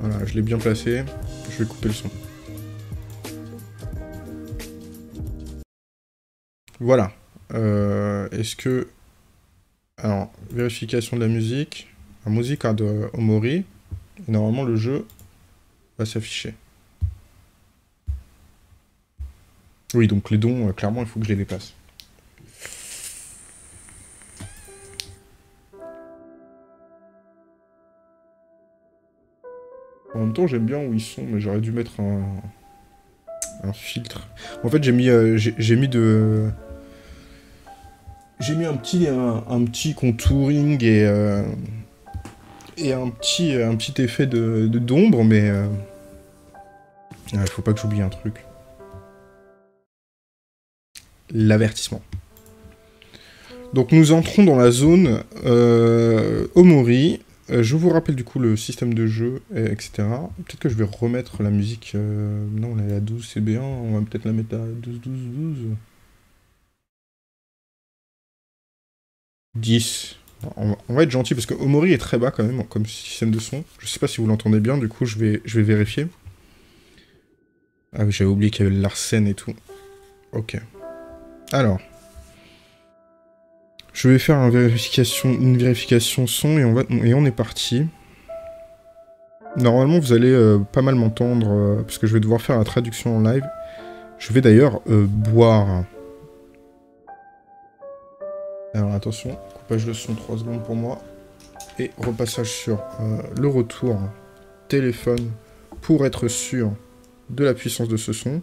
Voilà, je l'ai bien placé. Je vais couper le son. Voilà. Euh, Est-ce que... Alors, vérification de la musique. La musique de Omori. Et normalement, le jeu va s'afficher. Oui, donc les dons, euh, clairement, il faut que je les déplace. En même temps, j'aime bien où ils sont, mais j'aurais dû mettre un, filtre. En fait, j'ai mis, euh, j'ai mis de, j'ai mis un petit, un, petit contouring et euh, et un petit, un petit effet de d'ombre, mais euh, il faut pas que j'oublie un truc. L'avertissement. Donc nous entrons dans la zone euh, Omori. Euh, je vous rappelle du coup le système de jeu, et etc. Peut-être que je vais remettre la musique. euh, Non, elle est à 12 CB1, on va peut-être la mettre à 12, 12, 12. 10. On va, on va être gentil parce que Omori est très bas quand même comme système de son. Je sais pas si vous l'entendez bien, du coup je vais, je vais vérifier. Ah oui, j'avais oublié qu'il y avait l'arsène et tout. Ok. Alors. Je vais faire une vérification son et on, est parti. Normalement, vous allez euh, pas mal m'entendre euh, parce que je vais devoir faire la traduction en live. Je vais d'ailleurs euh, boire. Alors attention, coupage de son 3 secondes pour moi. Et repassage sur le retour téléphone pour être sûr de la puissance de ce son.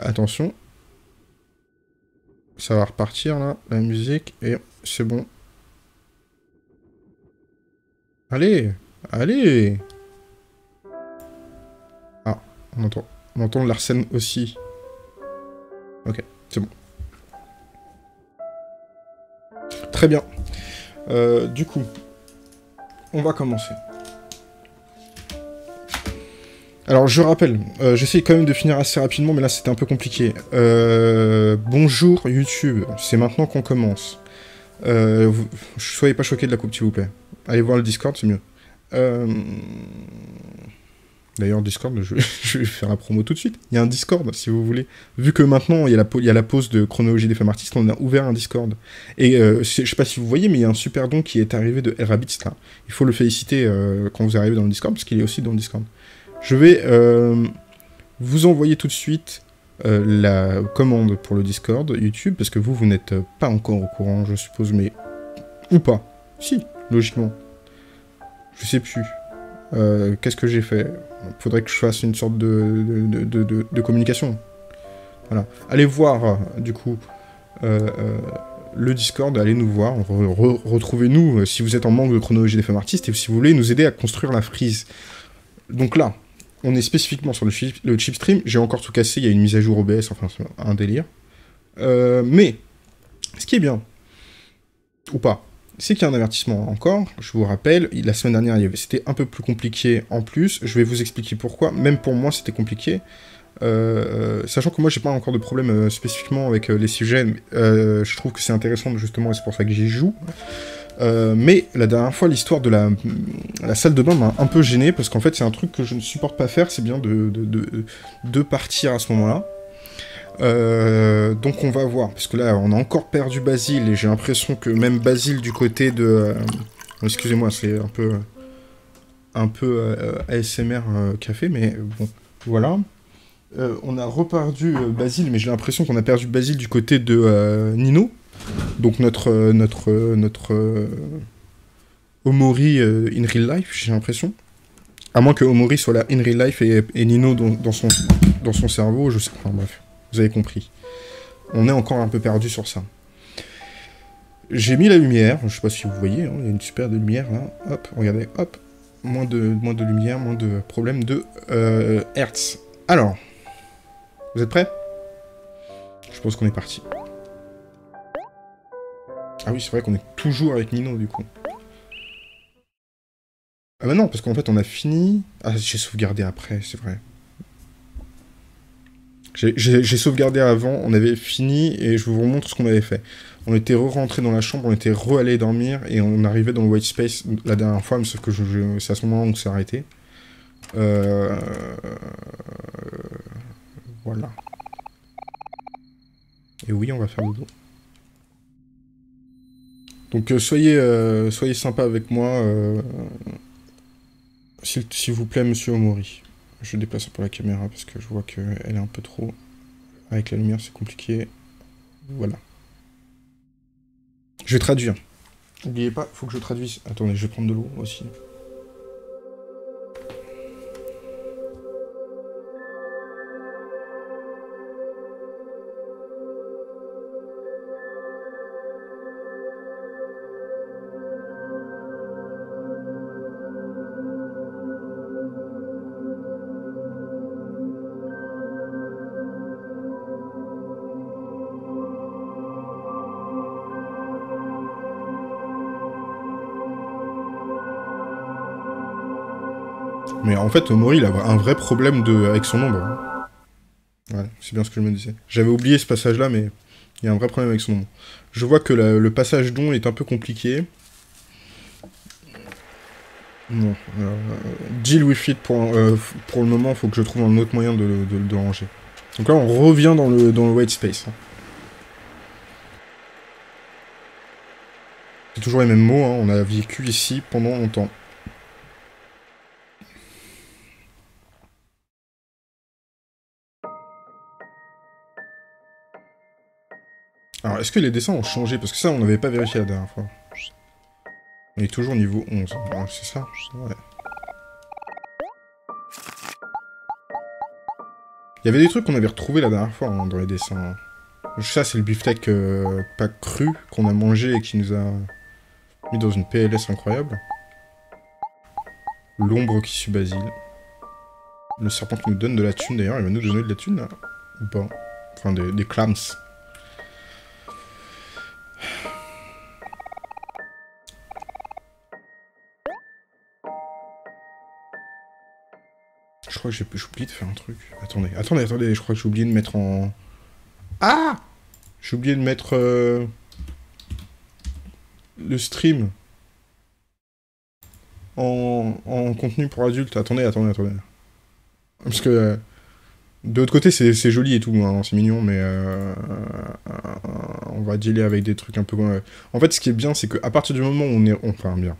Attention. Ça va repartir là, la musique, et c'est bon. Allez Allez Ah, on entend. On entend l'arsène aussi. Ok, c'est bon. Très bien. Euh, du coup, on va commencer. Alors, je rappelle, euh, j'essaye quand même de finir assez rapidement, mais là c'était un peu compliqué. Euh, bonjour YouTube, c'est maintenant qu'on commence. Euh, soyez pas choqués de la coupe, s'il vous plaît. Allez voir le Discord, c'est mieux. Euh, D'ailleurs, Discord, je, vais faire la promo tout de suite. Il y a un Discord, si vous voulez. Vu que maintenant, il y a la, pause de chronologie des femmes artistes, on a ouvert un Discord. Et je sais pas si vous voyez, mais il y a un super don qui est arrivé de Rabbits. Il faut le féliciter quand vous arrivez dans le Discord, parce qu'il est aussi dans le Discord. Je vais euh, vous envoyer tout de suite euh, la commande pour le Discord YouTube, parce que vous, vous n'êtes pas encore au courant, je suppose, mais... Ou pas. Si, logiquement. Je sais plus. Euh, Qu'est-ce que j'ai fait? Faudrait que je fasse une sorte de, de, communication. Voilà. Allez voir, du coup, le Discord, allez nous voir, re- re- retrouvez-nous si vous êtes en manque de chronologie des femmes artistes et si vous voulez nous aider à construire la frise. Donc là, on est spécifiquement sur le, chip, stream, j'ai encore tout cassé, il y a une mise à jour OBS, enfin c'est un délire. Euh, mais, ce qui est bien, ou pas, c'est qu'il y a un avertissement encore, je vous rappelle, la semaine dernière c'était un peu plus compliqué en plus, je vais vous expliquer pourquoi, même pour moi c'était compliqué, Euh, sachant que moi j'ai pas encore de problème euh, spécifiquement avec euh, les sujets, euh, je trouve que c'est intéressant justement et c'est pour ça que j'y joue. Euh, mais la dernière fois, l'histoire de la, salle de bain m'a un peu gêné parce qu'en fait, c'est un truc que je ne supporte pas faire, c'est bien de, partir à ce moment-là. Euh, donc on va voir, parce que là, on a encore perdu Basile et j'ai l'impression que même Basile du côté de. euh, Excusez-moi, c'est un peu. Un peu ASMR café, mais bon, voilà. On a reperdu Basile, mais j'ai l'impression qu'on a perdu Basile du côté de Nino. Donc notre euh, notre euh, notre euh, Omori in real life, j'ai l'impression. À moins que Omori soit là in real life et, Nino dans, son cerveau, je sais. Enfin bref, vous avez compris. On est encore un peu perdu sur ça. J'ai mis la lumière, je sais pas si vous voyez, hein, il y a une super de lumière là. Hop, regardez, hop. Moins de, moins de lumière, moins de problèmes de Hertz. Alors, vous êtes prêts? Je pense qu'on est parti. Ah oui, c'est vrai qu'on est toujours avec Nino, du coup. Ah bah non, parce qu'en fait, on a fini... Ah, j'ai sauvegardé après, c'est vrai. J'ai sauvegardé avant, on avait fini et je vous remontre ce qu'on avait fait. On était re-rentré dans la chambre, on était re-allé dormir et on arrivait dans le white space la dernière fois, mais sauf que c'est à ce moment-là où on s'est arrêté. Euh... Voilà. Et oui, on va faire le dos. Donc euh, soyez, euh, soyez sympa avec moi. Euh, s'il vous plaît, monsieur Omori. Je déplace un peu la caméra parce que je vois qu'elle est un peu trop... Avec la lumière, c'est compliqué. Voilà. Je vais traduire. N'oubliez pas, faut que je traduise. Attendez, je vais prendre de l'eau aussi. Fait, Mori, il a un vrai problème de... avec son nombre. Ouais, c'est bien ce que je me disais. J'avais oublié ce passage-là, mais il y a un vrai problème avec son nombre. Je vois que le passage don est un peu compliqué. Euh, deal with it pour, euh, pour le moment, faut que je trouve un autre moyen de, le ranger. Donc là, on revient dans le, dans le white space. Hein. C'est toujours les mêmes mots, hein. on a vécu ici pendant longtemps. Est-ce que les dessins ont changé? Parce que ça, on n'avait pas vérifié la dernière fois. On est toujours niveau 11. c'est ça. Il y avait des trucs qu'on avait retrouvés la dernière fois hein, dans les dessins. Ça, c'est le beefsteak euh, pas cru qu'on a mangé et qui nous a mis dans une PLS incroyable. L'ombre qui suit Basile. Le serpent qui nous donne de la thune d'ailleurs, il va nous donner de la thune là Ou pas? Enfin, des clams. Crois que j'ai oublié de faire un truc. Attendez, attendez, attendez, je crois que j'ai oublié de mettre en... Ah J'ai oublié de mettre... Euh, le stream en... en contenu pour adultes. Attendez, attendez, attendez. Parce que... Euh, de l'autre côté, c'est joli et tout, hein, c'est mignon, mais euh, on va dealer avec des trucs un peu... En fait, ce qui est bien, c'est qu'à partir du moment où on est... Enfin, bien.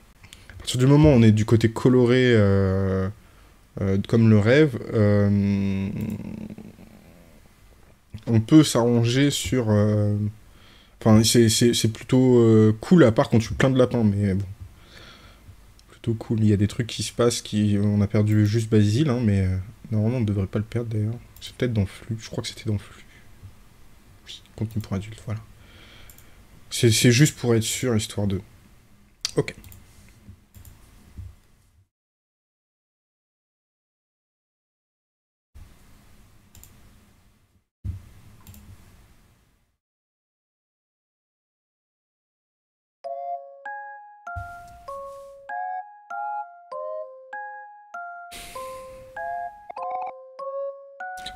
À partir du moment où on est du côté coloré... Euh, comme le rêve, euh, on peut s'arranger sur... Euh, enfin, c'est plutôt cool, à part quand tu plein de lapins, mais bon. Plutôt cool. Il y a des trucs qui se passent, qui on a perdu juste Basile, hein, mais normalement on ne devrait pas le perdre d'ailleurs. C'est peut-être dans flux, je crois que c'était dans flux. Oui, contenu pour adultes, voilà. C'est juste pour être sûr, histoire de... Ok.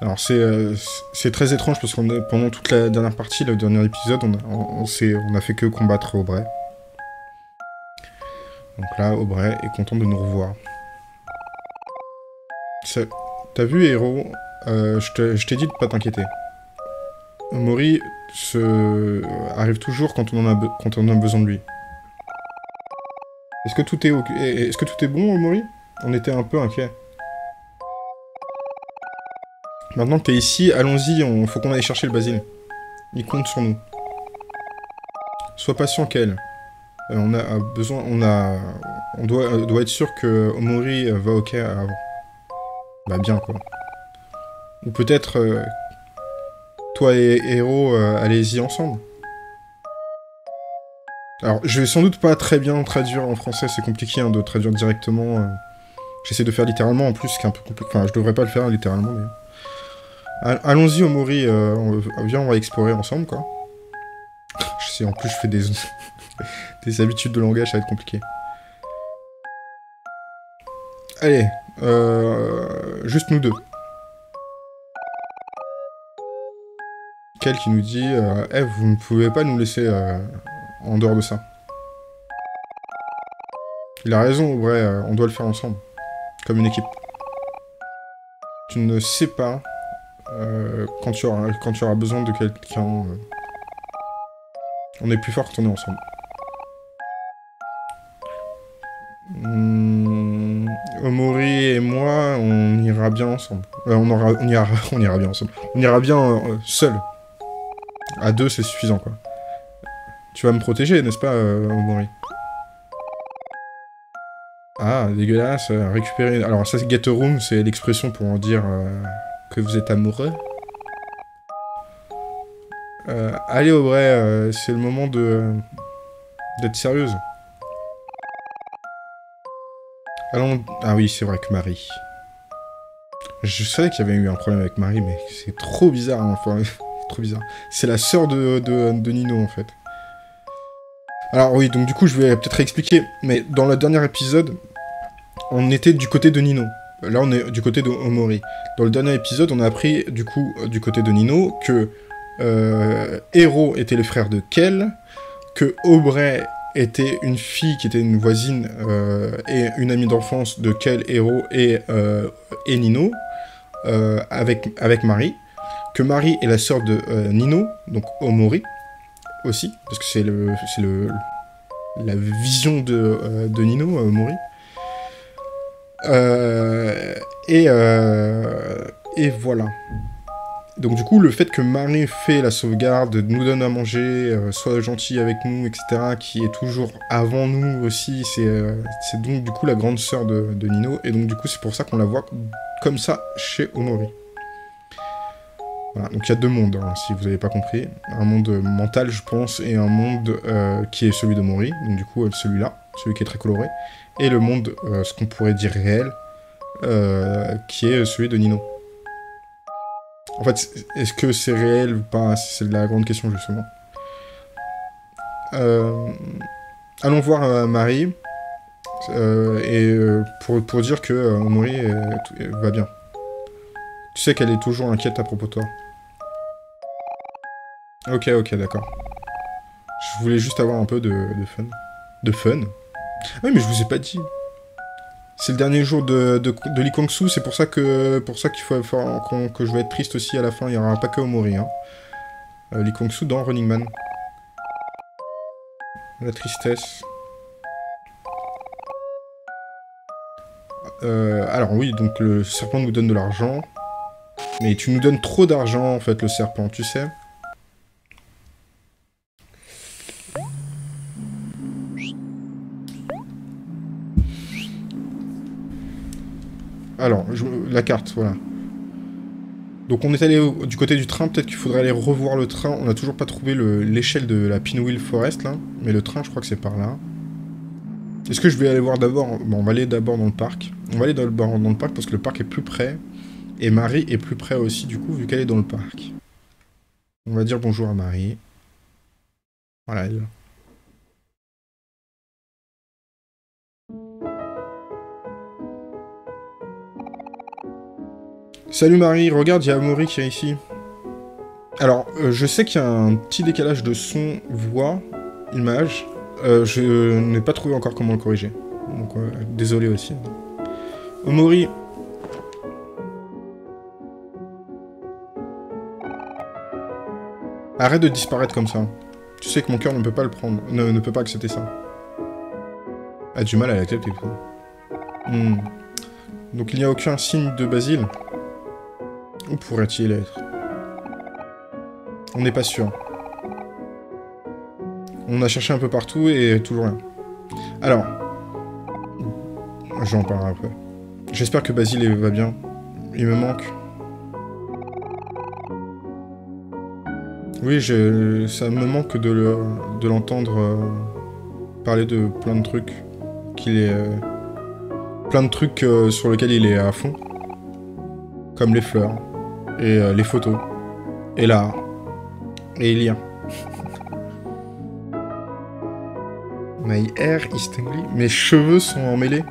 Alors euh, c'est très étrange parce qu'on pendant toute la dernière partie, le dernier épisode, on a, fait que combattre Aubrey. Donc là, Aubrey est content de nous revoir. T'as vu, héros euh, Je t'ai dit de pas t'inquiéter. Mori se... arrive toujours quand on, en a besoin de lui. Est-ce que tout est, est-ce que est bon, Mori? On était un peu inquiet. Maintenant que t'es ici, allons-y, on... faut qu'on aille chercher le basile. Il compte sur nous. Sois patient, Kel. Euh, on a besoin... On a... On doit, doit être sûr que Omori va ok avant. Bah bien, quoi. Ou peut-être... Euh, toi et Hero, euh, allez-y ensemble. Alors, je vais sans doute pas très bien traduire en français, c'est compliqué hein, de traduire directement. J'essaie de faire littéralement en plus, ce qui est un peu compliqué. Enfin, je devrais pas le faire littéralement, mais... Allons-y, Omori, euh, viens, on va explorer ensemble, quoi. Je sais, en plus, je fais des, des habitudes de langage, ça va être compliqué. Allez, euh, juste nous deux. Kel qui nous dit euh, vous ne pouvez pas nous laisser euh, en dehors de ça. Il a raison, vrai, euh, on doit le faire ensemble. Comme une équipe. Tu ne sais pas euh, quand, tu auras, quand tu auras besoin de quelqu'un. euh, on est plus fort quand on est ensemble. Hmm, Omori et moi, on ira bien ensemble. Euh, on, ira, on ira bien ensemble. On ira bien seul. À deux, c'est suffisant, quoi. Tu vas me protéger, n'est-ce pas, Omori? Ah, dégueulasse, récupérer... Alors ça, get a room, c'est l'expression pour en dire que vous êtes amoureux. Euh, allez, Aubrey, euh, c'est le moment de... d'être sérieuse. Allons... Ah oui, c'est vrai que Marie... Je savais qu'il y avait eu un problème avec Marie, mais c'est trop bizarre, hein, enfin... trop bizarre. C'est la sœur de, de, de Nino, en fait. Alors oui, donc du coup, je vais peut-être expliquer, mais dans le dernier épisode, on était du côté de Nino. Là, on est du côté de Omori. Dans le dernier épisode, on a appris, du coup, euh, du côté de Nino, que euh, était le frère de Kel, que Aubrey était une fille qui était une voisine euh, et une amie d'enfance de Kel, Hero et, euh, et Nino, avec, avec Marie, que Marie est la sœur de Nino, donc Omori, aussi, parce que c'est le, le, la vision de, de Nino, Omori. Euh, et, euh, et voilà. Donc du coup, le fait que Marie fait la sauvegarde, nous donne à manger, euh, soit gentil avec nous, etc., qui est toujours avant nous aussi, c'est donc du coup la grande sœur de, Nino, et donc du coup c'est pour ça qu'on la voit comme ça chez Omori. Voilà, donc il y a deux mondes, hein, si vous n'avez pas compris. Un monde mental, je pense, et un monde qui est celui de Mori, donc du coup celui-là, celui qui est très coloré, et le monde, euh, ce qu'on pourrait dire réel, euh, qui est celui de Nino. En fait, est-ce que c'est réel ou pas C'est la grande question, justement. Euh, allons voir Marie, et pour, pour dire que est- va bien. Tu sais qu'elle est toujours inquiète à propos de toi. Ok, ok, d'accord. Je voulais juste avoir un peu de fun. De fun Oui, mais je vous ai pas dit. C'est le dernier jour de, de, de c'est pour ça que pour faut que je vais être triste aussi à la fin, il y aura pas que Omori. Hein. Euh, Lee dans Running Man. La tristesse. Euh, alors oui, donc le serpent nous donne de l'argent. Mais tu nous donnes trop d'argent, en fait, le serpent, tu sais. Alors, la carte, voilà. Donc on est allé du côté du train, peut-être qu'il faudrait aller revoir le train. On n'a toujours pas trouvé le- l'échelle de la Pinwheel Forest, là. Mais le train, je crois que c'est par là. Est-ce que je vais aller voir d'abord? Bon, on va aller d'abord dans le parc. On va aller d'abord dans le parc parce que le parc est plus près. Et Marie est plus près aussi, du coup, vu qu'elle est dans le parc. On va dire bonjour à Marie. Voilà, elle Salut Marie, regarde, il y a Amaury qui est ici. Alors, euh, je sais qu'il y a un petit décalage de son, voix, image. Euh, je n'ai pas trouvé encore comment le corriger. Donc, euh, désolé aussi. Omori. Arrête de disparaître comme ça. Tu sais que mon cœur ne peut pas le prendre, ne, peut pas accepter ça. A du mal à l'accepter. Hmm. Donc il n'y a aucun signe de Basile. Où pourrait-il être? On n'est pas sûr. On a cherché un peu partout et toujours rien. Alors, j'en parlerai après. J'espère que Basile va bien. Il me manque. Oui, je, ça me manque de le- de l'entendre euh, parler de plein de trucs. Qu'il est. euh, plein de trucs euh, sur lesquels il est à fond. Comme les fleurs. Et euh, les photos. Et l'art. Et les liens. My hair is tingly. Mes cheveux sont emmêlés.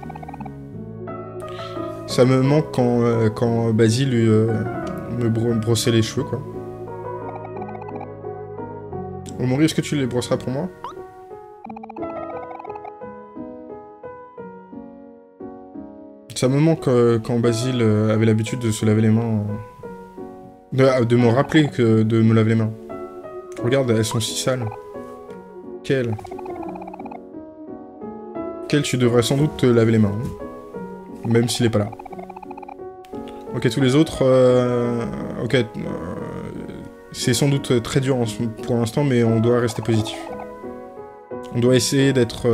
Ça me manque quand, euh, quand Basile euh, me bro- brossait les cheveux, quoi. Omori, est-ce que tu les brosseras pour moi? Ça me manque quand Basile avait l'habitude de se laver les mains. Euh, De, me rappeler que de me laver les mains. Regarde, elles sont si sales. Quelle Quelle tu devrais sans doute te laver les mains. hein. Même s'il est pas là. Ok, tous les autres... euh, Ok, euh, c'est sans doute très dur pour l'instant, mais on doit rester positif. On doit essayer d'être...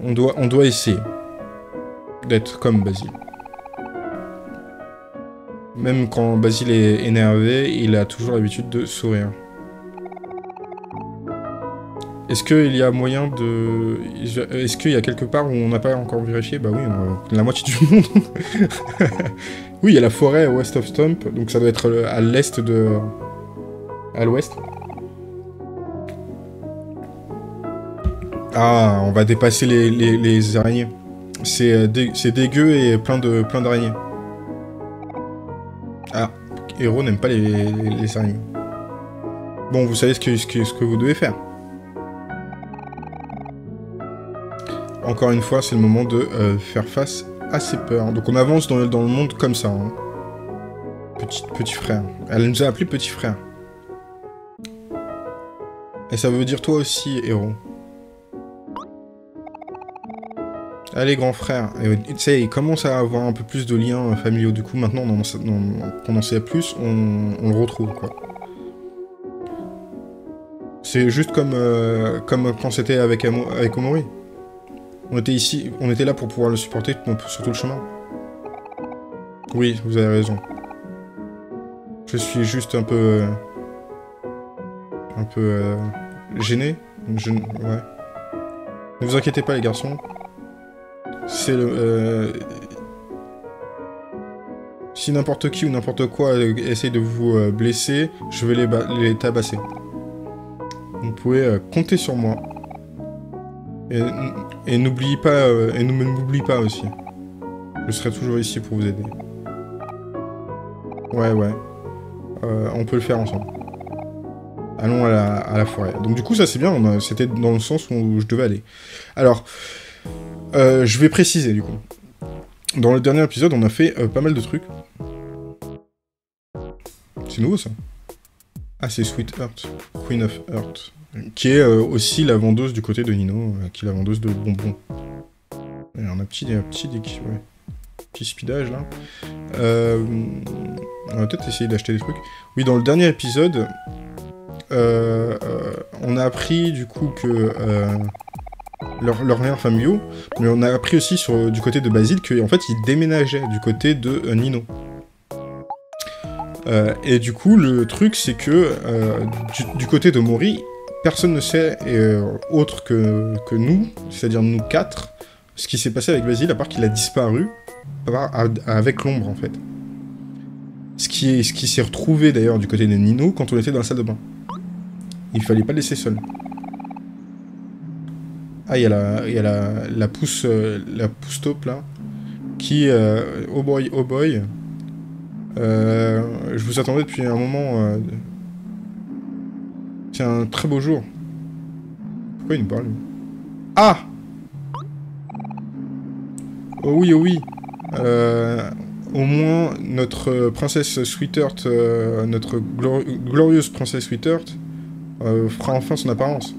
On, doit, on doit essayer d'être comme Basile. Même quand Basile est énervé, il a toujours l'habitude de sourire. Est-ce qu'il y a moyen de... Est-ce qu'il y a quelque part où on n'a pas encore vérifié? Bah oui, on la moitié du monde. oui, il y a la forêt à West of Stump, donc ça doit être à l'est de... À l'ouest. Ah, on va dépasser les, les, araignées. C'est euh, c'est dégueu et plein de plein Hero n'aime pas les, les. Bon, vous savez ce que, ce que, ce que vous devez faire. Encore une fois, c'est le moment de euh, faire face à ses peurs. Donc on avance dans, dans le monde comme ça. hein. Petit, petit frère. Elle nous a appelé petit frère. Et ça veut dire toi aussi, héros. Allez, grand frère. Et, tu sais, il commence à avoir un peu plus de liens euh, familiaux. Du coup, maintenant, qu'on en sait plus, on, le retrouve, quoi. C'est juste comme, euh, comme quand c'était avec, avec Omori. On était ici, on était là pour pouvoir le supporter sur tout le chemin. Oui, vous avez raison. Je suis juste un peu... euh, un peu... euh, gêné. Ouais. Ne vous inquiétez pas, les garçons. C'est le... euh, Si n'importe qui ou n'importe quoi euh, essaye de vous euh, blesser, je vais les, ba- les tabasser. Vous pouvez compter sur moi. Et, et n'oubliez pas, et ne m'oublie pas aussi. Je serai toujours ici pour vous aider. Ouais, ouais. On peut le faire ensemble. Allons à la, forêt. Donc du coup, ça c'est bien, c'était dans le sens où je devais aller. Alors, euh, je vais préciser du coup. Dans le dernier épisode, on a fait euh, pas mal de trucs. C'est nouveau ça Ah, c'est Sweet Heart, Queen of Heart, qui est euh, aussi la vendeuse du côté de Nino, qui est la vendeuse de bonbons. Et on a petit, un petit, ouais, petit speedage là. On va peut-être essayer d'acheter des trucs. Oui, dans le dernier épisode, on a appris du coup que leurs liens familiaux, mais on a appris aussi sur, du côté de Basile qu'en fait il déménageait du côté de euh, Nino. Euh, et du coup, le truc, c'est que euh, du, côté de Mori, personne ne sait, autre que, que nous, c'est-à-dire nous quatre, ce qui s'est passé avec Basile, à part qu'il a disparu avec l'ombre, en fait. Ce qui, ce qui s'est retrouvé d'ailleurs du côté de Nino quand on était dans la salle de bain. Il fallait pas le laisser seul. Ah, il y a la, y la, la pousse, euh, la pousse taupe là, qui, euh, oh boy, oh boy, euh, je vous attendais depuis un moment. C'est un très beau jour. Pourquoi il nous parle Ah Oh oui, oh oui. Au moins, notre princesse Sweetheart, notre glor- glorieuse princesse Sweetheart, fera enfin son apparence.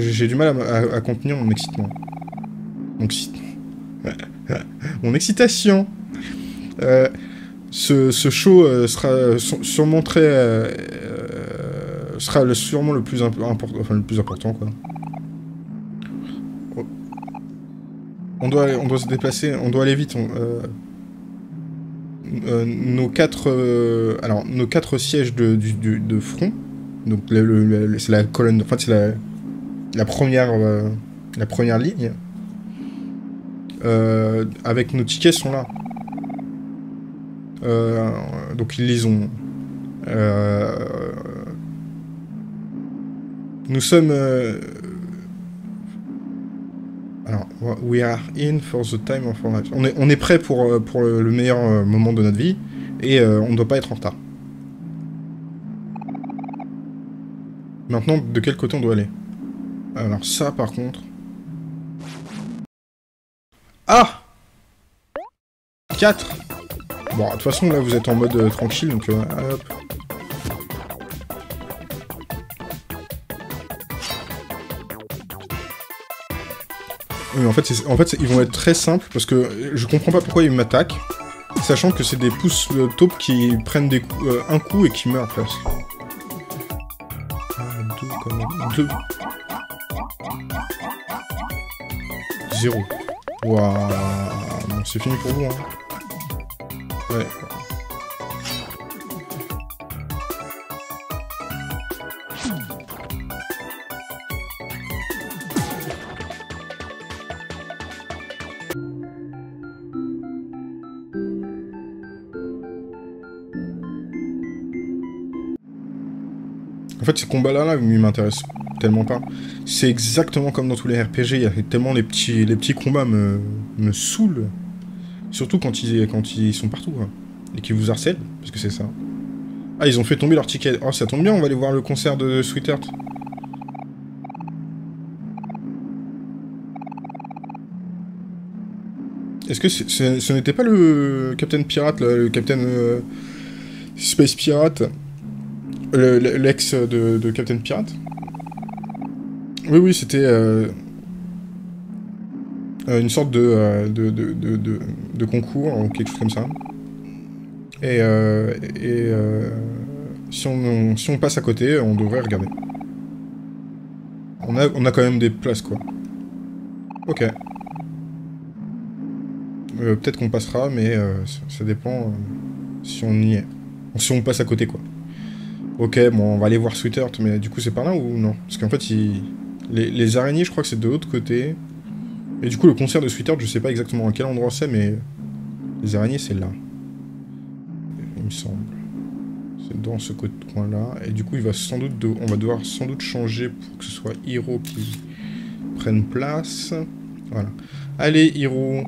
J'ai du mal à, contenir mon excitement. Mon mon excitation. Euh, ce, ce show euh, sera sûrement très... euh, euh, sera le- sûrement le plus, imp- important, enfin, le plus important, quoi. On doit, on doit se déplacer, on doit aller vite. euh, euh, nos quatre, euh, alors nos quatre sièges de, du- de front, donc c'est la colonne, enfin c'est la, la première, euh, la première ligne. Euh, avec nos tickets sont là. Euh, donc ils les ont. Nous sommes. alors, we are in for the time of our lives. On est, on est prêt pour, pour le le meilleur moment de notre vie et on ne doit pas être en retard. Maintenant, de quel côté on doit aller? Alors ça, par contre... Ah 4 Bon, de toute façon, là, vous êtes en mode euh, tranquille, donc euh, hop. En fait, en fait ils vont être très simples, parce que je comprends pas pourquoi ils m'attaquent, sachant que c'est des pouces euh, taupes qui prennent euh, un coup et qui meurent presque. même. Deux. Zéro. Waouh. Bon, c'est fini pour vous, hein. Ouais. En fait, ces combats-là, là, ils m'intéressent tellement pas. C'est exactement comme dans tous les RPG, il y a tellement les petits, les petits combats me, me saoulent. Surtout quand ils, quand ils sont partout, quoi. Et qu'ils vous harcèlent, parce que c'est ça. Ah, ils ont fait tomber leur ticket. Oh, ça tombe bien, on va aller voir le concert de Sweet Earth. Est-ce que ce n'était pas le Captain Pirate, le Captain euh, Space Pirate L'ex de, Captain Pirate? Oui, oui, c'était euh, euh, une sorte euh, de, de, concours ou quelque chose comme ça. Et, et si, on, si on passe à côté, on devrait regarder. On a, on a quand même des places, quoi. Ok. Peut-être qu'on passera, mais ça, dépend si on y est. Si on passe à côté, quoi. Ok, bon, on va aller voir Sweet mais du coup, c'est par là ou non? Parce qu'en fait, les, araignées, je crois que c'est de l'autre côté. Et du coup, le concert de Sweet je sais pas exactement à quel endroit c'est, mais les araignées, c'est là. Il me semble. C'est dans ce coin-là. Et du coup, il va sans doute on va devoir sans doute changer pour que ce soit Hiro qui prenne place. Voilà. Allez, Hiro.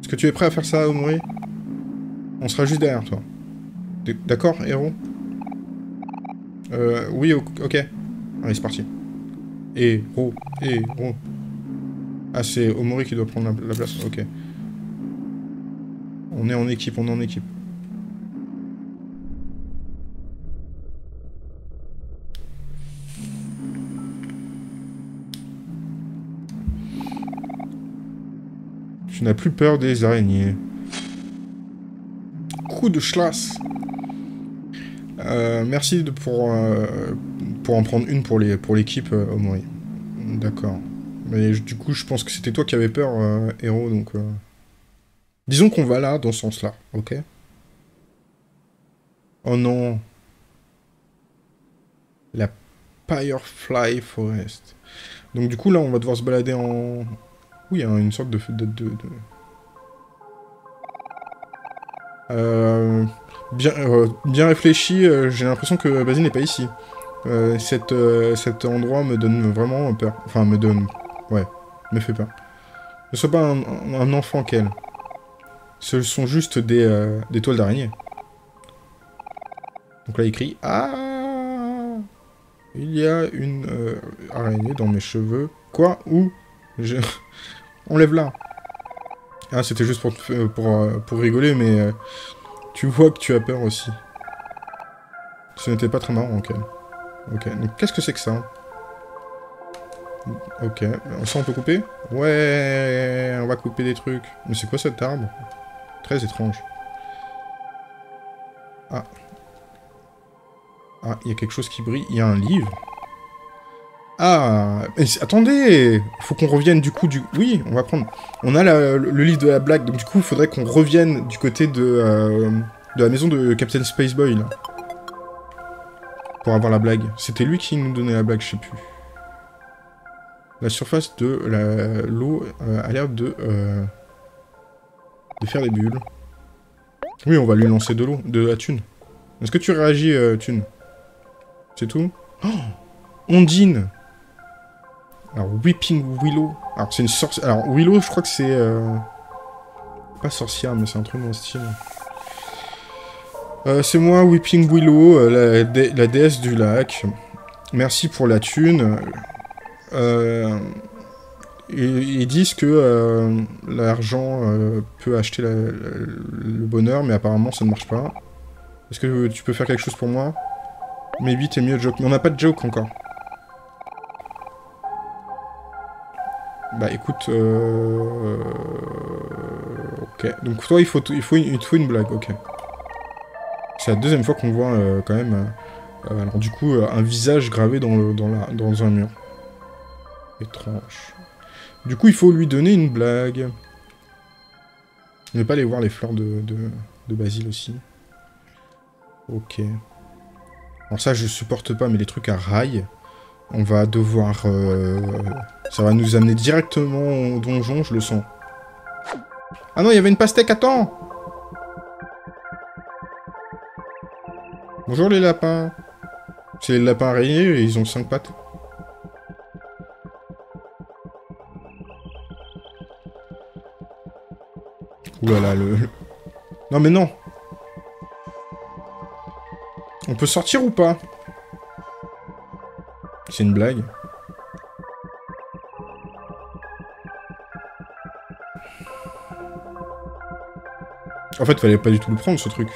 Est-ce que tu es prêt à faire ça, Omori? On sera juste derrière toi. D'accord, héros Euh, oui, ok. Allez, c'est parti. Héros, héros. Ah, c'est Omori qui doit prendre la, place, ok. On est en équipe, on est en équipe. Tu n'as plus peur des araignées. Coup de schlass euh, merci de, pour, euh, pour en prendre une pour l'équipe, pour euh, au moins. D'accord. Mais du coup, je pense que c'était toi qui avais peur, héros, donc... Disons qu'on va là, dans ce sens-là, ok? Oh non La Firefly Forest. Donc du coup, là, on va devoir se balader en... Oui, hein, une sorte de... Euh bien, euh, bien réfléchi, euh, j'ai l'impression que Basile n'est pas ici. Euh, cet endroit me donne vraiment peur. Enfin, me donne... Ouais, me fait peur. Ne sois pas un, enfant qu'elle. Ce sont juste des, des toiles d'araignée. Donc là, il écrit... Ah Il y a une araignée dans mes cheveux. Quoi? Où? Je... Enlève là. Ah, c'était juste pour, pour, rigoler, mais... Tu vois que tu as peur aussi. Ce n'était pas très marrant, ok. Ok, donc qu'est-ce que c'est que ça Ok, ça on peut couper Ouais, on va couper des trucs. Mais c'est quoi cet arbre? Très étrange. Ah. Ah, il y a quelque chose qui brille. Il y a un livre. Ah, mais attendez Faut qu'on revienne du coup du... Oui, on va prendre... On a le, livre de la blague, donc du coup, il faudrait qu'on revienne du côté de... Euh, de la maison de Captain Spaceboy, là. Pour avoir la blague. C'était lui qui nous donnait la blague, je sais plus. La surface de l'eau euh, a l'air de... Euh, de faire des bulles. Oui, on va lui lancer de l'eau, de la thune. Est-ce que tu réagis, thune? C'est tout? Oh Ondine alors, Whipping Willow. Alors, c'est une sorcière. Alors, Willow, je crois que c'est. Euh... Pas sorcière, mais c'est un truc dans le style. Euh, c'est moi, Weeping Willow, euh, la, déesse du lac. Merci pour la thune. Euh, ils, disent que l'argent peut acheter le bonheur, mais apparemment ça ne marche pas. Est-ce que tu peux faire quelque chose pour moi? Maybe t'es mieux joke. Mais on n'a pas de joke encore. Bah écoute... Ok. Donc toi, il faut, faut, il faut une blague, ok. C'est la deuxième fois qu'on voit euh, quand même, euh, euh, alors du coup, un visage gravé dans, dans, un mur. Étrange. Du coup, il faut lui donner une blague. Ne pas aller voir les fleurs de, de, de basil aussi. Ok. Alors ça, je supporte pas, mais les trucs à rail, on va devoir... ça va nous amener directement au donjon, je le sens. Ah non, il y avait une pastèque, attends Bonjour les lapins. C'est les lapins rayés et ils ont cinq pattes. Oulala, le... Non mais non On peut sortir ou pas? C'est une blague. En fait, fallait pas du tout le prendre, ce truc.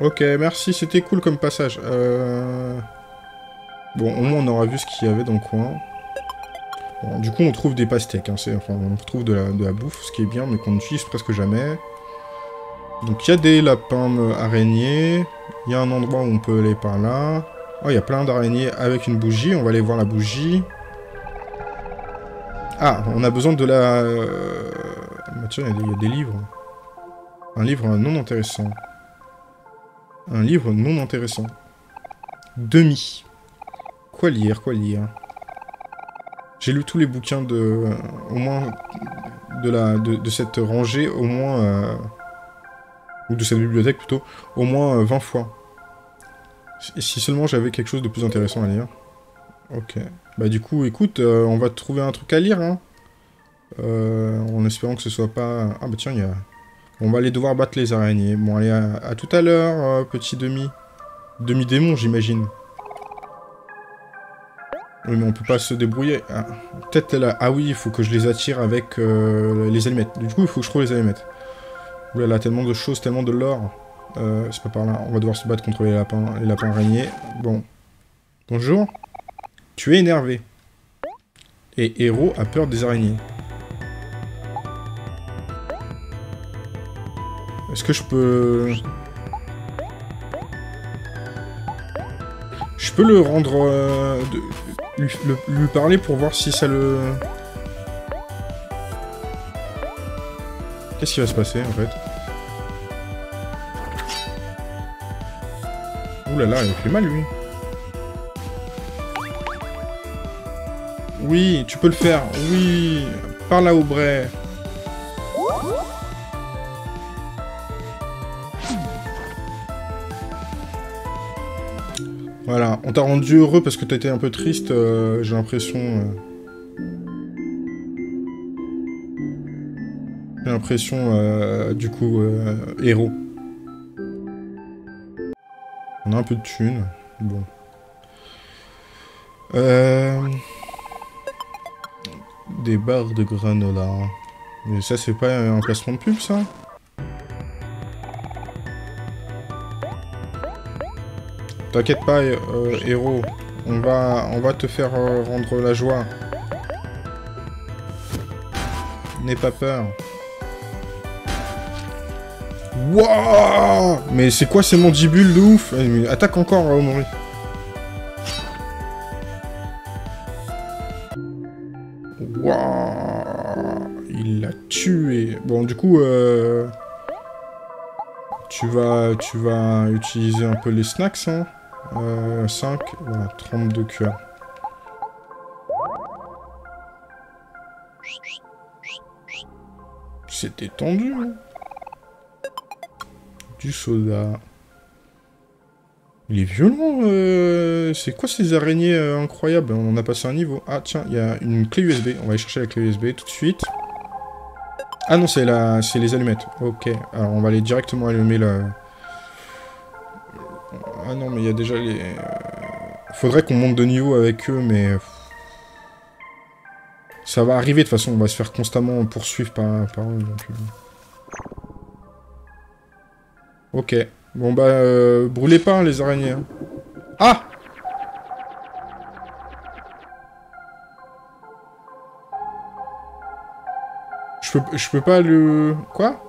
Ok, merci, c'était cool comme passage. Euh... Bon, au moins on aura vu ce qu'il y avait dans le coin. du coup, on trouve des pastèques. Hein, enfin, on trouve de la, bouffe, ce qui est bien, mais qu'on n'utilise presque jamais. Donc, il y a des lapins araignées. Il y a un endroit où on peut aller par là. Oh, il y a plein d'araignées avec une bougie. On va aller voir la bougie. Ah, on a besoin de la... Euh... Tiens, il y, a des livres. Un livre non intéressant. Un livre non intéressant. Demi. Quoi lire, quoi lire J'ai lu tous les bouquins de... Euh, au moins... De, la, de, cette rangée, au moins... Euh, ou de cette bibliothèque, plutôt. Au moins 20 euh, fois. Si seulement j'avais quelque chose de plus intéressant à lire. Ok. Bah du coup, écoute, on va trouver un truc à lire, hein. en espérant que ce soit pas... Ah bah tiens, il y a... On va aller devoir battre les araignées. Bon, allez, à, tout à l'heure, euh, petit demi. Demi-démon, j'imagine. Oui, mais on peut pas se débrouiller. Ah, Peut-être là. Ah oui, il faut que je les attire avec euh, les allumettes. Du coup, il faut que je trouve les allumettes. Ouh là tellement de choses, tellement de l'or. Euh, c'est pas par là. On va devoir se battre contre les lapins, les lapins araignées. Bon. Bonjour. Tu es énervé. Et Héros a peur des araignées. Est-ce que je peux... Je peux le rendre... Euh, lui, parler pour voir si ça le... Qu'est-ce qui va se passer, en fait Ouh là là, il fait mal, lui. Oui, tu peux le faire. Oui, par là au Voilà, on t'a rendu heureux parce que t'as été un peu triste, euh, j'ai l'impression... Euh. J'ai l'impression, euh, du coup, héros. On a un peu de thunes, bon. Des barres de granola. Mais ça, c'est pas un placement de pub, ça? T'inquiète pas, euh, héros. On va, on va te faire euh, rendre la joie. N'aie pas peur. Wouah Mais c'est quoi ces mandibules de ouf? Eh, Attaque encore, Omori. Wouah Il l'a tué. Bon, du coup, euh... Tu vas, tu vas utiliser un peu les snacks, hein 5, voilà, 32 cœurs. C'était tendu. Hein. du soda. Il est violent. Euh, c'est quoi ces araignées euh, incroyables? On a passé un niveau. Ah tiens, il y a une clé USB. On va aller chercher la clé USB tout de suite. Ah non, c'est la... les allumettes. Ok. Alors on va aller directement allumer la... Ah non, mais il y a déjà les... Faudrait qu'on monte de niveau avec eux, mais... Ça va arriver, de toute façon, on va se faire constamment poursuivre par, par eux. Donc... Ok. Bon bah, euh, brûlez pas hein, les araignées. Hein. Ah je peux, je peux pas le... Quoi?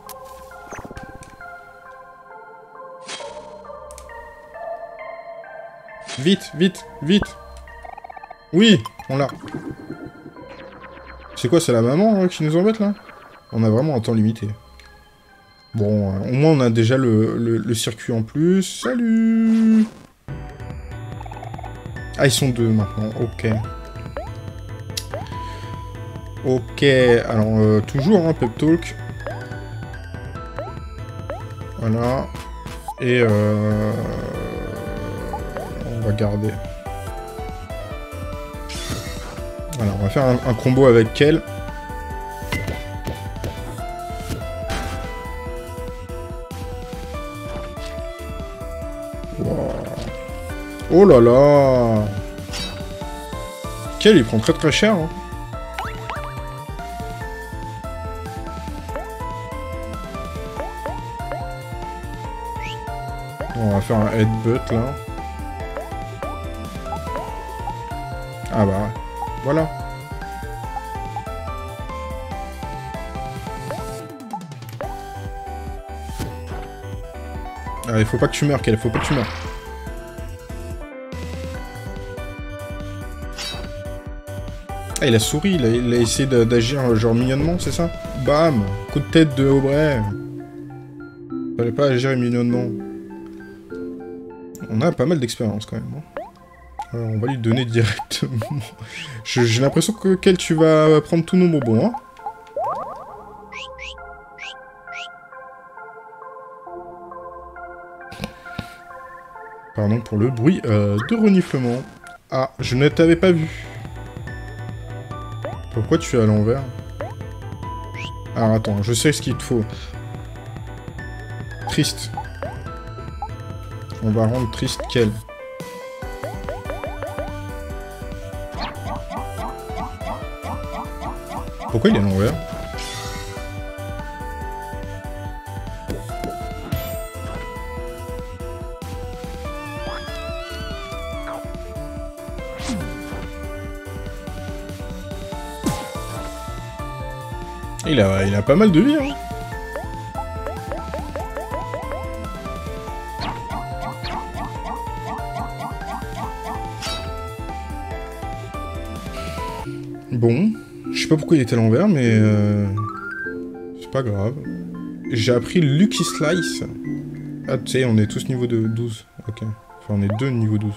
Vite, vite, vite Oui, on l'a. C'est quoi, c'est la maman hein, qui nous embête, là? On a vraiment un temps limité. Bon, euh, au moins on a déjà le, circuit en plus. Salut Ah, ils sont deux maintenant, ok. Ok, alors euh, toujours un hein, pep talk. Voilà. Et euh, va garder. Alors on va faire un, combo avec Kel. Oh là là Quel il prend très très cher. Hein. On va faire un headbutt là. Ah bah, voilà. Ah, il faut pas que tu meurs, Quel, faut pas que tu meurs. Ah, il a souri, il a, essayé d'agir euh, genre mignonnement, c'est ça? Bam Coup de tête de Aubrey Fallait pas agir mignonnement. On a pas mal d'expérience quand même. Hein. Alors, on va lui donner directement. J'ai l'impression que quel tu vas prendre tous nos bonbons, hein Pardon pour le bruit euh, de reniflement. Ah, je ne t'avais pas vu. Pourquoi tu es à l'envers? Alors attends, je sais ce qu'il te faut. Triste. On va rendre triste quel Pourquoi il est à l'envers Il a, il a pas mal de vie, hein. Bon, sais pas pourquoi il était à l'envers, mais euh, c'est pas grave. J'ai appris Lucky Slice. Ah, tu sais, on est tous niveau de 12. Ok. Enfin, on est deux niveau 12.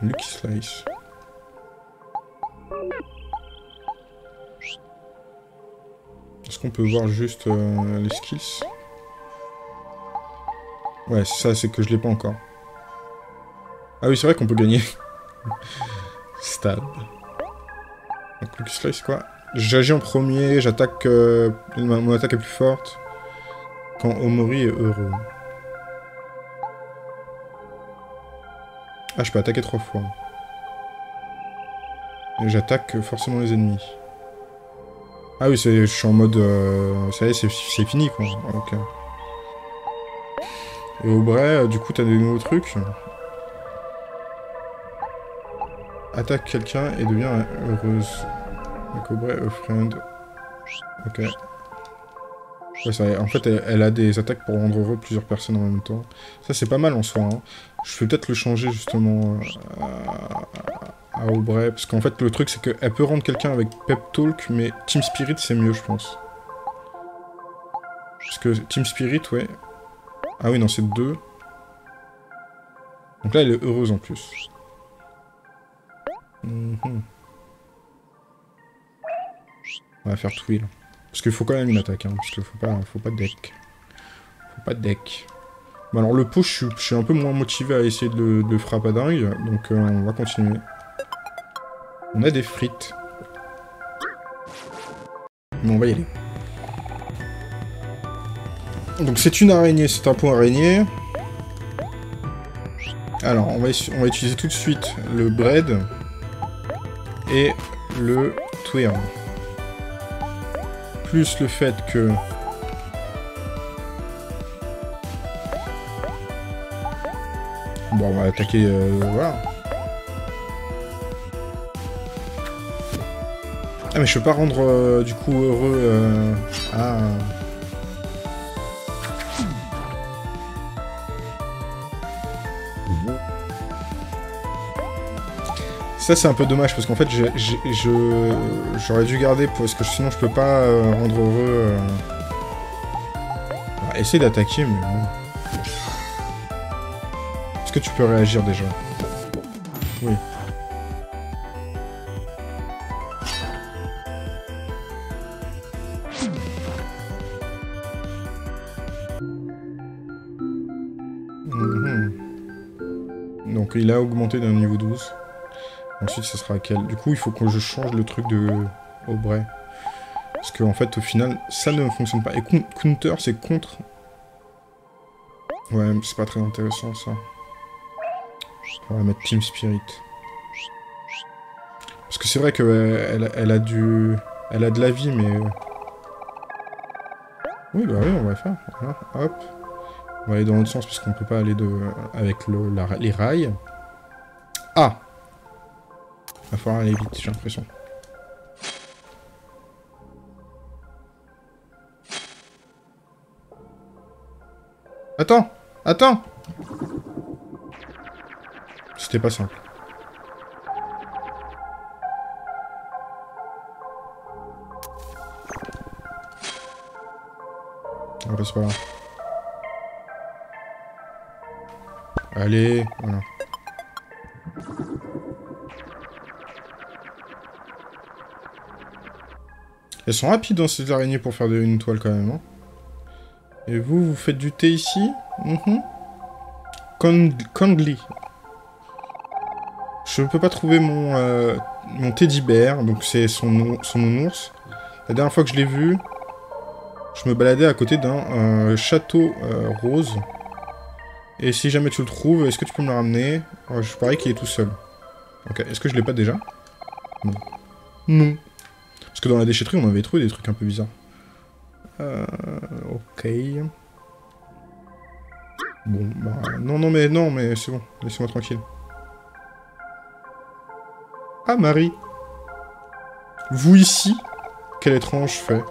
Lucky Slice. Est-ce qu'on peut voir juste euh, les skills? Ouais, ça, c'est que je l'ai pas encore. Ah oui, c'est vrai qu'on peut gagner. Quoi? J'agis en premier, j'attaque... Euh, mon attaque est plus forte. Quand Omori est heureux. Ah, je peux attaquer trois fois. Et j'attaque forcément les ennemis. Ah oui, je suis en mode... Euh, ça y est, c'est fini, quoi. Ok. Et au vrai, euh, du coup, t'as des nouveaux trucs? Attaque quelqu'un et devient heureuse. Donc Aubrey, a friend. Ok. En fait, elle, a des attaques pour rendre heureux plusieurs personnes en même temps. Ça, c'est pas mal en soi. Hein. Je vais peut-être le changer, justement, euh, à Aubrey. Parce qu'en fait, le truc, c'est qu'elle peut rendre quelqu'un avec Pep Talk, mais Team Spirit, c'est mieux, je pense. Parce que Team Spirit, ouais. Ah oui, non, c'est deux. Donc là, elle est heureuse en plus. Mhm. On va faire Twill. Parce qu'il faut quand même une attaque, hein, parce qu'il faut pas, faut pas de deck. Faut pas de deck. Bon alors le push, je suis un peu moins motivé à essayer de le, de frapper à dingue, donc euh, on va continuer. On a des frites. Mais on va y aller. Donc c'est une araignée, c'est un point araignée. Alors, on va, on va utiliser tout de suite le bread et le twirl. Plus le fait que... Bon, on va attaquer... Euh, voilà. Ah, mais je peux pas rendre, euh, du coup, heureux... Euh... Ah... Ça, c'est un peu dommage, parce qu'en fait, j'aurais dû garder, parce que sinon, je peux pas euh, rendre heureux... Euh... essayer d'attaquer, mais bon. Est-ce que tu peux réagir, déjà? Oui. Mhm. Donc il a augmenté d'un niveau 12. Ensuite, ce sera quel? Du coup, il faut que je change le truc de Aubrey. Parce qu'en en fait, au final, ça ne fonctionne pas. Et counter, c'est contre... Ouais, c'est pas très intéressant, ça. On va mettre Team Spirit. Parce que c'est vrai qu'elle elle a du... Elle a de la vie, mais... Oui, bah oui, on va faire. hop. On va aller dans l'autre sens, parce qu'on peut pas aller de... avec le, les rails. Ah Va falloir aller vite, j'ai l'impression. Attends Attends C'était pas simple. On va pas là. Allez, voilà. Elles sont rapides dans hein, ces araignées pour faire une toile quand même. Hein. Et vous, vous faites du thé ici? Mm Condly. Je ne peux pas trouver mon, euh, mon teddy bear, donc c'est son, son ours. La dernière fois que je l'ai vu, je me baladais à côté d'un euh, château euh, rose. Et si jamais tu le trouves, est-ce que tu peux me le ramener? Oh, Je parie qu'il est tout seul. Ok, est-ce que je l'ai pas déjà? Non. Non. Parce que dans la déchetterie, on avait trouvé des trucs un peu bizarres. Euh, ok. Bon, bah... Non, non, mais non, mais c'est bon. Laissez-moi tranquille. Ah, Marie Vous ici? Quel étrange fait.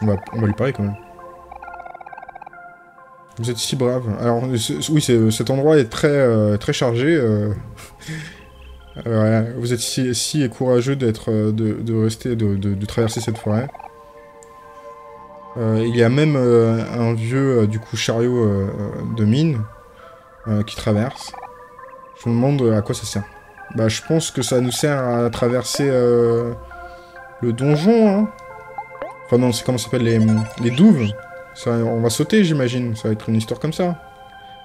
On va, on va lui parler quand même. Vous êtes si brave. Alors, oui, cet endroit est très, euh, très chargé. Euh. vous êtes si, si courageux d'être, euh, de, rester, de, traverser cette forêt. il y a même un vieux, du coup, chariot de mine qui traverse. Je me demande à quoi ça sert. Bah, je pense que ça nous sert à traverser le donjon, hein. Enfin non, c'est comment ça s'appelle, les, les douves on va sauter, j'imagine. Ça va être une histoire comme ça.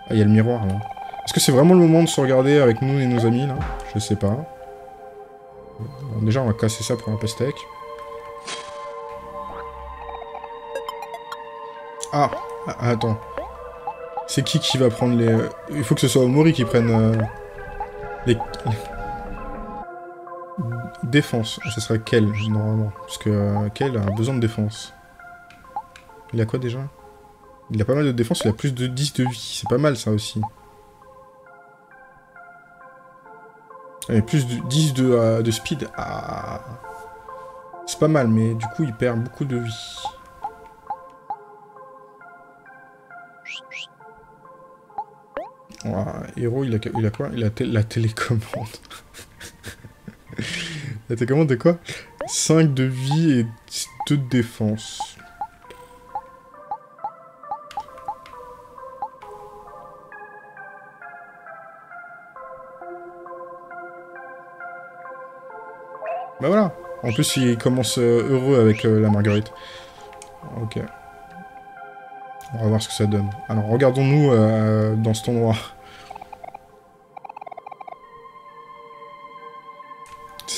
Ah, il y a le miroir, là. Est-ce que c'est vraiment le moment de se regarder avec nous et nos amis, là? Je sais pas. déjà, on va casser ça pour un pastèque. Ah, ah Attends. C'est qui qui va prendre les... Il faut que ce soit Mori qui prenne... Euh, les... Défense. Ça serait quel, normalement Parce que euh, quel a besoin de défense. Il a quoi déjà? Il a pas mal de défense, il a plus de 10 de vie. C'est pas mal ça aussi. Et plus de 10 de, euh, de speed. Ah. C'est pas mal, mais du coup il perd beaucoup de vie. héros, il a, il a quoi? Il a la télécommande. la télécommande de quoi? 5 de vie et 2 de défense. Bah voilà. En plus, il commence euh, heureux avec euh, la marguerite. Ok. On va voir ce que ça donne. Alors, regardons-nous euh, dans cet endroit.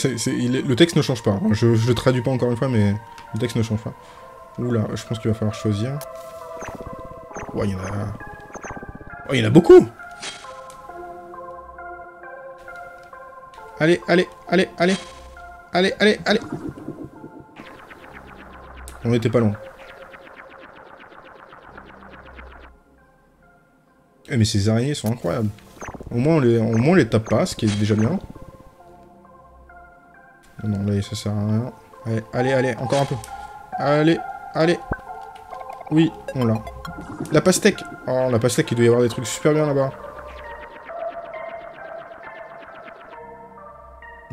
le texte ne change pas. Je, traduis pas encore une fois, mais le texte ne change pas. Oula, je pense qu'il va falloir choisir. Ouais, il y en a... Oh, il y en a beaucoup Allez, allez, allez, allez Allez, allez, allez On était pas loin. Eh, mais ces araignées sont incroyables. Au moins, on les, au moins, on les tape pas, ce qui est déjà bien. Non, là, ça sert à rien. Allez, allez, allez, encore un peu. Allez, allez. Oui, on l'a. La pastèque Oh, la pastèque, il doit y avoir des trucs super bien là-bas.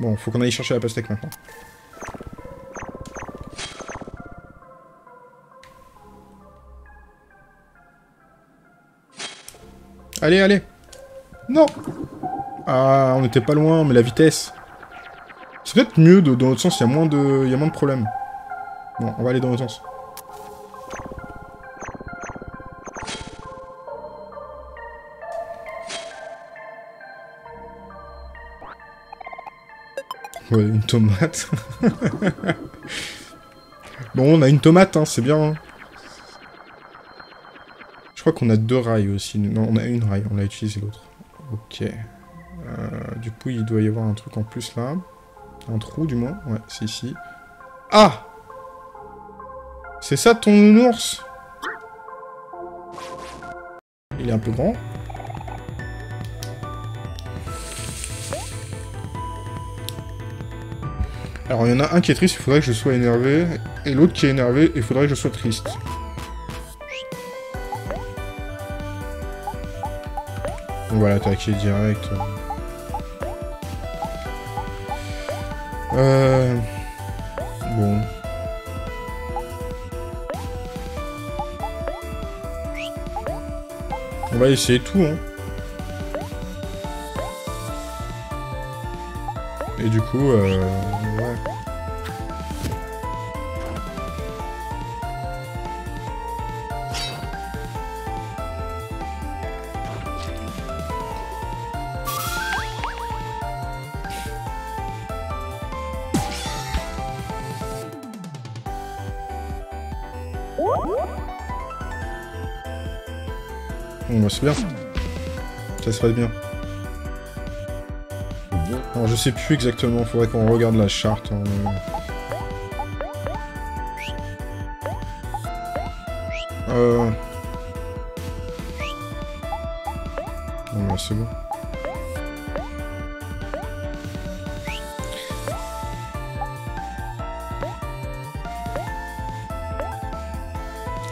Bon, faut qu'on aille chercher la pastèque maintenant. Allez, allez Non Ah, on était pas loin, mais la vitesse... C'est peut-être mieux de, dans l'autre sens, il y a moins de, y a moins de problèmes. Bon, on va aller dans l'autre sens. Une tomate. bon, on a une tomate, hein, c'est bien. Hein. Je crois qu'on a deux rails aussi. Non, on a une rail, on a utilisé l'autre. Ok. Euh, du coup, il doit y avoir un truc en plus là. Un trou, du moins. Ouais, c'est ici. Ah C'est ça ton nounours? Il est un peu grand. Alors, il y en a un qui est triste, il faudrait que je sois énervé. Et l'autre qui est énervé, il faudrait que je sois triste. On va l'attaquer direct. Euh... Bon. On va essayer tout, hein. Et du coup, euh... Ça serait bien. Je sais plus exactement, faudrait qu'on regarde la charte. Hein. Euh... C'est bon.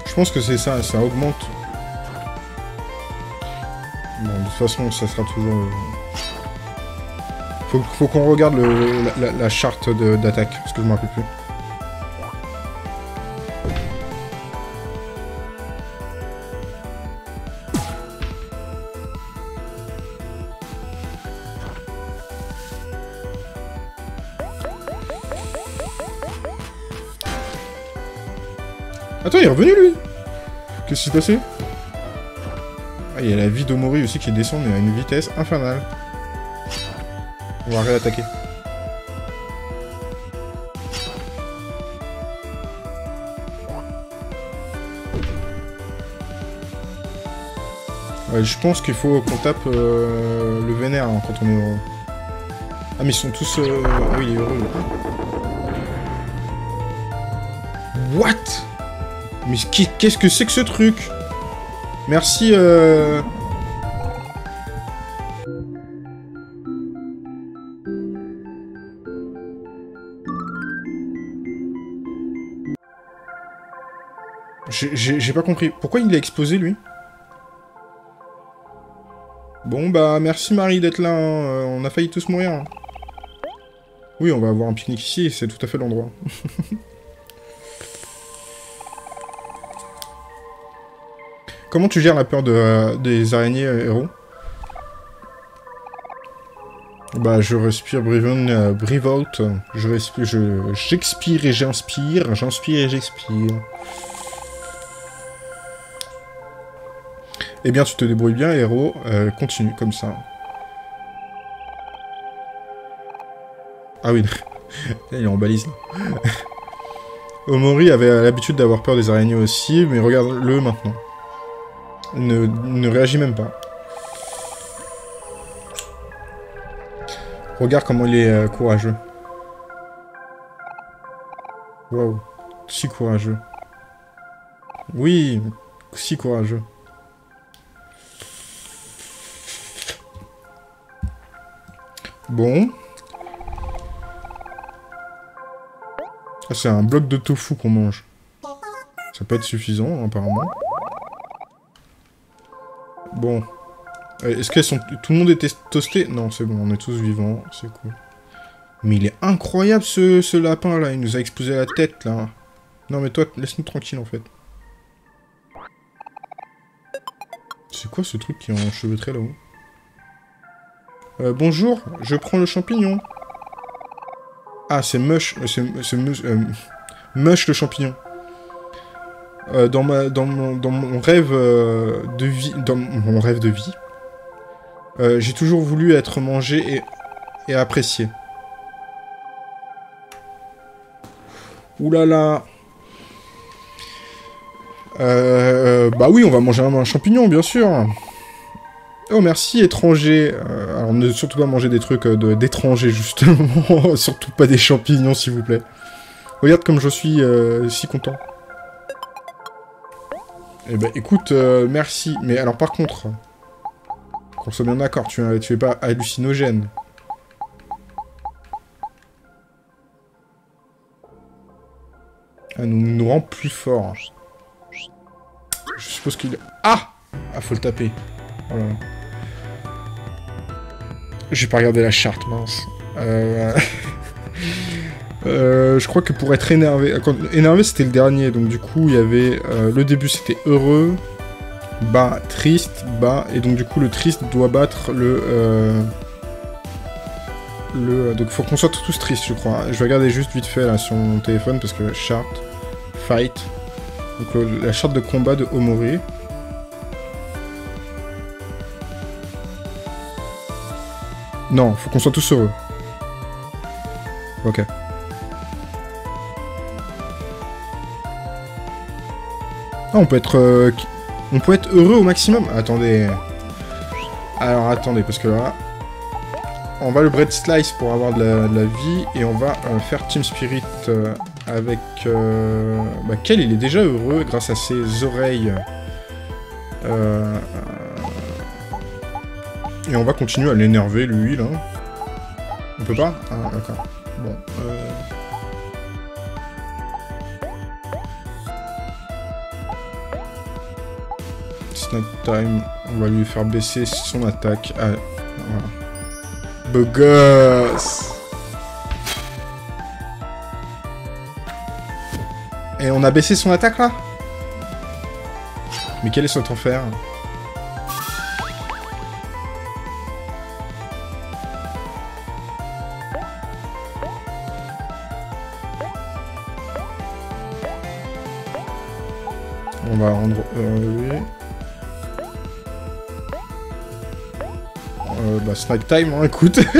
Je pense que c'est ça, ça augmente. Façon, ça sera toujours... Euh, faut, qu'on regarde la, charte d'attaque, parce que je m'en rappelle plus. Attends, il est revenu lui Qu'est-ce qui s'est passé? Ah, il y a la vie d'Omori aussi qui descend, mais à une vitesse infernale. On va réattaquer. Ouais, je pense qu'il faut qu'on tape euh, le vénère hein, quand on est heureux. Ah mais ils sont tous... Euh... Ah oui, il est heureux. What? Mais qu'est-ce que c'est que ce truc? Merci, euh... J'ai pas compris. Pourquoi il a explosé, lui? Bon, bah, merci Marie d'être là. Hein. Euh, on a failli tous mourir. Hein. Oui, on va avoir un pique-nique ici, c'est tout à fait l'endroit. Comment tu gères la peur euh, des araignées, euh, héros Bah, je respire Briven, Brivolt. Je respire, j'expire et j'inspire. J'inspire et j'expire. Eh bien, tu te débrouilles bien, héros. Euh, continue comme ça. Ah oui, il est en balise. Omori avait l'habitude d'avoir peur des araignées aussi, mais regarde-le maintenant. Ne, réagit même pas. Regarde comment il est euh, courageux. Waouh, si courageux. Oui, si courageux. Bon. Ah, c'est un bloc de tofu qu'on mange. Ça peut être suffisant, apparemment. Bon. Euh, est-ce qu'elles sont... Tout le monde était toasté? Non, c'est bon, on est tous vivants, c'est cool. Mais il est incroyable, ce, lapin, là. Il nous a explosé la tête, là. Non, mais toi, laisse-nous tranquille, en fait. C'est quoi ce truc qui est enchevêtré là-haut euh, Bonjour, je prends le champignon. Ah, c'est Mush, c'est euh, Mush le champignon. Euh, dans, ma, dans, mon, dans mon rêve de vie, dans mon rêve de vie, j'ai toujours voulu être mangé et, et apprécié. Ouh là là euh, bah oui, on va manger un, champignon, bien sûr. Oh, merci, étranger. Euh, alors, ne surtout pas manger des trucs euh, d'étrangers, justement. surtout pas des champignons, s'il vous plaît. Regarde comme je suis euh, si content. Eh ben, écoute, merci. Mais alors, par contre, qu'on soit bien d'accord, tu, tu es pas hallucinogène. Elle nous, nous rend plus forts. Je suppose qu'il... Ah Ah, faut le taper. Oh J'ai pas regardé la charte, mince. Euh... euh... je crois que pour être énervé... Énervé, c'était le dernier, donc du coup, il y avait... Euh, le début, c'était heureux, bas, triste, bas, et donc du coup, le triste doit battre le... Euh, le... Donc faut qu'on soit tous tristes, je crois. Je vais regarder juste vite fait, là, sur mon téléphone, parce que chart, fight... Donc la charte de combat de Omori. Non, faut qu'on soit tous heureux. Ok. Ah, on peut être... Euh, on peut être heureux au maximum Attendez. Alors, attendez, parce que là... On va le bread slice pour avoir de la, vie, et on va euh, faire Team Spirit euh, avec... Bah, il est déjà heureux grâce à ses oreilles. Et on va continuer à l'énerver, lui, là. On peut pas? Ah, d'accord. Bon, on va lui faire baisser son attaque. Ah, voilà. Et on a baissé son attaque là? Mais quel est son enfer? On va rendre... Euh, bah, snack time, hein, écoute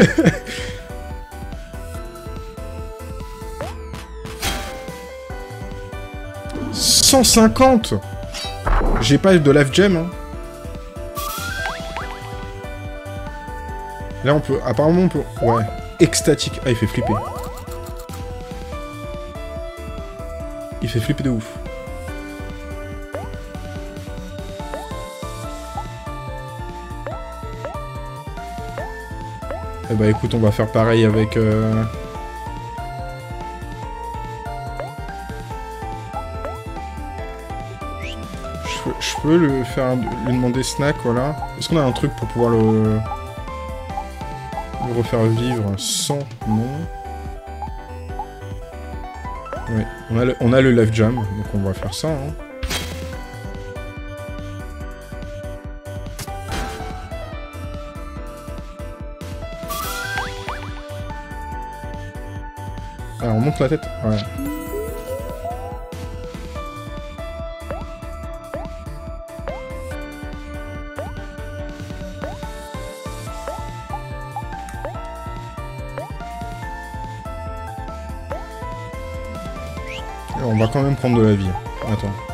150 J'ai pas de life gem. Hein. Là, on peut... Apparemment, on peut... Ouais. Extatique. Ah, il fait flipper. Il fait flipper de ouf. Eh bah écoute, on va faire pareil avec... Euh... je peux faire lui demander snack, voilà. Est-ce qu'on a un truc pour pouvoir le, le refaire vivre sans non Oui, on a le, on a le life jam, donc on va faire ça. Hein. la tête On va quand même prendre de la vie. Attends.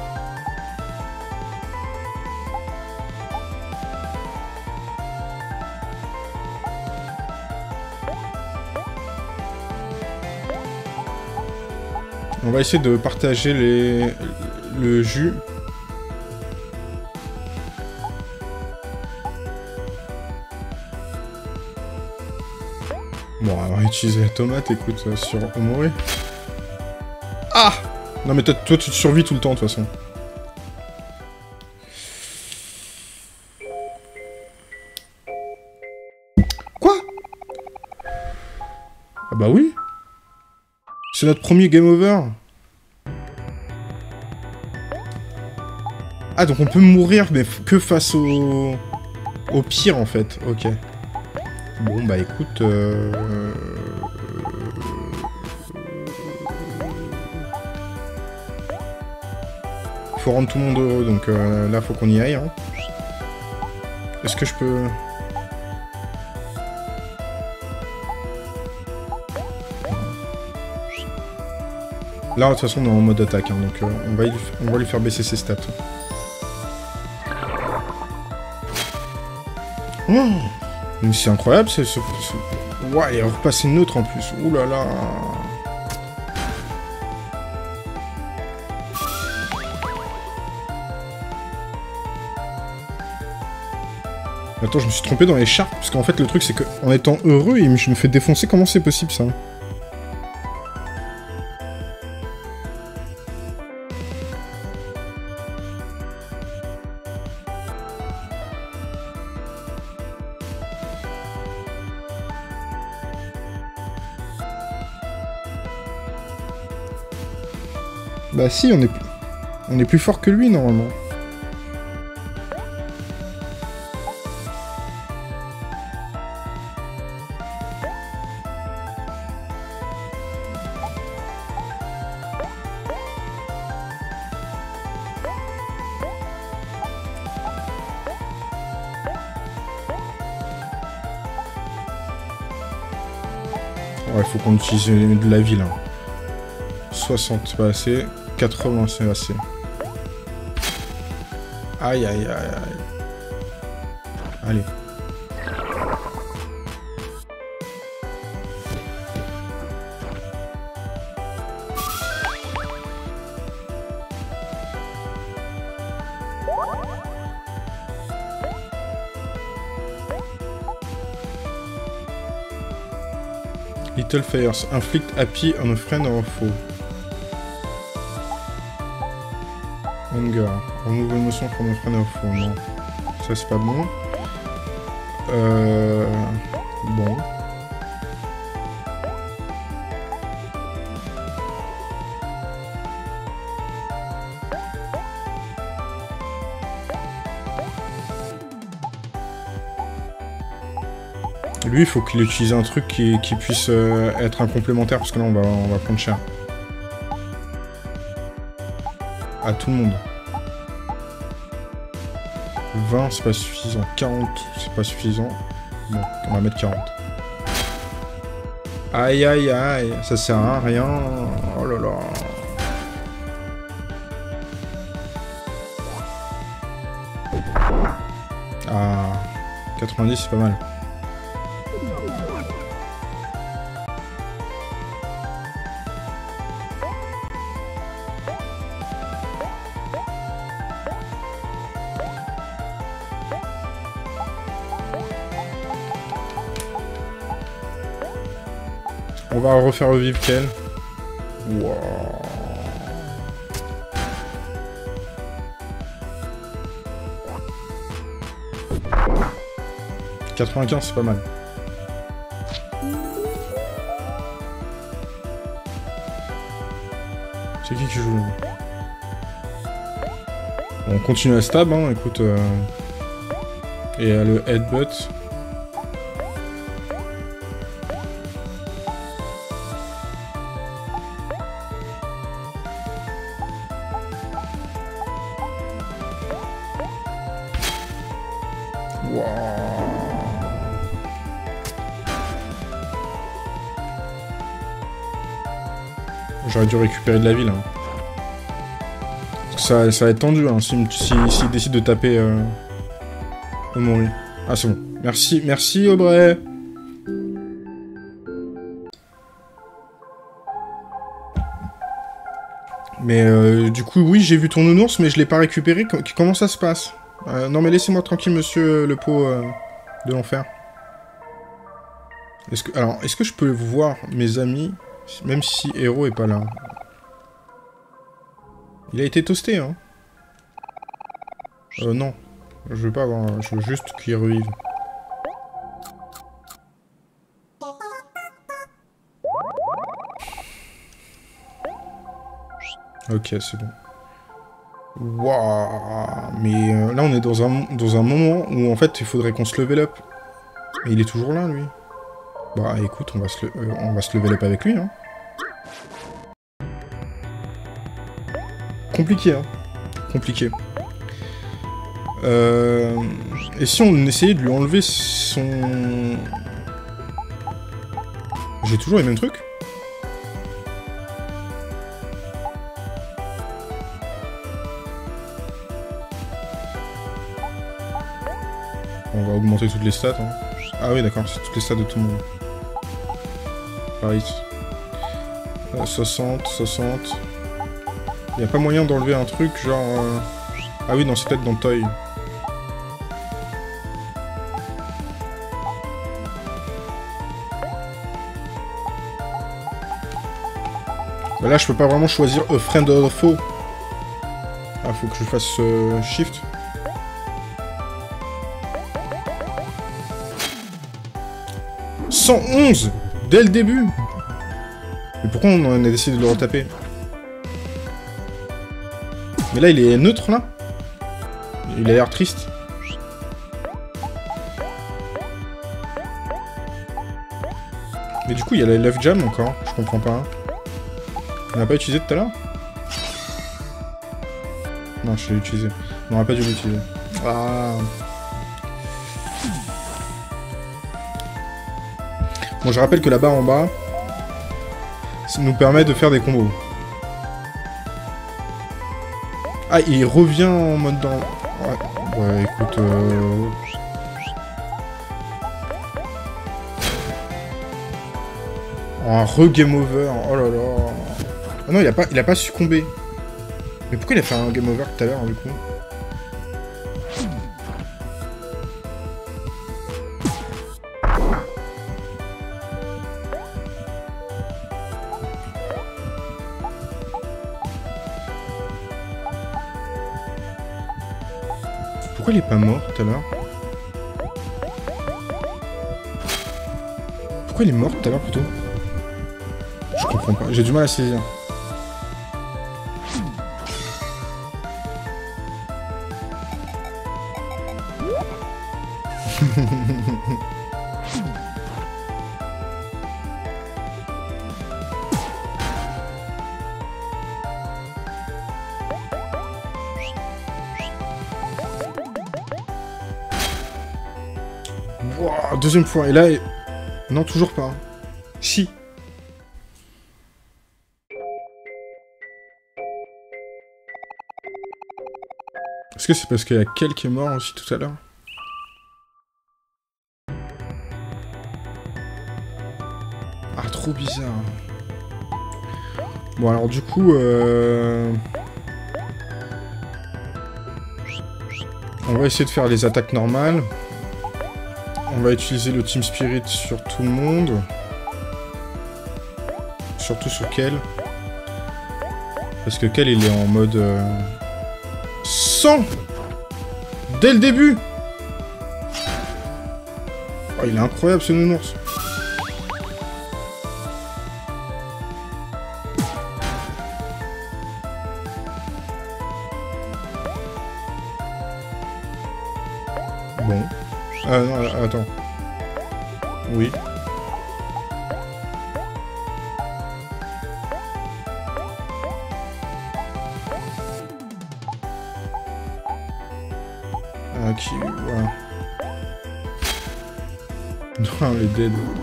On va essayer de partager les... le jus. Bon, on va utiliser la tomate, écoute, euh, sur Omori. Ah Non mais toi, toi, tu te survis tout le temps, de toute façon. Quoi? Ah bah oui C'est notre premier game over Ah, donc on peut mourir, mais que face au... Au pire, en fait. Ok. Bon, bah écoute... Euh... Faut rendre tout le monde heureux, donc euh, là, faut qu'on y aille. Hein. Est-ce que je peux... Là, de toute façon, on est en mode attaque, hein, donc euh, on, va on va lui faire baisser ses stats. C'est incroyable, c'est ce... Ouais, il est repassé neutre en plus. Ouh là là Attends, je me suis trompé dans les chartes, parce qu'en fait, le truc, c'est qu'en étant heureux, je me fais défoncer. Comment c'est possible, ça? Bah si, on est, on est plus fort que lui, normalement. Ouais, faut qu'on utilise de la ville. 60, c'est pas assez. 80, c'est assez. Aïe, aïe, aïe, aïe. Allez. Little Fires inflict happy on a friend or foe. Remove emotion from a friend or foe. Non. Ça, c'est pas bon. Euh... Bon. Lui, il faut qu'il utilise un truc qui, puisse euh, être un complémentaire, parce que là, on va, on va prendre cher. Tout le monde. 20, c'est pas suffisant. 40, c'est pas suffisant. Bon, on va mettre 40. Aïe, aïe, aïe. Ça sert à rien. Oh là là. Ah, 90, c'est pas mal. Refaire revivre Kel. Wow. 95, c'est pas mal. C'est qui qui joue On continue à stab, hein, écoute. Euh... Et à le headbutt. Récupérer de la ville. Hein. ça, ça va être tendu, hein, s'il si, décide de taper... Euh... Oh Ah, c'est bon. Merci, merci Aubrey Mais euh, du coup, oui, j'ai vu ton nounours, mais je l'ai pas récupéré. Comment ça se passe? Euh, Non, mais laissez-moi tranquille, monsieur le pot euh, de l'enfer. Est-ce que, alors, est-ce que je peux voir mes amis, même si Hero est pas là Il a été toasté, hein Euh, non. Je veux pas avoir... Je veux juste qu'il revive. Ok, c'est bon. Waouh Mais euh, là, on est dans un, dans un moment où, en fait, il faudrait qu'on se level up. Et il est toujours là, lui. Bah, écoute, on va se, euh, on va se level up avec lui, hein. Compliqué, hein. Compliqué. Euh... Et si on essayait de lui enlever son... J'ai toujours les mêmes trucs On va augmenter toutes les stats. Hein. Ah oui, d'accord, c'est toutes les stats de tout le monde. Paris. 60, 60. Il a pas moyen d'enlever un truc genre... Euh, ah oui, non, c'est peut-être dans Toy. Bah là, je peux pas vraiment choisir a friend or foe. Ah, faut que je fasse euh, shift. 111 Dès le début Mais pourquoi on a décidé de le retaper? Mais là, il est neutre, là Il a l'air triste. Mais du coup, il y a la Love Jam encore. Je comprends pas. On l'a pas utilisé tout à l'heure? Non, je l'ai utilisé. On n'aurait pas dû l'utiliser. Ah Bon, je rappelle que la barre en bas, ça nous permet de faire des combos. Ah, il revient en mode dans... Ouais, écoute... Euh... Un re-game over, oh là là... Ah non, il a, pas, il a pas succombé. Mais pourquoi il a fait un game over tout à l'heure, du coup? Pas mort tout à l'heure. Pourquoi il est mort tout à l'heure plutôt? Je comprends pas, j'ai du mal à saisir. Deuxième fois. Et là, non, toujours pas. Si. Est-ce que c'est parce qu'il y a quelqu'un qui est mort aussi tout à l'heure? Ah, trop bizarre. Bon, alors du coup... Euh... On va essayer de faire les attaques normales. On va utiliser le Team Spirit sur tout le monde. Surtout sur Kel. Parce que Kel, il est en mode... 100 euh, Dès le début Oh, il est incroyable ce nounours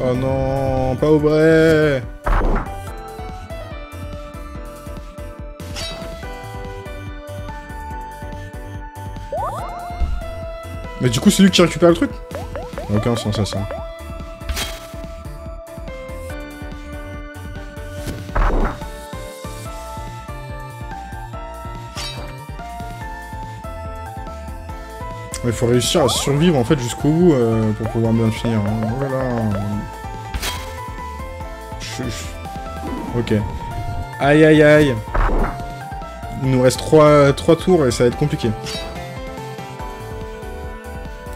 Oh non, pas au vrai Mais du coup, c'est lui qui récupère le truc Aucun sens à ça. Il faut réussir à survivre en fait jusqu'au bout euh, pour pouvoir bien finir. Hein. Oh Ok. Aïe aïe aïe. Il nous reste 3, tours et ça va être compliqué.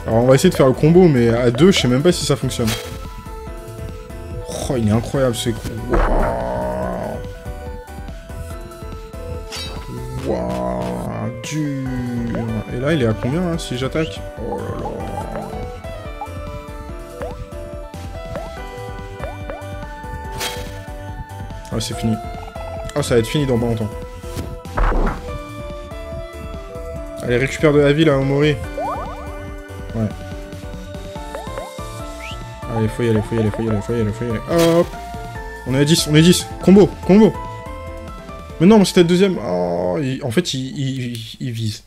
Alors on va essayer de faire le combo, mais à deux, je sais même pas si ça fonctionne. Oh, il est incroyable ce coup. Waouh. Dur. Et là, il est à combien, hein, si j'attaque? Oh là là. C'est fini. Ah, ça va être fini dans pas longtemps. Allez, récupère de la vie, là, Omori. Ouais. Allez, faut y aller, faut y aller, faut y aller, faut y aller, faut y aller. Hop On est à 10, on est 10. Combo, combo. Mais non, c'était le deuxième. Oh, en fait, il, il vise.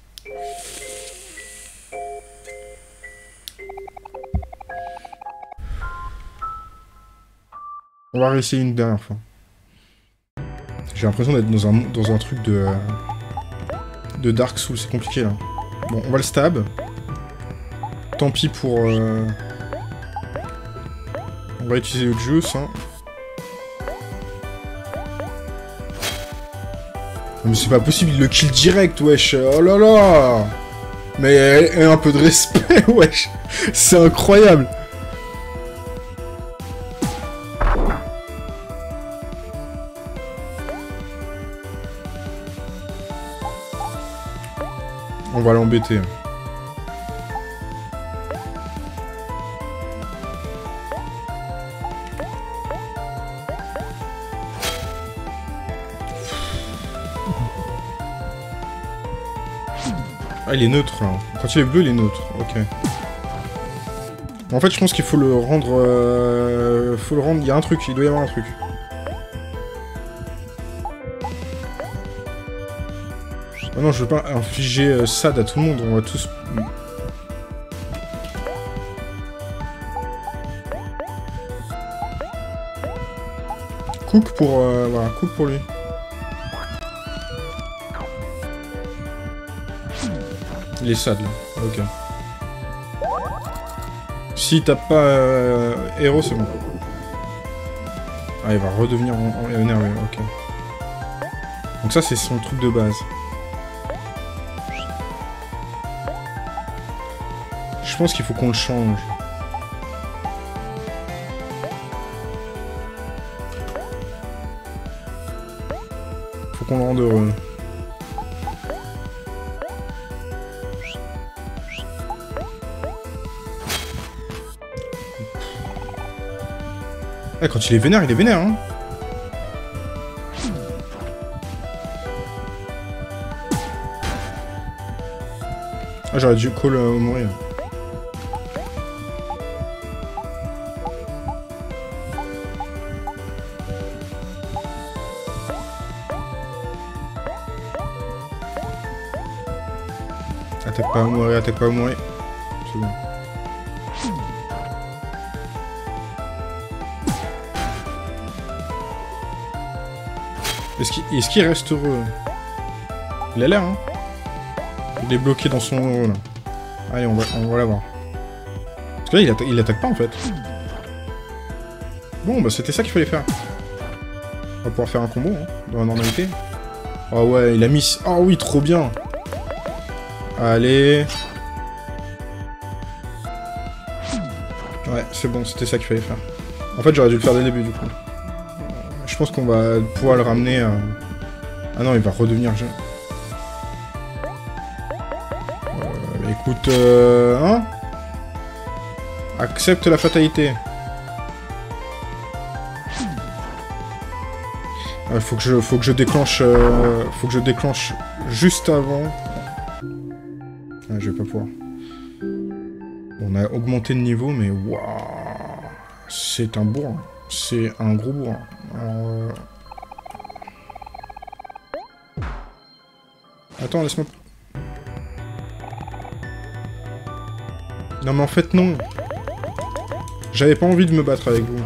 On va réessayer une dernière fois. J'ai l'impression d'être dans un, dans un truc de... de Dark Souls, c'est compliqué là. Bon, on va le stab. Tant pis pour... Euh, on va utiliser le juice, hein. Mais c'est pas possible, il le kill direct, wesh. Oh là là Mais un peu de respect, wesh. C'est incroyable. On va l'embêter. Ah, il est neutre, là. Quand il est bleu, il est neutre. Ok. En fait, je pense qu'il faut le rendre... Euh... Faut le rendre... Il y a un truc, il doit y avoir un truc. Non, je veux pas infliger euh, SAD à tout le monde, on va tous... Cook pour... Euh, voilà, cook pour lui. Les SAD, là. Ok. Si t'as pas euh, héros, c'est bon. Ah, il va redevenir énervé, ok. Donc ça, c'est son truc de base. Pense qu'il faut qu'on le change. Faut qu'on le rende heureux. Eh, quand il est vénère, il est vénère, hein Ah, j'aurais dû call euh, mourir. Mourir, attaque pas mourir. Est-ce qu'il reste heureux? Il a l'air, hein? Il est bloqué dans son... Allez, on va, on va l'avoir. Parce que là, il, attaque pas, en fait. Bon, bah c'était ça qu'il fallait faire. On va pouvoir faire un combo, hein, dans la normalité. Oh ouais, il a mis... Oh oui, trop bien Allez. Ouais, c'est bon, c'était ça qu'il fallait faire. En fait, j'aurais dû le faire dès le début, du coup. Je pense qu'on va pouvoir le ramener... à... Ah non, il va redevenir... Euh, écoute... Euh, hein? Accepte la fatalité. Il faut que je, faut que je déclenche, euh, faut que je déclenche juste avant On a augmenté de niveau, mais waouh C'est un bourrin. C'est un gros bourrin. Euh, Attends, laisse-moi... Non mais en fait non. J'avais pas envie de me battre avec vous.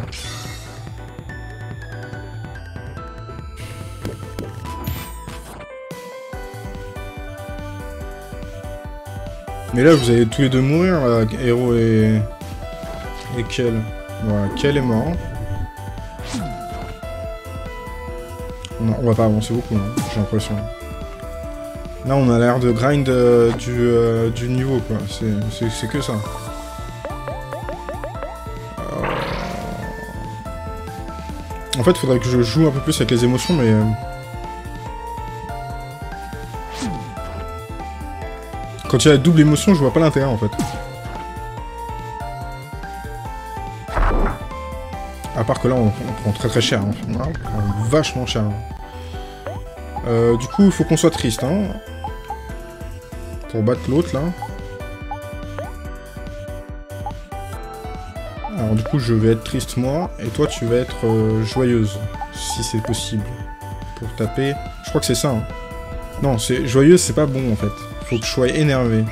Mais là, vous allez tous les deux mourir, là, Héros et... Et Kel. Voilà, Kel est mort. On va pas avancer beaucoup, hein, j'ai l'impression. Là, on a l'air de grind euh, du, euh, du niveau, quoi. C'est que ça. Euh, en fait, faudrait que je joue un peu plus avec les émotions, mais... Quand il y a la double émotion, je vois pas l'intérêt, en fait. À part que là, on, prend très très cher. Hein. vachement cher. du coup, il faut qu'on soit triste, hein pour battre l'autre, là. Alors du coup, je vais être triste, moi, et toi, tu vas être euh, joyeuse, si c'est possible. Pour taper... Je crois que c'est ça, hein. Non, c'est joyeuse, c'est pas bon, en fait. Faut que je sois énervé.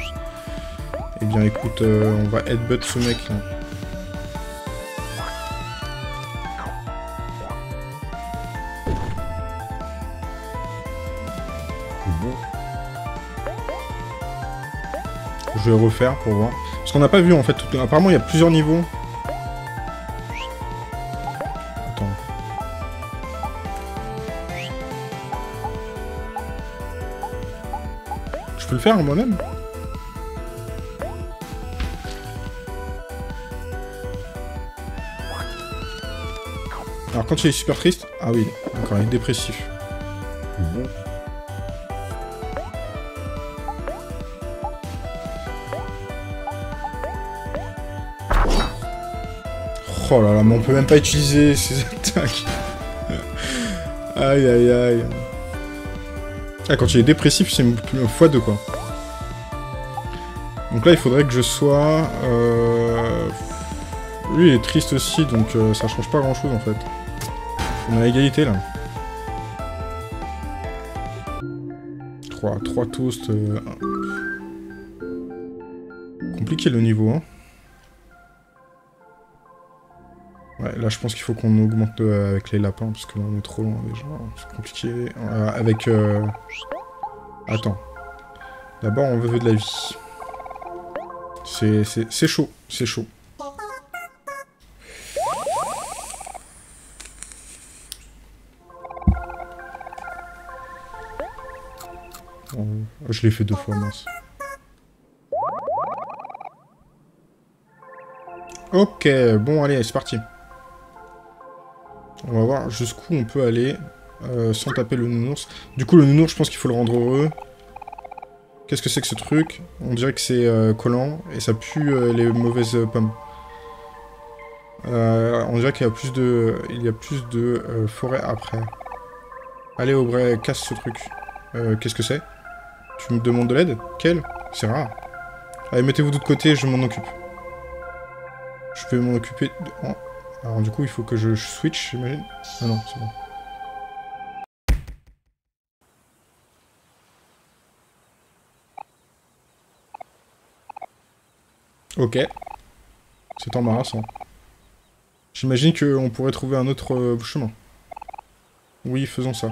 Eh bien, écoute, euh, on va headbutt ce mec, là. je vais refaire pour voir. Parce qu'on n'a pas vu en fait. Apparemment, il y a plusieurs niveaux. Moi-même Alors quand il est super triste... Ah oui, d'accord, il est dépressif. Oh là là, mais on peut même pas utiliser ces attaques. aïe aïe aïe. Ah, quand il est dépressif, c'est x2 quoi. Donc là, il faudrait que je sois... Euh... Lui, il est triste aussi, donc euh, ça change pas grand-chose en fait. On a égalité là. 3, 3 toasts. Euh, Compliqué le niveau, hein. Ouais, là je pense qu'il faut qu'on augmente euh, avec les lapins, parce que là on est trop loin déjà, c'est compliqué. Avec... Attends. D'abord on veut de la vie. C'est chaud, c'est chaud. je l'ai fait deux fois, mince. Ok, bon allez, c'est parti. On va voir jusqu'où on peut aller euh, sans taper le nounours. Du coup, le nounours, je pense qu'il faut le rendre heureux. Qu'est-ce que c'est que ce truc On dirait que c'est euh, collant et ça pue euh, les mauvaises pommes. on dirait qu'il y a plus de, il y a plus de forêt après. Allez, Aubrey, casse ce truc. Qu'est-ce que c'est? Tu me demandes de l'aide? Quelle? C'est rare. Allez, mettez-vous de côté, je m'en occupe. Je vais m'en occuper... De... Alors du coup, il faut que je switch, j'imagine? Ah non, c'est bon. Ok. C'est embarrassant. J'imagine qu'on pourrait trouver un autre euh, chemin. Oui, faisons ça.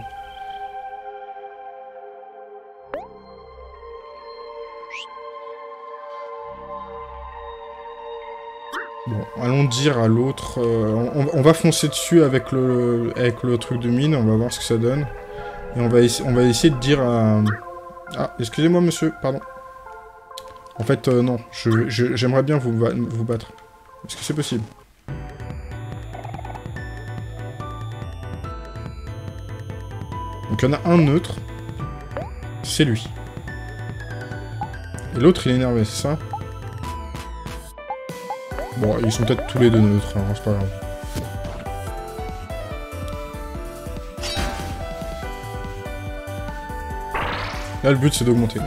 Bon, allons dire à l'autre... Euh, on, va foncer dessus avec le, avec le truc de mine, on va voir ce que ça donne. Et on va, on va essayer de dire à... Ah, excusez-moi monsieur, pardon. En fait, euh, non, j'aimerais bien vous, battre. Est-ce que c'est possible? Donc il y en a un neutre. C'est lui. Et l'autre, il est énervé, c'est ça? Bon, ils sont peut-être tous les deux neutres, hein, c'est pas grave. Là, le but, c'est d'augmenter.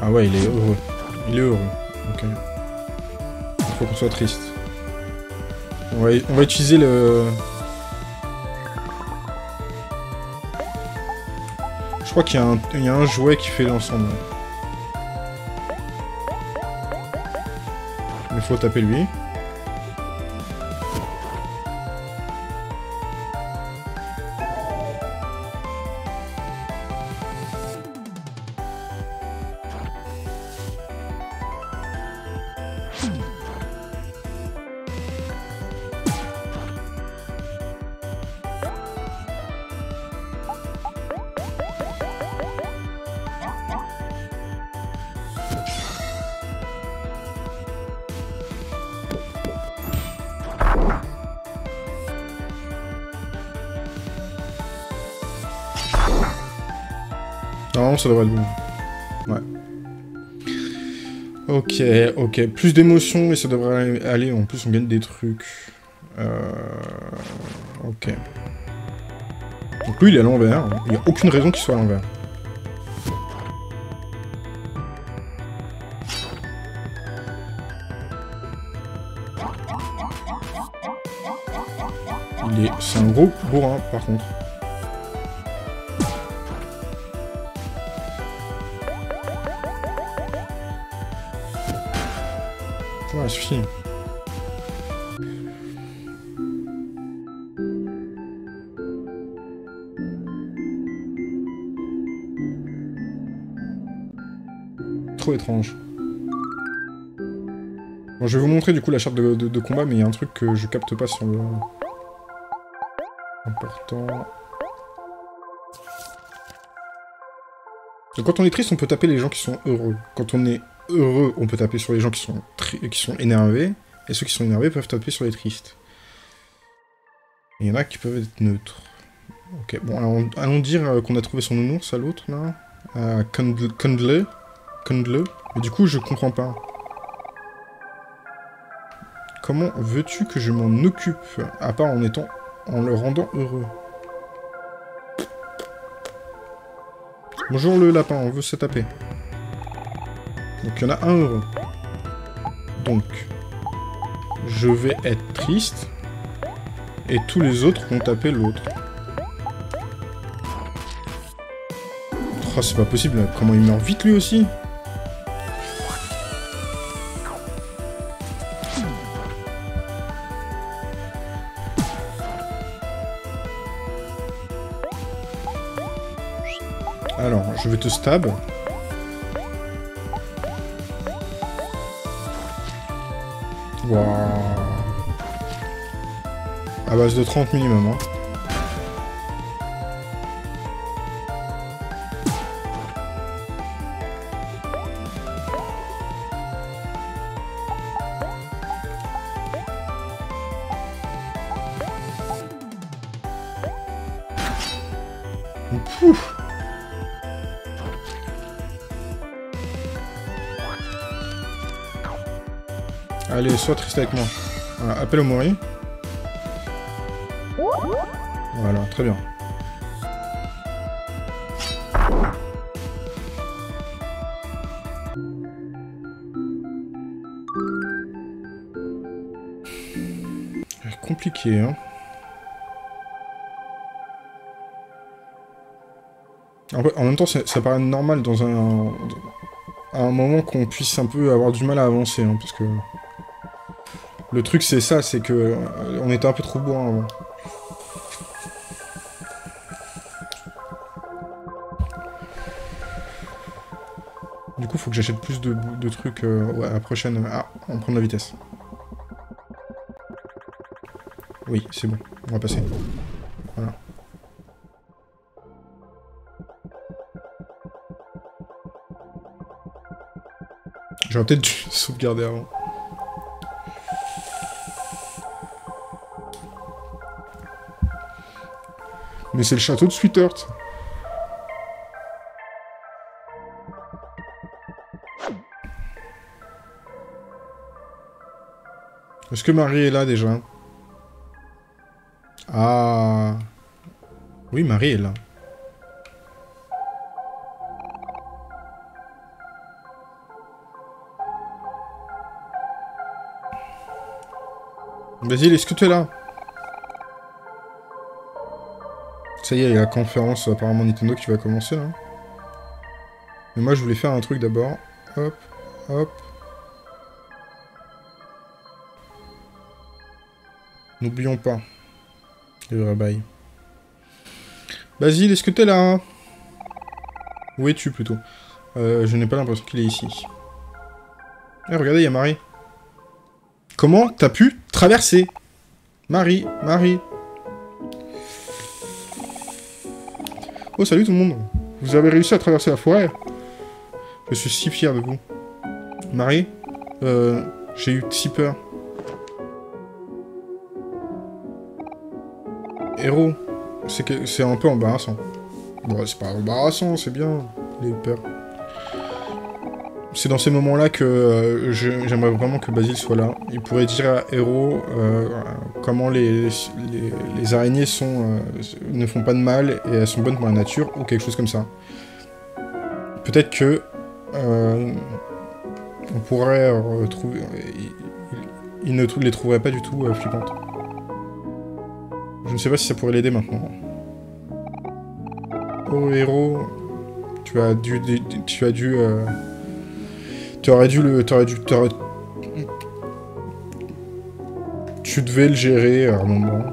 Ah ouais, il est heureux. Il est heureux. Ok. Il faut qu'on soit triste. On va, on va utiliser le... Je crois qu'il y, y, a un jouet qui fait l'ensemble. Il faut taper lui. Ça devrait être bon. Ouais. Ok, ok. Plus d'émotion et ça devrait aller. En plus, on gagne des trucs. Euh... Ok. Donc lui, il est à l'envers. Il n'y a aucune raison qu'il soit à l'envers. Il est... C'est un gros bourrin, par contre. Trop étrange. Bon, je vais vous montrer du coup la charte de, de combat, mais il y a un truc que je capte pas sur le... Important... Donc quand on est triste, on peut taper les gens qui sont heureux. Quand on est heureux, on peut taper sur les gens qui sont, qui sont énervés, et ceux qui sont énervés peuvent taper sur les tristes. Il y en a qui peuvent être neutres. Ok, bon, allons, dire euh, qu'on a trouvé son nounours à l'autre, là. À Kundle. Kundle. Mais du coup, je comprends pas. Comment veux-tu que je m'en occupe À part en étant... en le rendant heureux? Bonjour le lapin, on veut se taper. Donc il y en a un heureux. Donc, je vais être triste. Et tous les autres vont taper l'autre. Oh, c'est pas possible. Comment il meurt vite lui aussi? Alors, je vais te stab. Waouh. À base de 30 minimum, hein. Sois triste avec moi. Voilà, appelle au Mori. Voilà, très bien. Compliqué, hein. En même temps, ça, paraît normal dans un, à un moment qu'on puisse un peu avoir du mal à avancer, hein, parce que le truc, c'est ça, c'est que euh, on était un peu trop bourrin avant. Du coup, faut que j'achète plus de, de trucs euh, ouais, à la prochaine. Ah, on prend de la vitesse. Oui, c'est bon. On va passer. Voilà. J'aurais peut-être dû sauvegarder avant. Mais c'est le château de Sweetheart. Est-ce que Marie est là déjà? Ah... Oui, Marie est là. Vas-y, est-ce que tu es là? Ça y est, il y a la conférence apparemment Nintendo qui va commencer là. Mais moi je voulais faire un truc d'abord. Hop, hop. N'oublions pas. Le rabaille. Basile, est-ce que t'es là? Où es-tu plutôt? Euh, Je n'ai pas l'impression qu'il est ici. Eh, regardez, il y a Marie. Comment t'as pu traverser? Marie, Marie. Oh, salut tout le monde. Vous avez réussi à traverser la forêt. Je suis si fier de vous. Marie, euh, j'ai eu si peur. Héros, c'est un peu embarrassant. Bon, c'est pas embarrassant, c'est bien, les peurs. C'est dans ces moments-là que euh, j'aimerais vraiment que Basile soit là. Il pourrait dire à Héros euh, comment les, les, araignées sont, euh, ne font pas de mal et elles sont bonnes pour la nature, ou quelque chose comme ça. Peut-être que on pourrait retrouver... Il, ne les trouverait pas du tout flippantes. Je ne sais pas si ça pourrait l'aider maintenant. Oh héros, tu as dû, tu as dû, euh, tu aurais dû le, tu aurais dû, tu devais le gérer à un moment.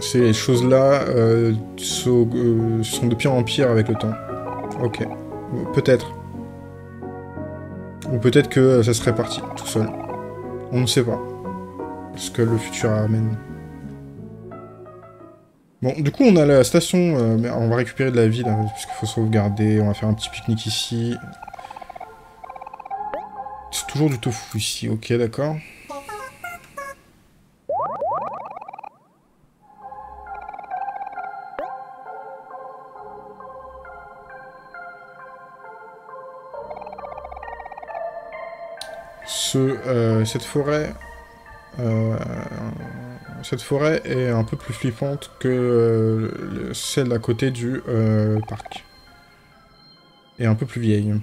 Ces choses-là euh, sont, euh, sont, de pire en pire avec le temps. Ok, peut-être. Ou peut-être que ça serait parti tout seul. On ne sait pas. Ce que le futur amène. Bon, du coup, on a la station, euh, on va récupérer de la ville, hein, puisqu'il faut sauvegarder, on va faire un petit pique-nique ici. C'est toujours du tofu ici, ok, d'accord. Ce, euh, cette forêt... Euh, cette forêt est un peu plus flippante que euh, celle à côté du parc. Et un peu plus vieille.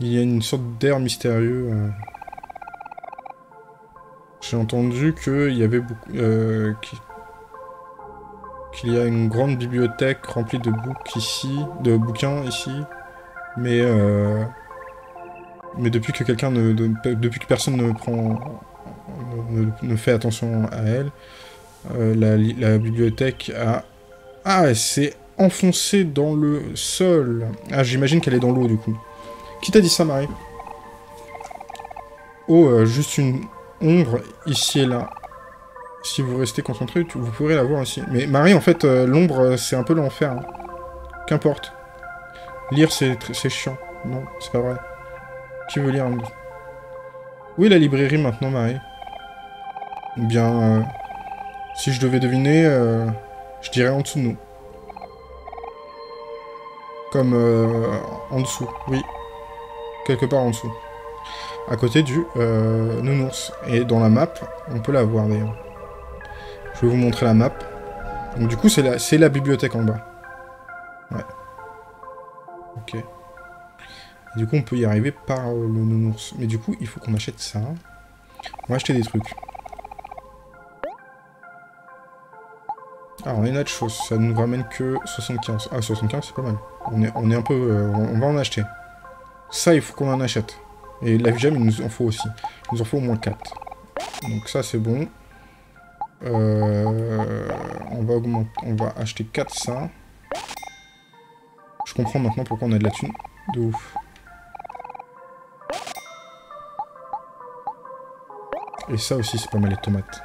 Il y a une sorte d'air mystérieux. Euh. J'ai entendu qu'il y avait beaucoup... qu'il y a une grande bibliothèque remplie de bouquins ici, de bouquins ici, mais mais depuis que quelqu'un ne, depuis que personne ne prend ne, fait attention à elle. Euh, la, bibliothèque a... Ah, elle s'est enfoncée dans le sol. Ah, j'imagine qu'elle est dans l'eau, du coup. Qui t'a dit ça, Marie? Oh, euh, juste une ombre ici et là. Si vous restez concentré, vous pourrez la voir ici. Mais Marie, en fait, euh, l'ombre, c'est un peu l'enfer. Hein. Qu'importe. Lire, c'est chiant. Non, c'est pas vrai. Qui veut lire Où est la librairie maintenant, Marie? Bien, euh, si je devais deviner, euh, je dirais en dessous de nous. Comme euh, en dessous, oui. Quelque part en dessous. À côté du nounours. Et dans la map, on peut la voir d'ailleurs. Je vais vous montrer la map. Donc du coup, c'est la, la bibliothèque en bas. Ouais. Ok. du coup, on peut y arriver par le nounours. Mais du coup, il faut qu'on achète ça. On va acheter des trucs. Ah, on a une autre chose, ça nous ramène que 75. Ah, 75, c'est pas mal. On est, on est un peu... Euh, on va en acheter. Ça, il faut qu'on en achète. Et la gemme, il nous en faut aussi. Il nous en faut au moins 4. Donc ça, c'est bon. Euh, on, va acheter 4 ça. Je comprends maintenant pourquoi on a de la thune. De ouf. Et ça aussi, c'est pas mal les tomates.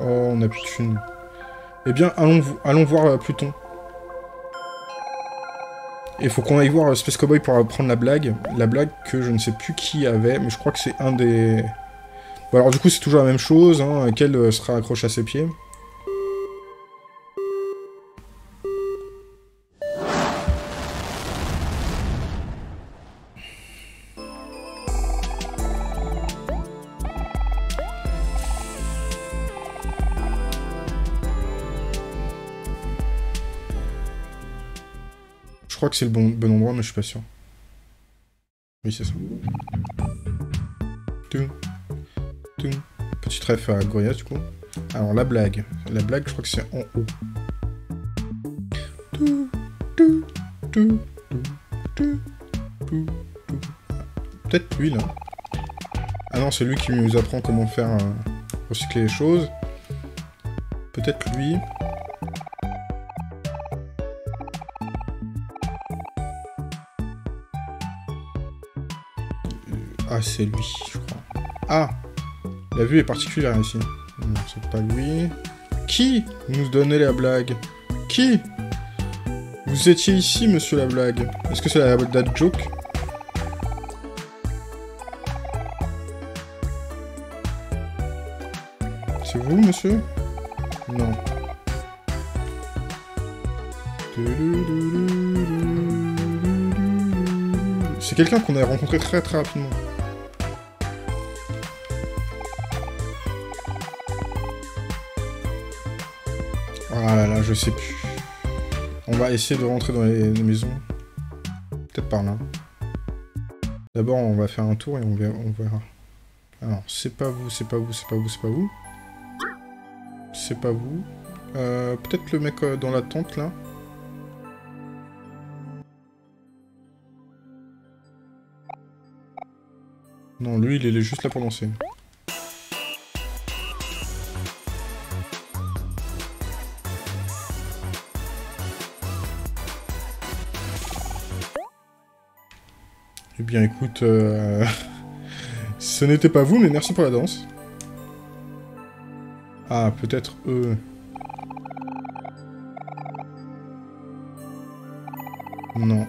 Oh, on a plus de thune. Eh bien, allons, allons voir euh, Pluton. Il faut qu'on aille voir Space Cowboy pour apprendre la blague. La blague que je ne sais plus qui avait, mais je crois que c'est un des... Bon, alors du coup, c'est toujours la même chose. Hein, quel euh, sera accroché à ses pieds? Je crois que c'est le bon, bon endroit, mais je suis pas sûr. Oui, c'est ça. Petit trèfle à Gorias, du coup. Alors, la blague. La blague, je crois que c'est en haut. Peut-être lui, là. Ah non, c'est lui qui nous apprend comment faire euh, recycler les choses. Peut-être lui. Ah, c'est lui, je crois. Ah La vue est particulière ici. Non, c'est pas lui. Qui nous donnait la blague? Qui? Vous étiez ici, monsieur la blague. Est-ce que c'est la date joke? C'est vous, monsieur? Non. C'est quelqu'un qu'on a rencontré très très rapidement. Là je sais plus. On va essayer de rentrer dans les, maisons. Peut-être par là. D'abord, on va faire un tour et on verra. On verra. Alors, c'est pas vous, c'est pas vous, c'est pas vous, c'est pas vous. C'est pas vous. Euh, Peut-être le mec euh, dans la tente, là. Non, lui, il est juste là pour lancer. Bien, écoute, euh... ce n'était pas vous, mais merci pour la danse. Ah, peut-être eux. Non.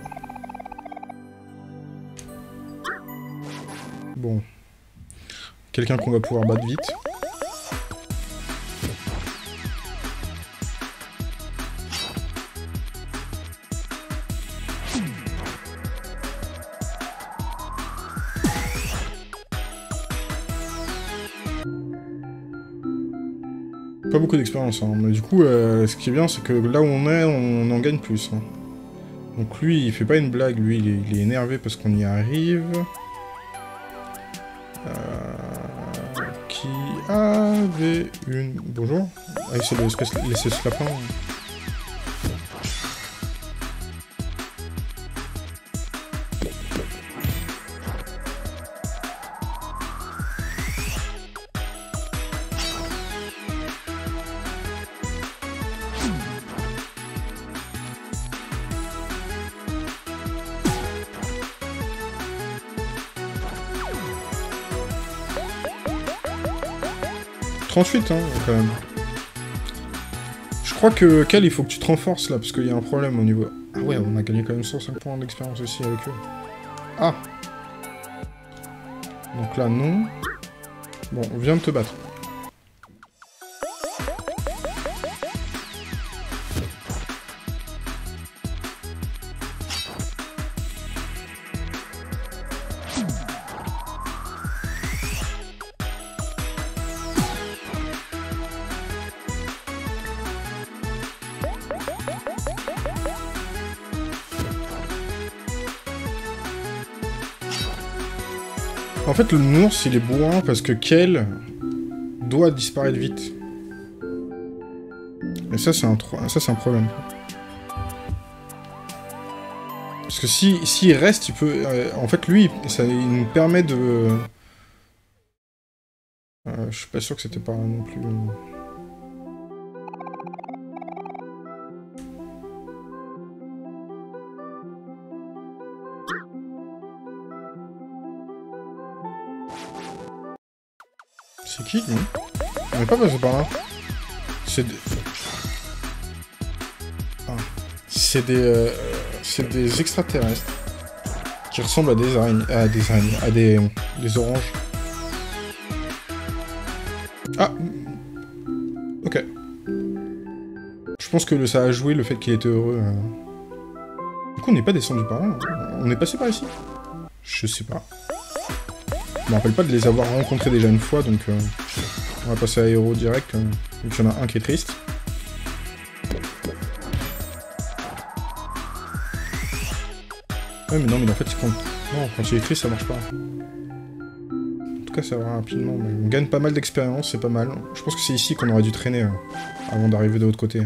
Bon. Quelqu'un qu'on va pouvoir battre vite. D'expérience, hein. mais du coup, euh, ce qui est bien, c'est que là où on est, on en gagne plus. hein. Donc lui, il fait pas une blague, lui, il est, il énervé parce qu'on y arrive. Euh, qui avait une... Bonjour Ah, laisser ce 38, hein, quand même. Je crois que, Cal, il faut que tu te renforces, là, parce qu'il y a un problème au niveau... Ah ouais, on a gagné quand même 105 points d'expérience aussi avec eux. Ah Donc là, non. Bon, on vient de te battre. Fait, le nounours, il est bourrin parce que Kel doit disparaître vite. Et ça, c'est un, ça, c'est un problème. Parce que si s'il reste, il peut... euh, en fait, lui, ça, il nous permet de... Euh, je suis pas sûr que c'était pas non plus... On est pas passé par là. C'est des... Ah. C'est des... euh, C'est des extraterrestres. Qui ressemblent à des araignées... À des araignées... À des... Des oranges. Ah Ok. Je pense que ça a joué le fait qu'il était heureux. euh. Du coup, on n'est pas descendu par là. hein. On est passé par ici Je sais pas. Je me rappelle pas de les avoir rencontrés déjà une fois, donc euh, on va passer à Héros direct, euh, vu qu'il y en a un qui est triste. Ouais, mais non, mais en fait, quand, non, quand il est triste, ça marche pas. En tout cas, ça va rapidement. mais on gagne pas mal d'expérience, c'est pas mal. Je pense que c'est ici qu'on aurait dû traîner euh, avant d'arriver de l'autre côté.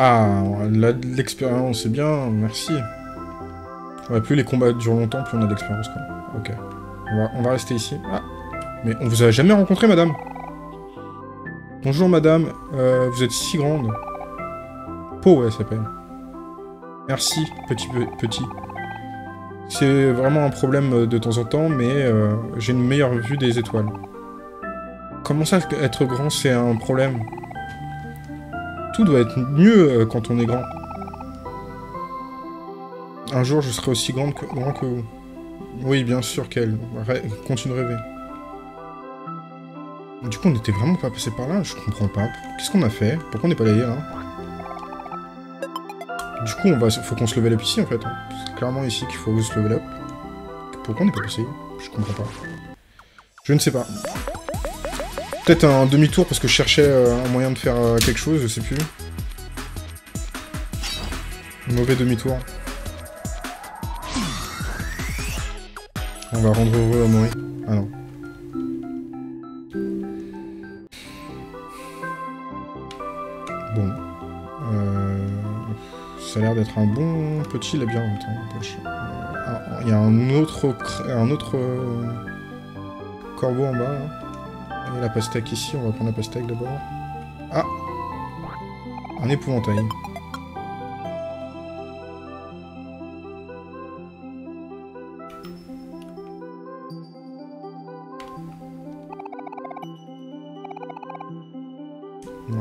Ah, l'expérience, c'est bien, merci. Plus les combats durent longtemps, plus on a de l'expérience, quoi. Ok. On va, rester ici. Ah Mais on vous a jamais rencontré, madame Bonjour, madame. Euh, vous êtes si grande. Po, ça s'appelle. Merci, petit petit. C'est vraiment un problème de temps en temps, mais euh, j'ai une meilleure vue des étoiles. Comment ça, être grand, c'est un problème? Tout doit être mieux euh, quand on est grand. Un jour, je serai aussi grande que, grand que vous. Oui, bien sûr qu'elle. Continue de rêver. Du coup, on n'était vraiment pas passé par là, je comprends pas. Qu'est-ce qu'on a fait? Pourquoi on n'est pas allé là Du coup, on va, faut qu'on se level up ici, en fait. Hein. C'est clairement ici qu'il faut se level up. Pourquoi on n'est pas passé? Je comprends pas. Je ne sais pas. Peut-être un demi-tour parce que je cherchais euh, un moyen de faire euh, quelque chose, je sais plus. Mauvais demi-tour. On va rendre heureux mourir. Ah non. Bon. Euh, ça a l'air d'être un bon petit labyrinthe. Hein, ah, il y a un autre, un autre corbeau en bas. Hein. La pastèque ici, on va prendre la pastèque d'abord. Ah Un épouvantail.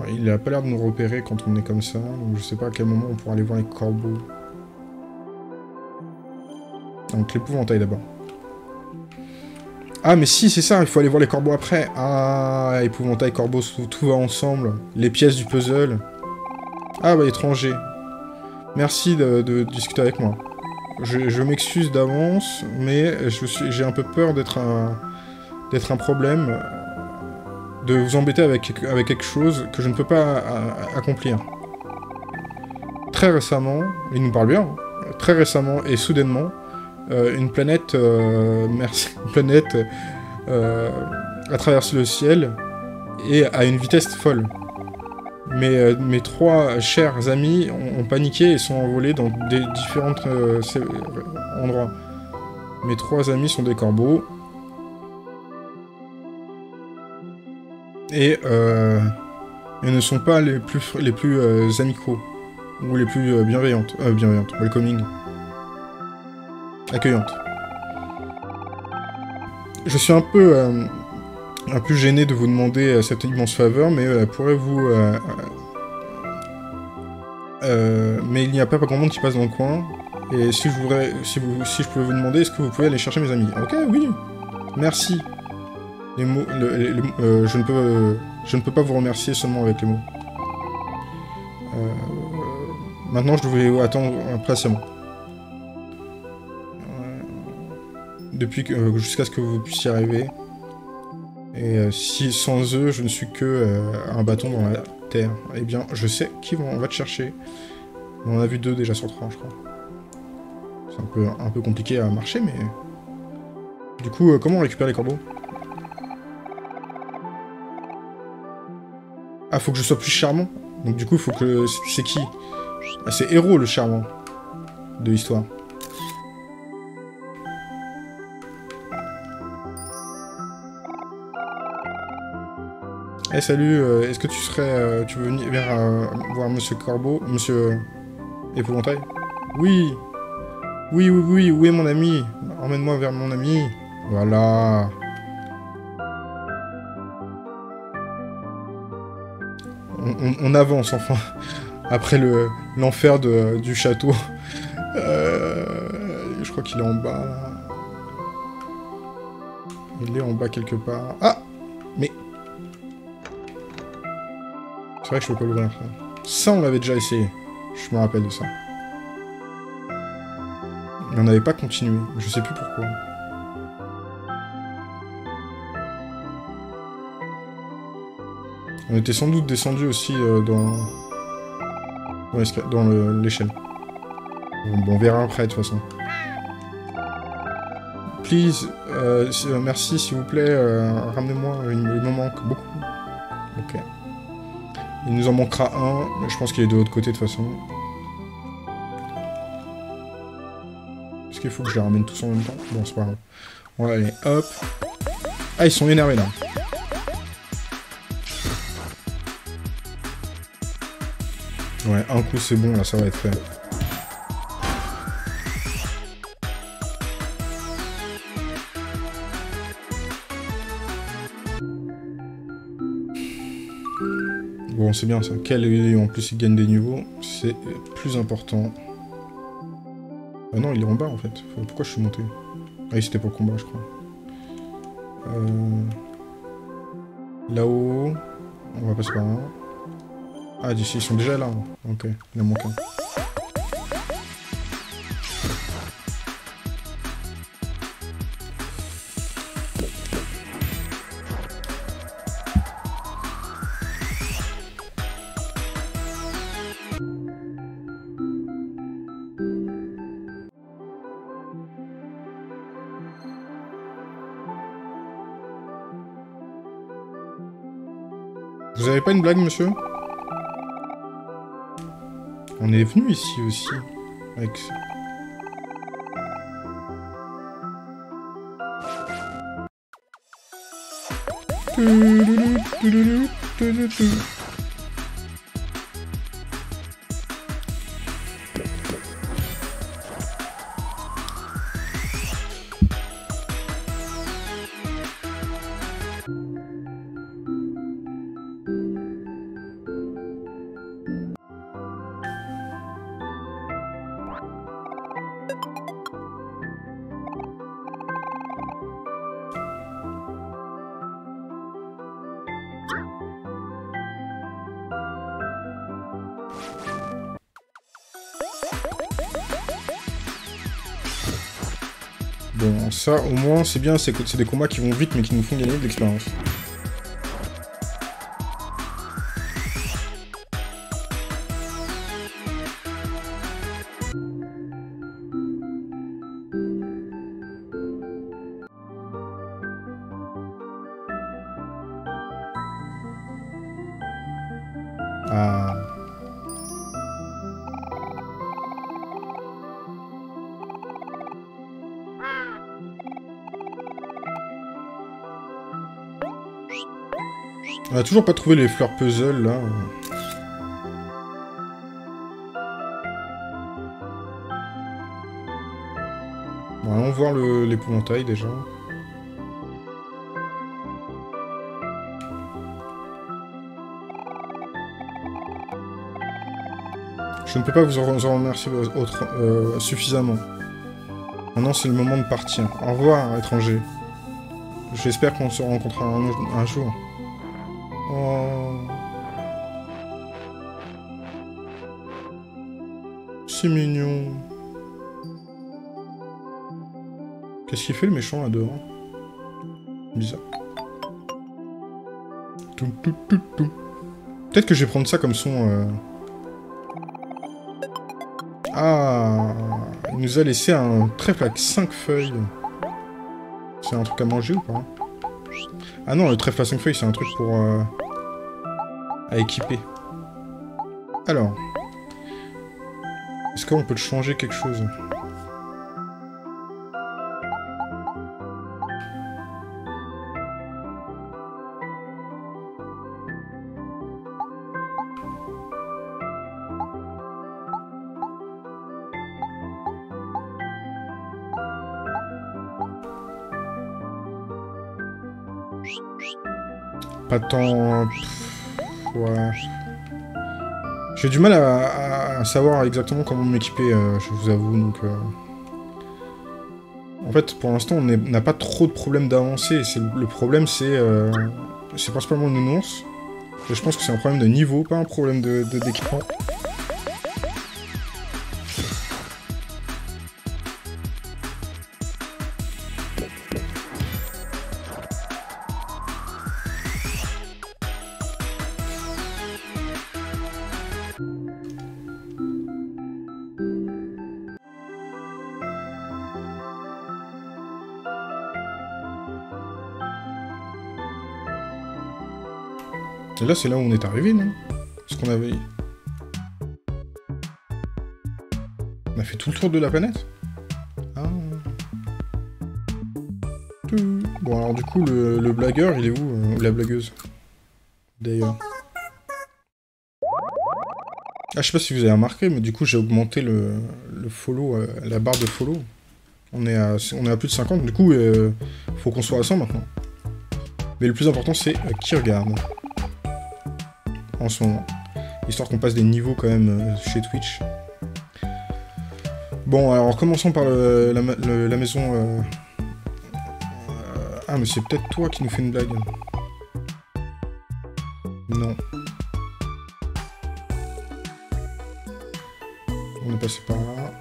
il a pas l'air de nous repérer quand on est comme ça, donc je sais pas à quel moment on pourra aller voir les corbeaux. Donc l'épouvantail d'abord. Ah, mais si, c'est ça, il faut aller voir les corbeaux après. Ah, épouvantail, corbeaux, tout va ensemble. Les pièces du puzzle. Ah, bah, étranger. Merci de, discuter avec moi. Je, m'excuse d'avance, mais j'ai un peu peur d'être un, problème, de vous embêter avec, avec quelque chose que je ne peux pas accomplir. Très récemment, il nous parle bien, hein. très récemment et soudainement, une planète, euh, merci, une planète euh, a traversé le ciel et à une vitesse folle. Mes, mes trois chers amis ont, paniqué et sont envolés dans des différents endroits. Mes trois amis sont des corbeaux. Et euh, ils ne sont pas les plus, les plus amicaux ou les plus bienveillantes, bienveillantes, welcoming accueillante. Je suis un peu, euh, un peu gêné de vous demander euh, cette immense faveur, mais euh, pourrez-vous... mais il n'y a pas grand monde qui passe dans le coin, et si je voudrais, si, vous, je pouvais vous demander, est-ce que vous pouvez aller chercher mes amis? Ok, oui. Merci. Les mots, je ne peux, je ne peux pas vous remercier seulement avec les mots. maintenant, je devais attendre patiemment. Depuis euh, jusqu'à ce que vous puissiez arriver. Et euh, si sans eux, je ne suis que euh, un bâton dans la terre, eh bien, je sais qui on va te chercher. On en a vu deux déjà sur trois, je crois. C'est un peu, un peu compliqué à marcher, mais... Du coup, comment on récupère les corbeaux? Ah, faut que je sois plus charmant Donc du coup, faut que... C'est qui? Ah, C'est Héros, le charmant de l'histoire. Eh salut, euh, est-ce que tu serais... Euh, tu veux venir euh, voir Monsieur Corbeau Monsieur... Épouvantail? Oui Oui, oui, oui, où est mon ami? Emmène-moi vers mon ami. Voilà. On, avance, enfin. Après le l'enfer du château. je crois qu'il est en bas. Il est en bas quelque part. Ah Mais... C'est vrai que je peux pas l'ouvrir. Ça, on l'avait déjà essayé. Je me rappelle de ça. Mais on n'avait pas continué. Je sais plus pourquoi. On était sans doute descendu aussi euh, dans... dans l'échelle. Bon, on verra après, de toute façon. Please, euh, euh, merci, s'il vous plaît, ramenez-moi, il me manque beaucoup. Ok. Il nous en manquera un, mais je pense qu'il est de l'autre côté de toute façon. Est-ce qu'il faut que je les ramène tous en même temps? Bon, c'est pas grave. On va aller, hop. Ah, ils sont énervés là. Ouais, un coup c'est bon, là ça va être fait. C'est bien ça. Quel en plus il gagne des niveaux, c'est plus important. Ah non, il est en bas en fait. Pourquoi je suis monté? Ah oui, c'était pour combat, je crois. Euh... Là-haut, on va passer par là. Ah, d'ici, ils sont déjà là. Ok, il en manque. Pas une blague, monsieur? On est venu ici aussi. Avec... ça, au moins, c'est bien, c'est des combats qui vont vite, mais qui nous font gagner de l'expérience. On a toujours pas trouvé les fleurs puzzle là. Bon, allons voir l'épouvantail déjà. Je ne peux pas vous en, remercier autre, euh, suffisamment. Maintenant, c'est le moment de partir. Au revoir, étranger. J'espère qu'on se rencontrera un jour. Qu'est-ce qu'il fait le méchant là dehors Bizarre. Peut-être que je vais prendre ça comme son... Euh... Ah Il nous a laissé un trèfle avec 5 feuilles. C'est un truc à manger ou pas? Ah non, le trèfle à 5 feuilles, c'est un truc pour... Euh, à équiper. Alors. Est-ce qu'on peut changer quelque chose? Tant... Ouais. J'ai du mal à, savoir exactement comment m'équiper, euh, je vous avoue, donc... Euh. En fait, pour l'instant, on n'a pas trop de problèmes d'avancer. Le problème, c'est... Euh, c'est principalement le nounours. je pense que c'est un problème de niveau, pas un problème d'équipement. De, Et là, c'est là où on est arrivé, non? Ce qu'on avait... On a fait tout le tour de la planète? Ah... Bon, alors du coup, le, blagueur, il est où euh, Ou la blagueuse? D'ailleurs. Ah, je sais pas si vous avez remarqué, mais du coup, j'ai augmenté le, follow, euh, la barre de follow. On est à, on est à plus de 50, du coup, euh, faut qu'on soit à 100 maintenant. Mais le plus important, c'est qui regarde. En ce. Histoire qu'on passe des niveaux quand même chez Twitch. Bon, alors commençons par la, maison... Ah, mais c'est peut-être toi qui nous fais une blague. Non. On est passé par là.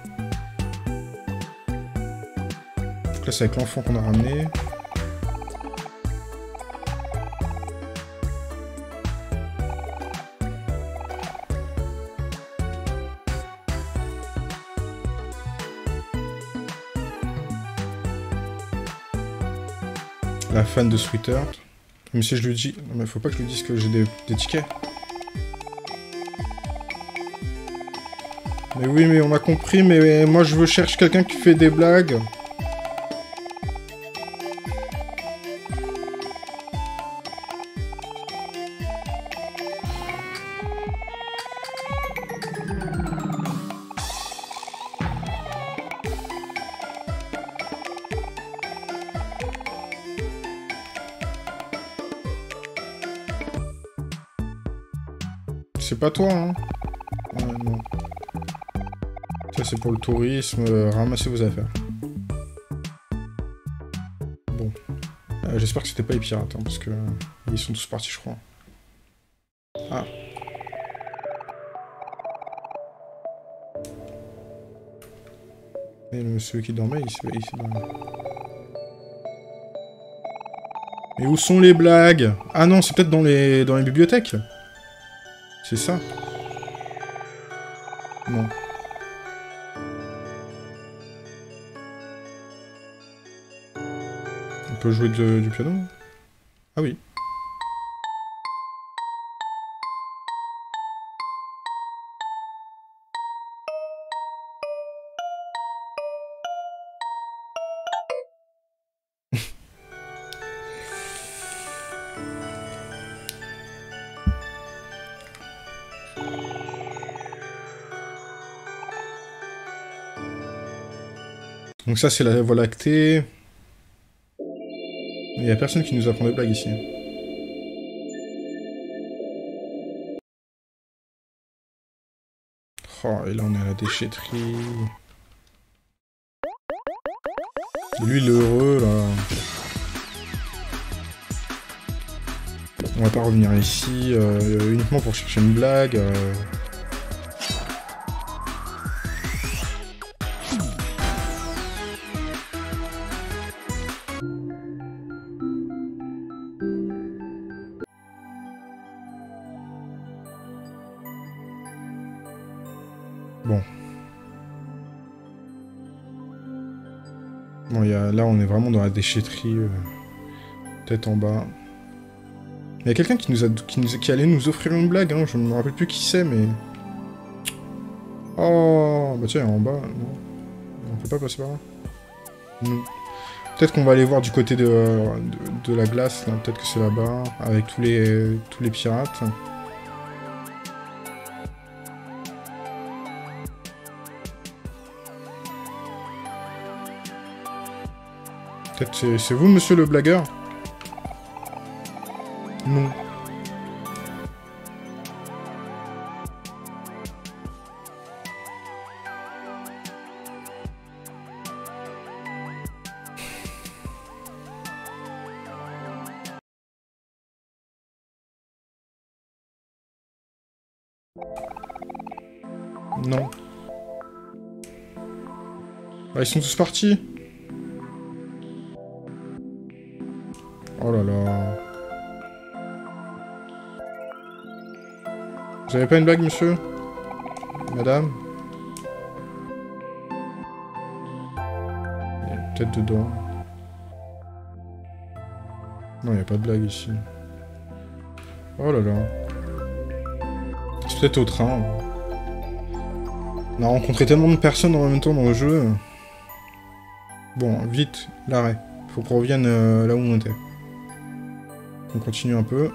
Donc là, c'est avec l'enfant qu'on a ramené. Fan de Sweeter. Mais si je lui dis... Non mais faut pas que je lui dise que j'ai des, tickets. Mais oui, mais on a compris, mais moi je veux chercher quelqu'un qui fait des blagues. C'est pas toi, hein Ouais, non. Ça, c'est pour le tourisme. Euh, ramassez vos affaires. Bon. Euh, j'espère que c'était pas les pirates, hein, parce que... Euh, ils sont tous partis, je crois. Ah. Et le monsieur qui dormait, il s'est. Mais où sont les blagues? Ah non, c'est peut-être dans les, dans les bibliothèques c'est ça Non. On peut jouer du piano? Ah oui. Donc ça, c'est la voie lactée. Il n'y a personne qui nous apprend des blagues ici. Oh, et là, on est à la déchetterie. lui, il est heureux, là. On va pas revenir ici euh, uniquement pour chercher une blague. Euh. Vraiment dans la déchetterie. Euh, tête en bas. Il y a quelqu'un qui allait nous offrir une blague, hein. je me rappelle plus qui c'est, mais... Oh, bah tiens, en bas, non. On peut pas passer par là Peut-être qu'on va aller voir du côté de, de, de la glace. Peut-être que c'est là-bas, avec tous les, tous les pirates. C'est vous, monsieur le blagueur Non. Non. Ah, ils sont tous partis. Vous avez pas une blague, monsieur Madame peut-être dedans. Non, il a pas de blague ici. Oh là là. passe peut-être au train. On a rencontré tellement de personnes en même temps dans le jeu. Bon, vite, l'arrêt. Faut qu'on revienne euh, là où on était. On continue un peu.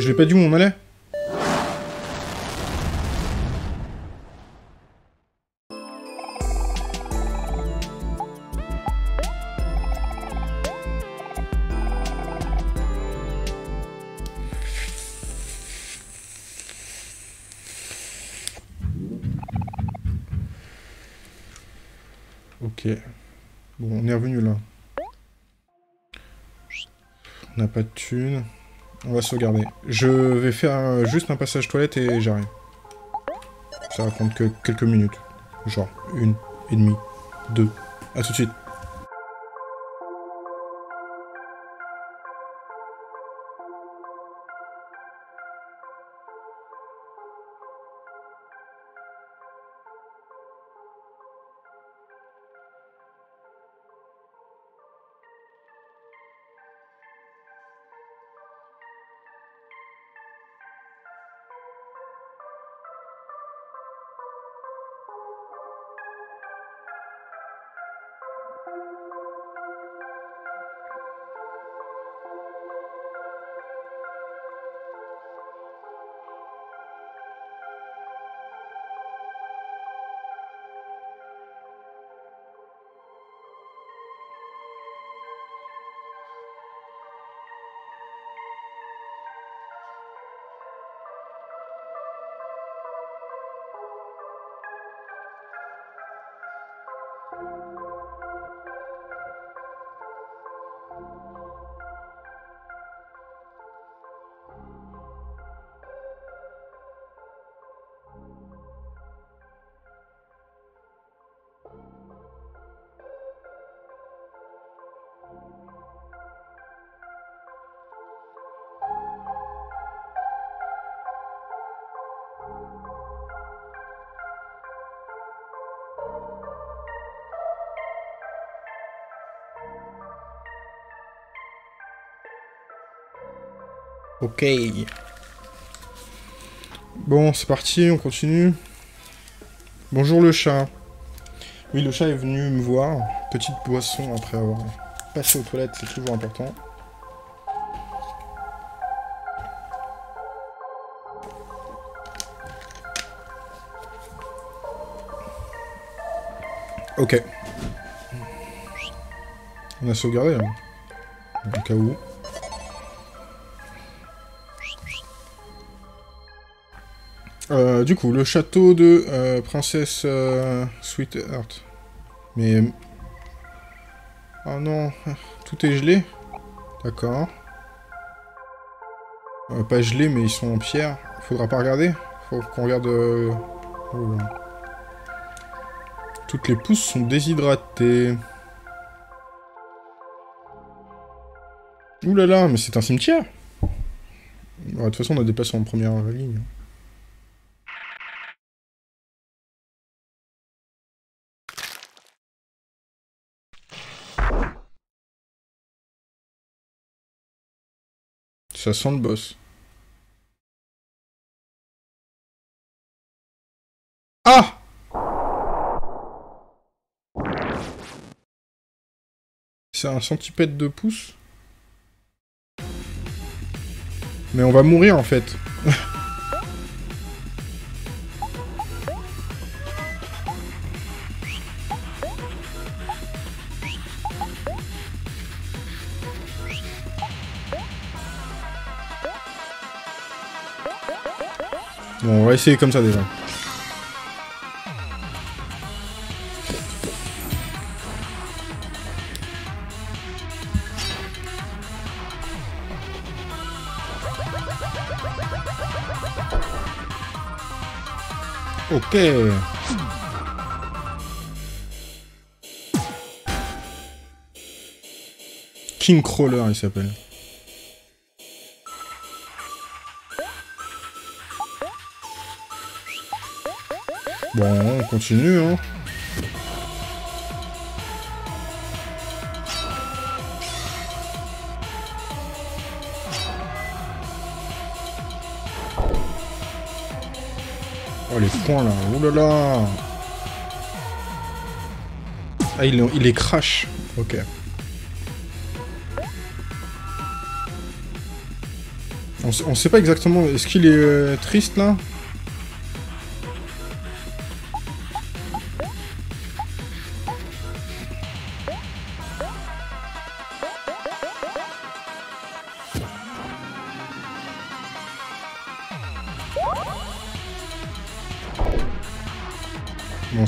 Je l'ai pas dit où on Ok. Bon, on est revenu là. On n'a pas de thunes. On va sauvegarder. Je vais faire juste un passage toilette et j'arrive. Ça va prendre que quelques minutes. Genre une et demie, deux. A tout de suite. Ok. Bon, c'est parti, on continue. Bonjour le chat. Oui, le chat est venu me voir. Petite boisson après avoir passé aux toilettes, c'est toujours important. Ok. On a sauvegardé, hein. Au cas où. Euh, du coup, le château de euh, Princesse euh, Sweetheart. Mais... Oh non, tout est gelé D'accord. pas gelé, mais ils sont en pierre. Faudra pas regarder Faut qu'on regarde... Oh. Toutes les pousses sont déshydratées. Ouh là là, mais c'est un cimetière De toute façon, on a déplacé en première ligne. Ça sent le boss. Ah C'est un centipède de pouce? Mais on va mourir en fait. va essayer comme ça déjà. Ok. King Crawler, il s'appelle. Bon, on continue, hein. Oh, les points, là. Oh là là Ah, il, il est crash. Ok. On, on sait pas exactement... Est-ce qu'il est euh, triste, là?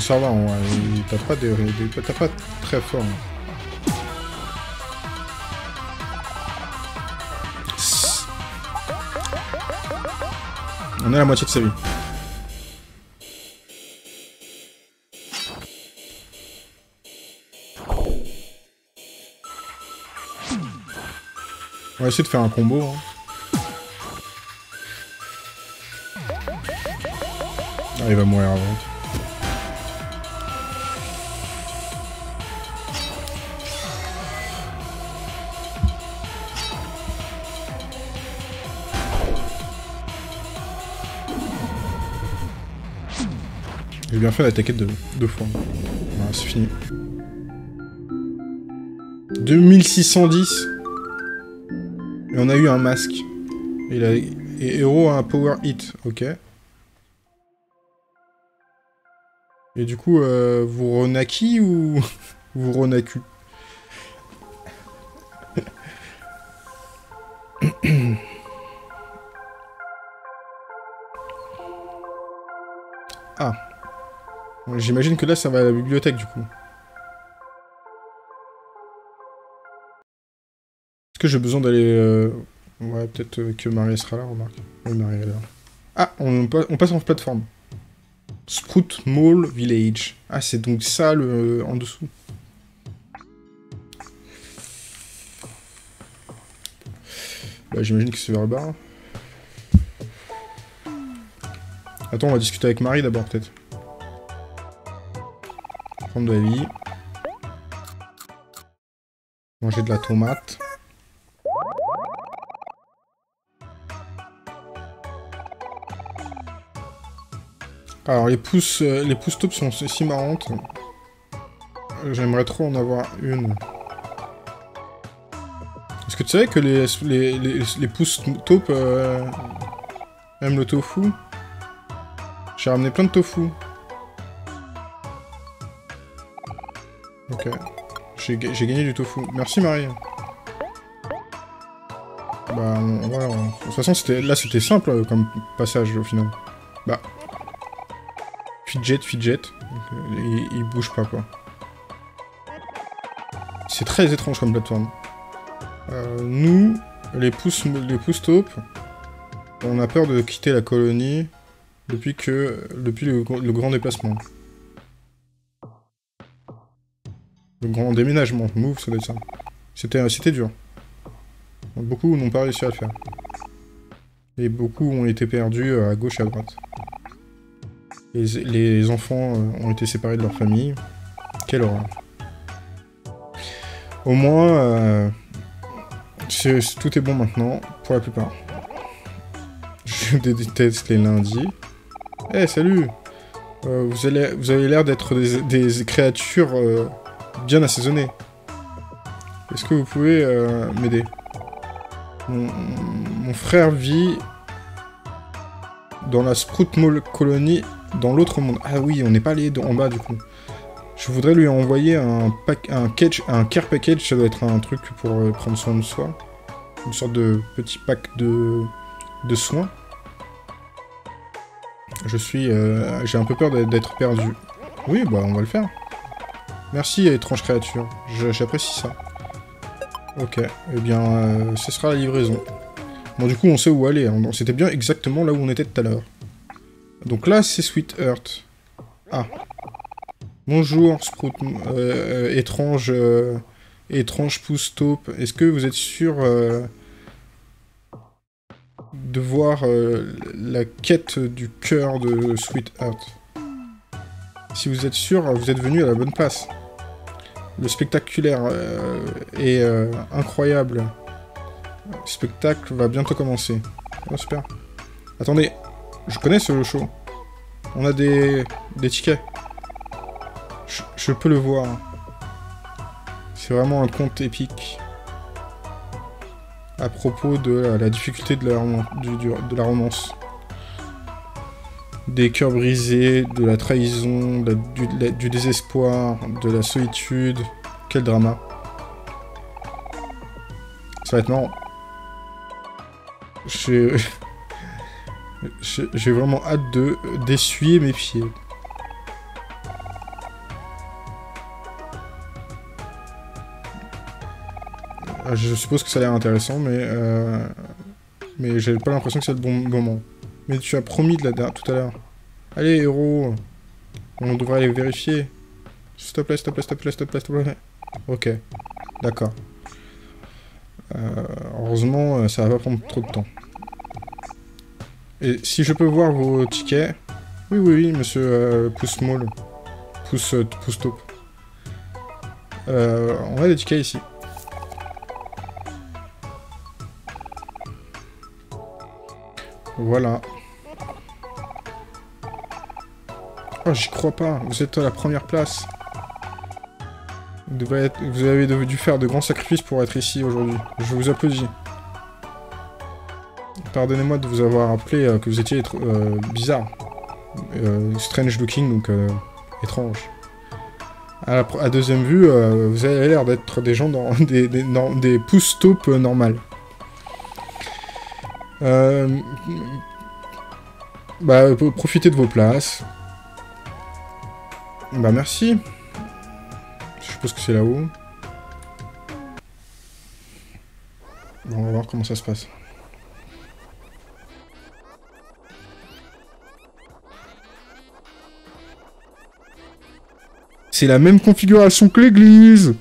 Ça va, tape pas, tape pas très fort. On est à la moitié de sa vie. On va essayer de faire un combo. hein. Ah, il va mourir avant. J'ai bien fait d'attaquer deux, deux fois. Voilà, c'est fini. 2610. Et on a eu un masque. Et, la- et Hero a un power hit, ok. Et du coup, euh, vous renaki ou vous renaku J'imagine que là, ça va à la bibliothèque, du coup. Est-ce que j'ai besoin d'aller... euh, Ouais, peut-être euh, que Marie sera là, remarque. Oui, Marie est là. Ah, on, on passe en plateforme. Sprout Mall Village. Ah, c'est donc ça, le... en dessous. Bah, j'imagine que c'est vers le bas. Attends, on va discuter avec Marie d'abord, peut-être. Prendre de la vie. Manger de la tomate. Alors, les pousses, euh, les pousses taupes sont aussi marrantes. J'aimerais trop en avoir une. Est-ce que tu savais que les, les, les, taupes euh, aiment le tofu J'ai ramené plein de tofu. J'ai ga- j'ai gagné du tofu. Merci Marie. Bah on- voilà. De toute façon, là c'était simple euh, comme passage au final. Bah. Fidget, fidget. Il bouge pas quoi. C'est très étrange comme plateforme. Euh, nous, les pouces, les pouces taupes, on a peur de quitter la colonie depuis que depuis le, le grand déplacement. Grand déménagement, move, ça doit être ça. C'était c'était dur. Beaucoup n'ont pas réussi à le faire. Et beaucoup ont été perdus euh, à gauche et à droite. Les, enfants euh, ont été séparés de leur famille. Quelle horreur. Au moins, euh, tout est bon maintenant, pour la plupart. Je déteste les lundis. Eh, salut Euh, vous, vous avez l'air d'être des, créatures euh, bien assaisonnées. Est-ce que vous pouvez euh, m'aider mon, frère vit dans la Sprout Mall Colony, dans l'autre monde. Ah oui, on n'est pas allé en bas du coup. Je voudrais lui envoyer un, pack, un, un care package, ça doit être un truc pour euh, prendre soin de soi. Une sorte de petit pack de, soins. Je suis... euh, J'ai un peu peur d'être- d'être perdu. Oui, bah on va le faire. Merci, étrange créature. J'apprécie ça. Ok, eh bien, euh, ce sera la livraison. Bon, du coup, on sait où aller. hein. C'était bien exactement là où on était tout à l'heure. Donc là, c'est Sweet Earth. Ah. Bonjour, Sprout, euh, étrange, euh, étrange pouce taupe. Est-ce que vous êtes sûr de voir la quête du cœur de Sweet Earth? Si vous êtes sûr, vous êtes venu à la bonne place. Le spectaculaire est incroyable. Le spectacle va bientôt commencer. Oh, super. Attendez, je connais ce show. On a des, des tickets. Je, peux le voir. C'est vraiment un conte épique. À propos de la, difficulté de la romance. Des cœurs brisés, de la trahison, du, désespoir, de la solitude. Quel drama. Ça va être marrant. J'ai... Vraiment hâte de d'essuyer mes pieds. Ah, je suppose que ça a l'air intéressant, mais... Euh, mais j'ai pas l'impression que c'est le bon moment. Mais tu as promis de la tout à l'heure. Allez, héros On devrait aller vérifier. S'il te plaît, s'il te plaît, s'il te plaît, s'il te plaît. Ok. D'accord. Euh, heureusement, ça va pas prendre trop de temps. Et si je peux voir vos tickets... Oui, oui, oui, monsieur euh, Pouce Small. Pouce, euh, pouce. Euh, on a des tickets ici. Voilà. Oh, j'y crois pas. Vous êtes à la première place. Vous, avez dû faire de grands sacrifices pour être ici aujourd'hui. Je vous applaudis. Pardonnez-moi de vous avoir appelé euh, que vous étiez euh, bizarre. Euh, strange looking, donc étrange. À, deuxième vue, vous avez l'air d'être des gens dans des, des, pouces taupes normales. bah, profitez de vos places. Bah, merci. Je suppose que c'est là-haut. Bon, on va voir comment ça se passe. C'est la même configuration que l'église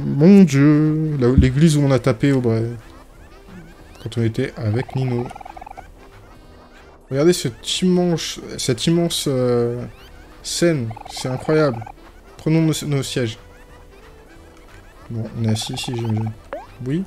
Mon dieu L'église où on a tapé au vrai. Quand on était avec Nino. Regardez cette immense, cette immense euh, C'est incroyable. Prenons nos, sièges. Bon, on est assis ici. Oui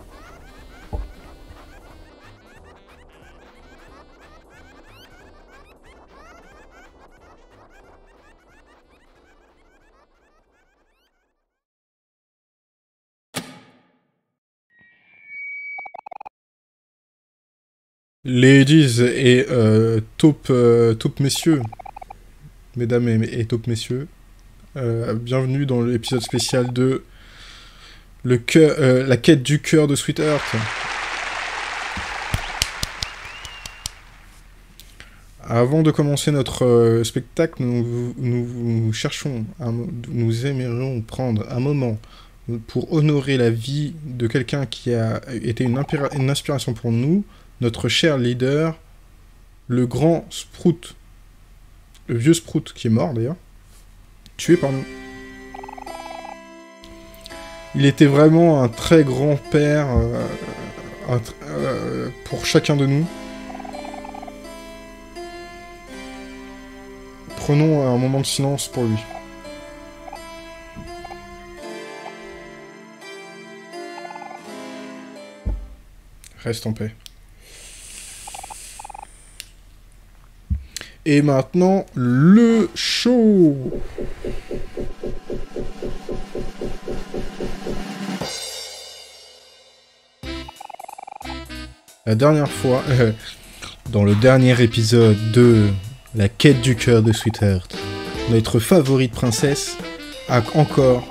Ladies et euh, top, euh, top messieurs, mesdames et, top messieurs, euh, bienvenue dans l'épisode spécial de le la quête du cœur de Sweet Earth. Avant de commencer notre spectacle, nous, cherchons, nous aimerions prendre un moment pour honorer la vie de quelqu'un qui a été une inspiration pour nous, notre cher leader, le grand Sprout, le vieux Sprout qui est mort d'ailleurs, tué par nous. Il était vraiment un très grand père euh, euh, pour chacun de nous. Prenons un moment de silence pour lui. Reste en paix. Et maintenant, le show La dernière fois, dans le dernier épisode de La quête du cœur de Sweetheart, notre favorite princesse a encore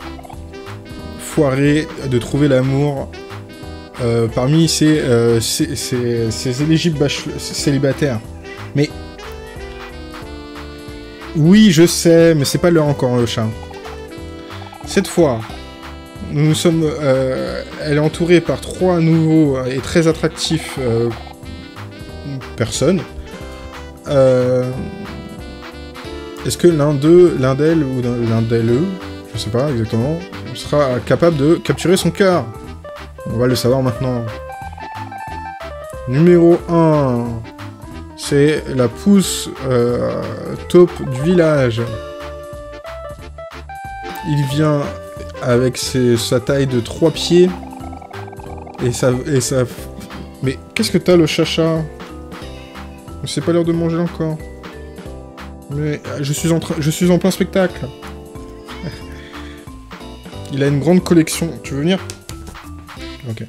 foiré de trouver l'amour euh, parmi ses, euh, éligibles célibataires. Mais oui, je sais, mais c'est pas l'heure encore le chat. Cette fois, nous sommes, euh, elle est entourée par trois nouveaux et très attractifs euh, personnes. Euh, est-ce que l'un d'eux, l'un d'elles ou l'un d'elles, je sais pas exactement, sera capable de capturer son cœur On va le savoir maintenant. Numéro 1. C'est la pousse euh, top du village. Il vient avec sa taille de 3 pieds. Et ça... Mais qu'est-ce que t'as le chacha? C'est pas l'heure de manger encore. Mais je suis en, train, je suis en plein spectacle. Il a une grande collection. Tu veux venir? Ok.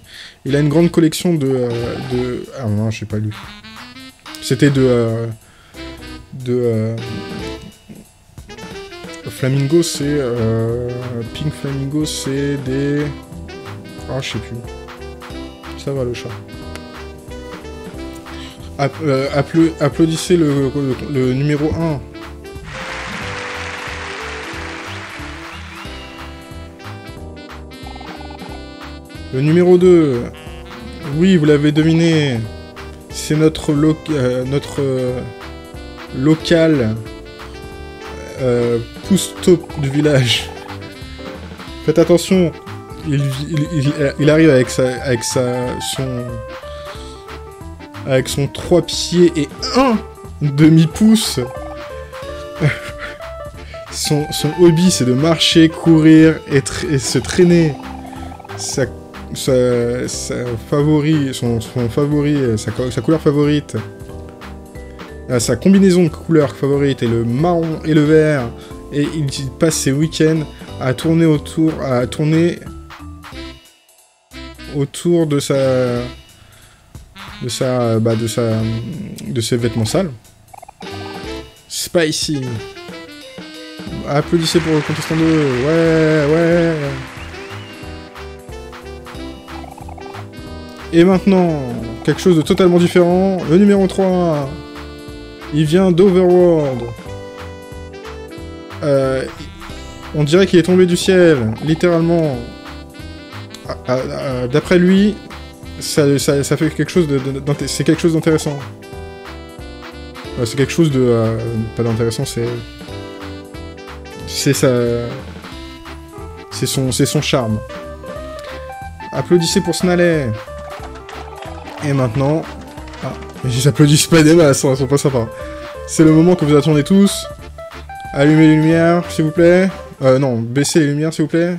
Il a une grande collection de... Euh. Ah non, je sais pas lu. C'était de... Euh, de... Euh, Flamingo, c'est... Pink Flamingo, c'est des... Ah, je sais plus. Ça va, le chat. applaudissez le, le numéro 1. Le numéro 2. Oui, vous l'avez deviné. C'est notre, euh, notre euh, local euh, pousse-top du village. Faites attention. Il, arrive avec sa, avec sa, son, avec son 3 pieds et 1 demi-pouce. son, hobby, c'est de marcher, courir et, et se traîner. Sa, favori, son, favori, sa, couleur favorite, sa combinaison de couleurs favorite est le marron et le vert, et il passe ses week-ends à tourner autour, à tourner autour de sa, de sa, bah, de sa, de ses vêtements sales. Spicy. Applaudissez pour le contestant 2. Ouais, ouais. Et maintenant, quelque chose de totalement différent. Le numéro 3. Il vient d'Overworld. Euh, on dirait qu'il est tombé du ciel, littéralement. Ah, ah, ah, d'après lui, ça, fait quelque chose c'est quelque chose d'intéressant. Euh, c'est quelque chose de euh, pas d'intéressant, c'est c'est ça, c'est son charme. Applaudissez pour Snallet. Et maintenant... Ah, j'applaudis pas des masses, hein, ils sont pas sympas. C'est le moment que vous attendez tous. Allumez les lumières, s'il vous plaît. Euh, non, baissez les lumières, s'il vous plaît.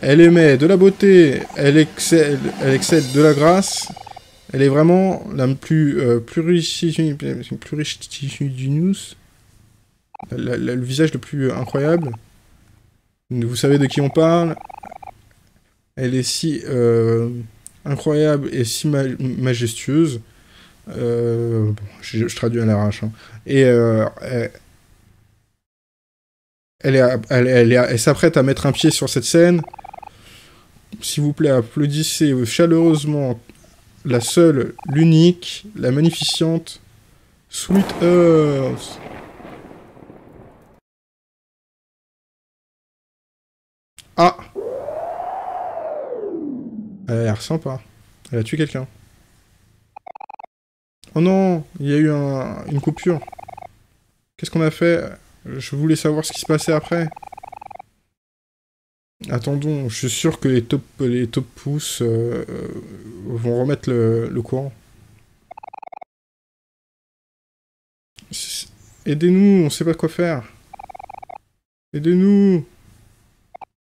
Elle émet de la beauté, elle excelle, elle excelle de la grâce. Elle est vraiment la plus, euh, news. le visage le plus incroyable. Vous savez de qui on parle. Elle est si... Euh, incroyable et si majestueuse. Euh, je, traduis à l'arrache. Hein. Et euh, elle, elle, s'apprête à mettre un pied sur cette scène. S'il vous plaît, applaudissez chaleureusement la seule, l'unique, la magnificente Sweet Earth. Ah elle a l'air sympa. Elle a tué quelqu'un. Oh non Il y a eu une coupure. Qu'est-ce qu'on a fait? Je voulais savoir ce qui se passait après. Attendons, je suis sûr que les top, les top pouces euh, euh, vont remettre le, le courant. Aidez-nous, on sait pas quoi faire. Aidez-nous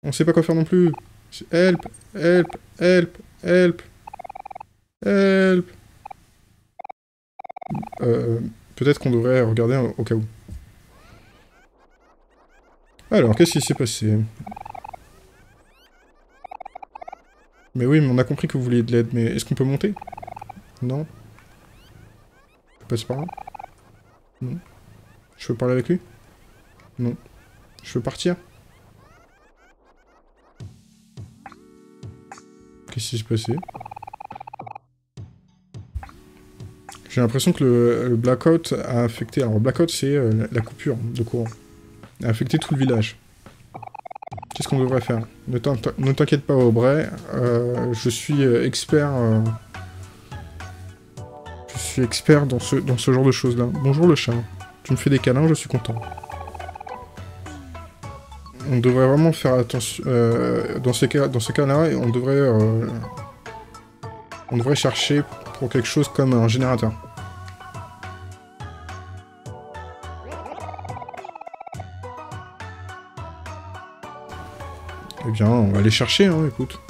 On sait pas quoi faire non plus. Help Help Help Help Help. Euh, Peut-être qu'on devrait regarder au cas où. Alors, qu'est-ce qui s'est passé? Mais oui, mais on a compris que vous vouliez de l'aide, mais est-ce qu'on peut monter? Non? Je passe par là? Non? Je peux parler avec lui? Non? Je peux partir? Qu'est-ce qui s'est passé J'ai l'impression que le, blackout a affecté... Alors, blackout, c'est euh, la coupure de courant. A affecté tout le village. Qu'est-ce qu'on devrait faire? Ne t'inquiète pas, Aubrey. Euh, je suis euh, expert... je suis expert dans ce, dans ce genre de choses-là. Bonjour le chat. Tu me fais des câlins, je suis content. On devrait vraiment faire attention... Euh, dans ces cas, dans ces cas-là, on devrait... Euh, on devrait chercher pour quelque chose comme un générateur. Eh bien, on va aller chercher, hein, écoute.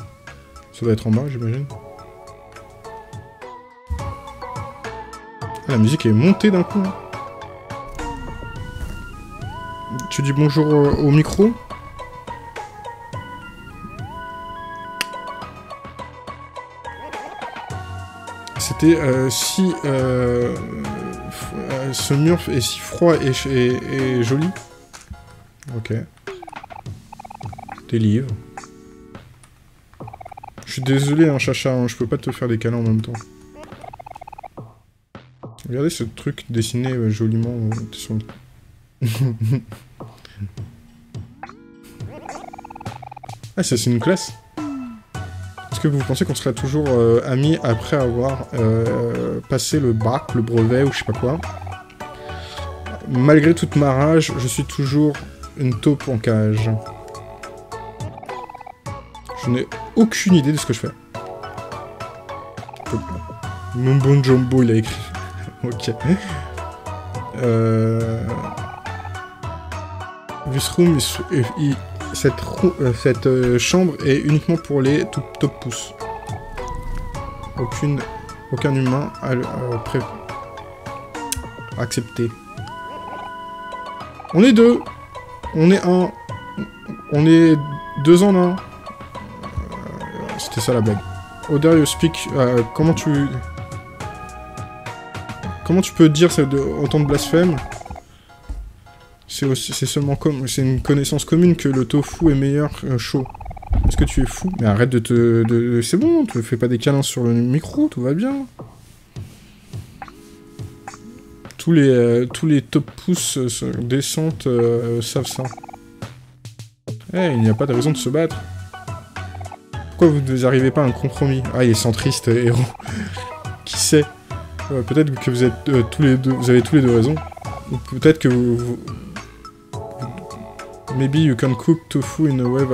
Ça doit être en bas, j'imagine. Ah, la musique est montée d'un coup. Hein. Tu dis bonjour au micro? Euh, si euh, euh, ce mur est si froid et, joli. Ok. Des livres. Je suis désolé, hein, Chacha, hein, je peux pas te faire des câlins en même temps. Regardez ce truc dessiné joliment ah, ça c'est une classe Est-ce que vous pensez qu'on serait toujours euh, amis après avoir passé le bac, le brevet ou je sais pas quoi? Malgré toute ma rage, je suis toujours une taupe en cage. Je n'ai aucune idée de ce que je fais. Mon bon Jumbo, il a écrit. ok. Euh... This room cette, euh, euh, chambre est uniquement pour les top, pouces. Aucune, aucun humain a euh, pré... accepté. On est deux. On est un. On est deux en un. C'était ça la blague. Oder you speak... Euh, comment tu... Comment tu peux dire ça de, autant de blasphème? C'est seulement comme... C'est une connaissance commune que le tofu est meilleur euh, chaud. Est-ce que tu es fou? Mais arrête de te... C'est bon, tu fais pas des câlins sur le micro, tout va bien. Tous les, euh, tous les top pouces descentes savent ça. Eh, il n'y a pas de raison de se battre. Pourquoi vous ne arrivez pas à un compromis? Ah, il est centriste, héros. Qui sait? Euh, Peut-être que vous êtes euh, tous les deux, vous avez tous les deux raison. Ou peut-être que vous, Maybe you can cook tofu in a way.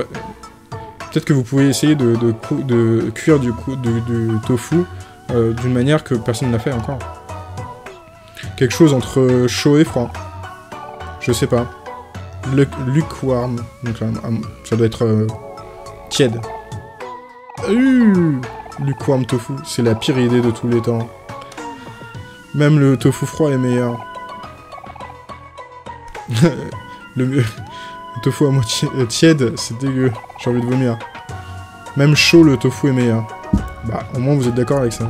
Peut-être que vous pouvez essayer de, cuire du, du tofu euh, d'une manière que personne n'a fait encore. Quelque chose entre chaud et froid. Je sais pas. Le, lukewarm. Donc, ça doit être tiède. Uh, Lukewarm tofu, c'est la pire idée de tous les temps. Même le tofu froid est meilleur. le, tofu à moitié euh, tiède, c'est dégueu. J'ai envie de vomir. Même chaud, le tofu est meilleur. Bah, au moins vous êtes d'accord avec ça.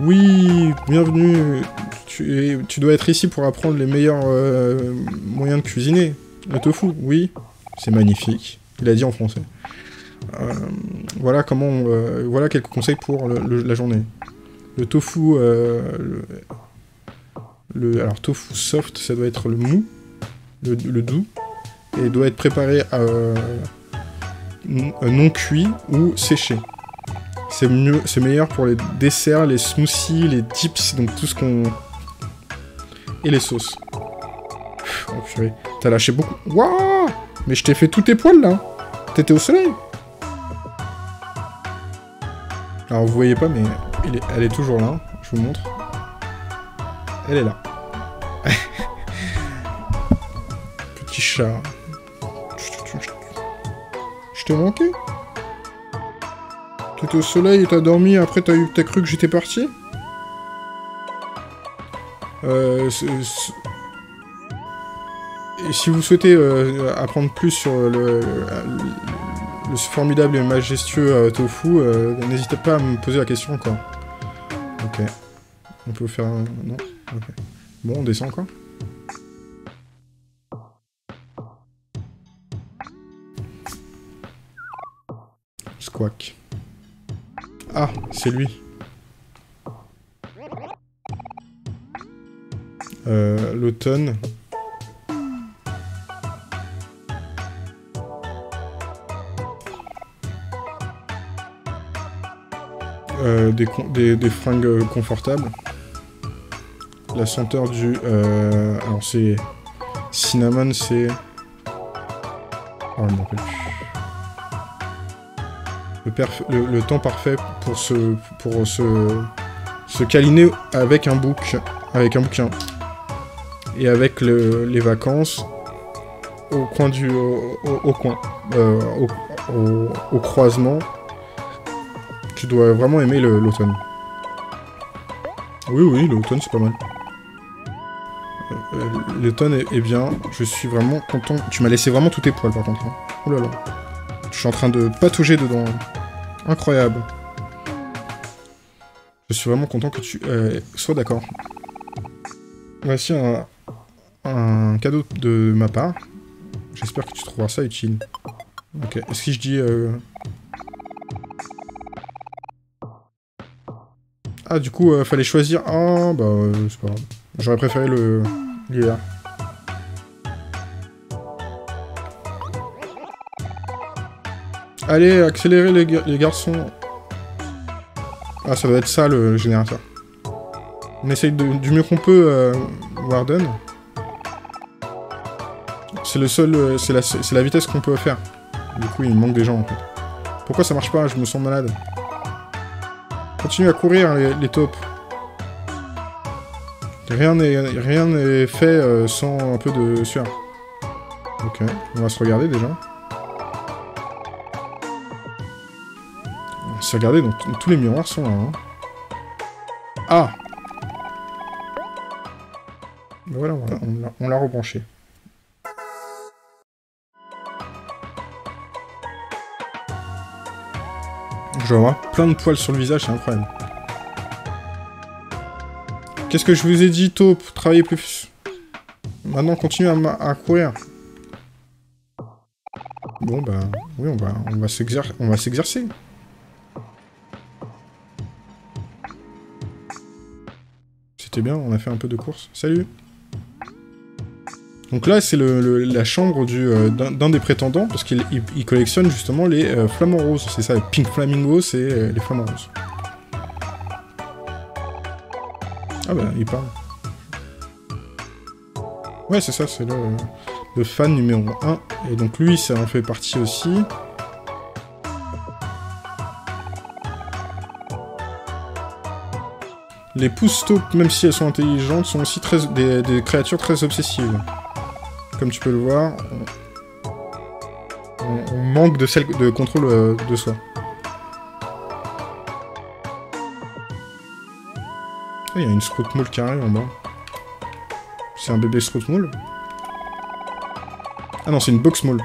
Oui, bienvenue. Tu, dois être ici pour apprendre les meilleurs euh, moyens de cuisiner. Le tofu, oui. C'est magnifique. Il a dit en français. Euh, voilà comment, voilà quelques conseils pour la journée. Le tofu, le, alors tofu soft, ça doit être le mou, le, doux, et doit être préparé non cuit ou séché. C'est mieux, c'est meilleur pour les desserts, les smoothies, les dips, donc tout ce qu'on et les sauces. Oh purée, t'as lâché beaucoup. Waouh Mais je t'ai fait tous tes poils là. T'étais au soleil. Alors vous voyez pas, mais elle est toujours là. Je vous montre. Elle est là. Petit chat. Je t'ai manqué T'étais au soleil et t'as dormi, après t'as cru que j'étais parti? Euh, et si vous souhaitez euh, apprendre plus sur le, le formidable et majestueux euh, tofu, euh, n'hésitez pas à me poser la question encore. Ok. On peut faire un... Non? Bon, on descend encore Ah, c'est lui. Euh, L'automne. Euh, des, des, fringues confortables. La senteur du... Euh, alors c'est... Cinnamon, c'est... Oh, je plus. Le, temps parfait pour se... Pour se... Se câliner avec un book... Avec un bouquin. Et avec le, les vacances au coin du... Au, coin. Euh, au, au, croisement. Tu dois vraiment aimer l'automne. Oui, oui, l'automne, c'est pas mal. Euh, l'automne est, bien. Je suis vraiment content. Tu m'as laissé vraiment tous tes poils, par contre. Hein. Oh là là. Suis en train de patauger dedans. Incroyable. Je suis vraiment content que tu euh, sois d'accord. Voici un, un cadeau de ma part. J'espère que tu trouveras ça utile. Ok, est-ce que je dis... Euh... Ah, du coup, euh, fallait choisir... Ah, bah, euh, c'est pas grave. J'aurais préféré le... l'hiver. Allez, accélérez les, les, garçons. Ah, ça doit être ça, le, générateur. On essaye du mieux qu'on peut, euh, Warden. C'est le seul... Euh, c'est la, vitesse qu'on peut faire. Du coup, il manque des gens, en fait. Pourquoi ça marche pas? Je me sens malade. Continue à courir, les, taupes. Rien n'est fait euh, sans un peu de sueur. Ok, on va se regarder déjà. Regarder, donc tous les miroirs sont là. Hein. Ah Voilà, on l'a rebranché. Je vais avoir plein de poils sur le visage, c'est incroyable. Qu'est-ce que je vous ai dit, taupe? Travaillez plus. Maintenant, continue à, courir. Bon, bah... Oui, on va, on va s'exercer. Bien, on a fait un peu de course. Salut donc là, c'est la chambre euh, d'un des prétendants, parce qu'il collectionne justement les euh, flamants roses. C'est ça, Pink Flamingo, c'est euh, les flamants roses. Ah bah, il parle. Ouais, c'est ça, c'est le, le, fan numéro 1. Et donc lui, ça en fait partie aussi. Les pousses taupes, même si elles sont intelligentes, sont aussi très, des créatures très obsessives. Comme tu peux le voir, on, manque de, de contrôle euh, de soi. Ah, il y a une Sproutmoule qui arrive en bas. C'est un bébé Sproutmoule Ah non, c'est une Boxmoule.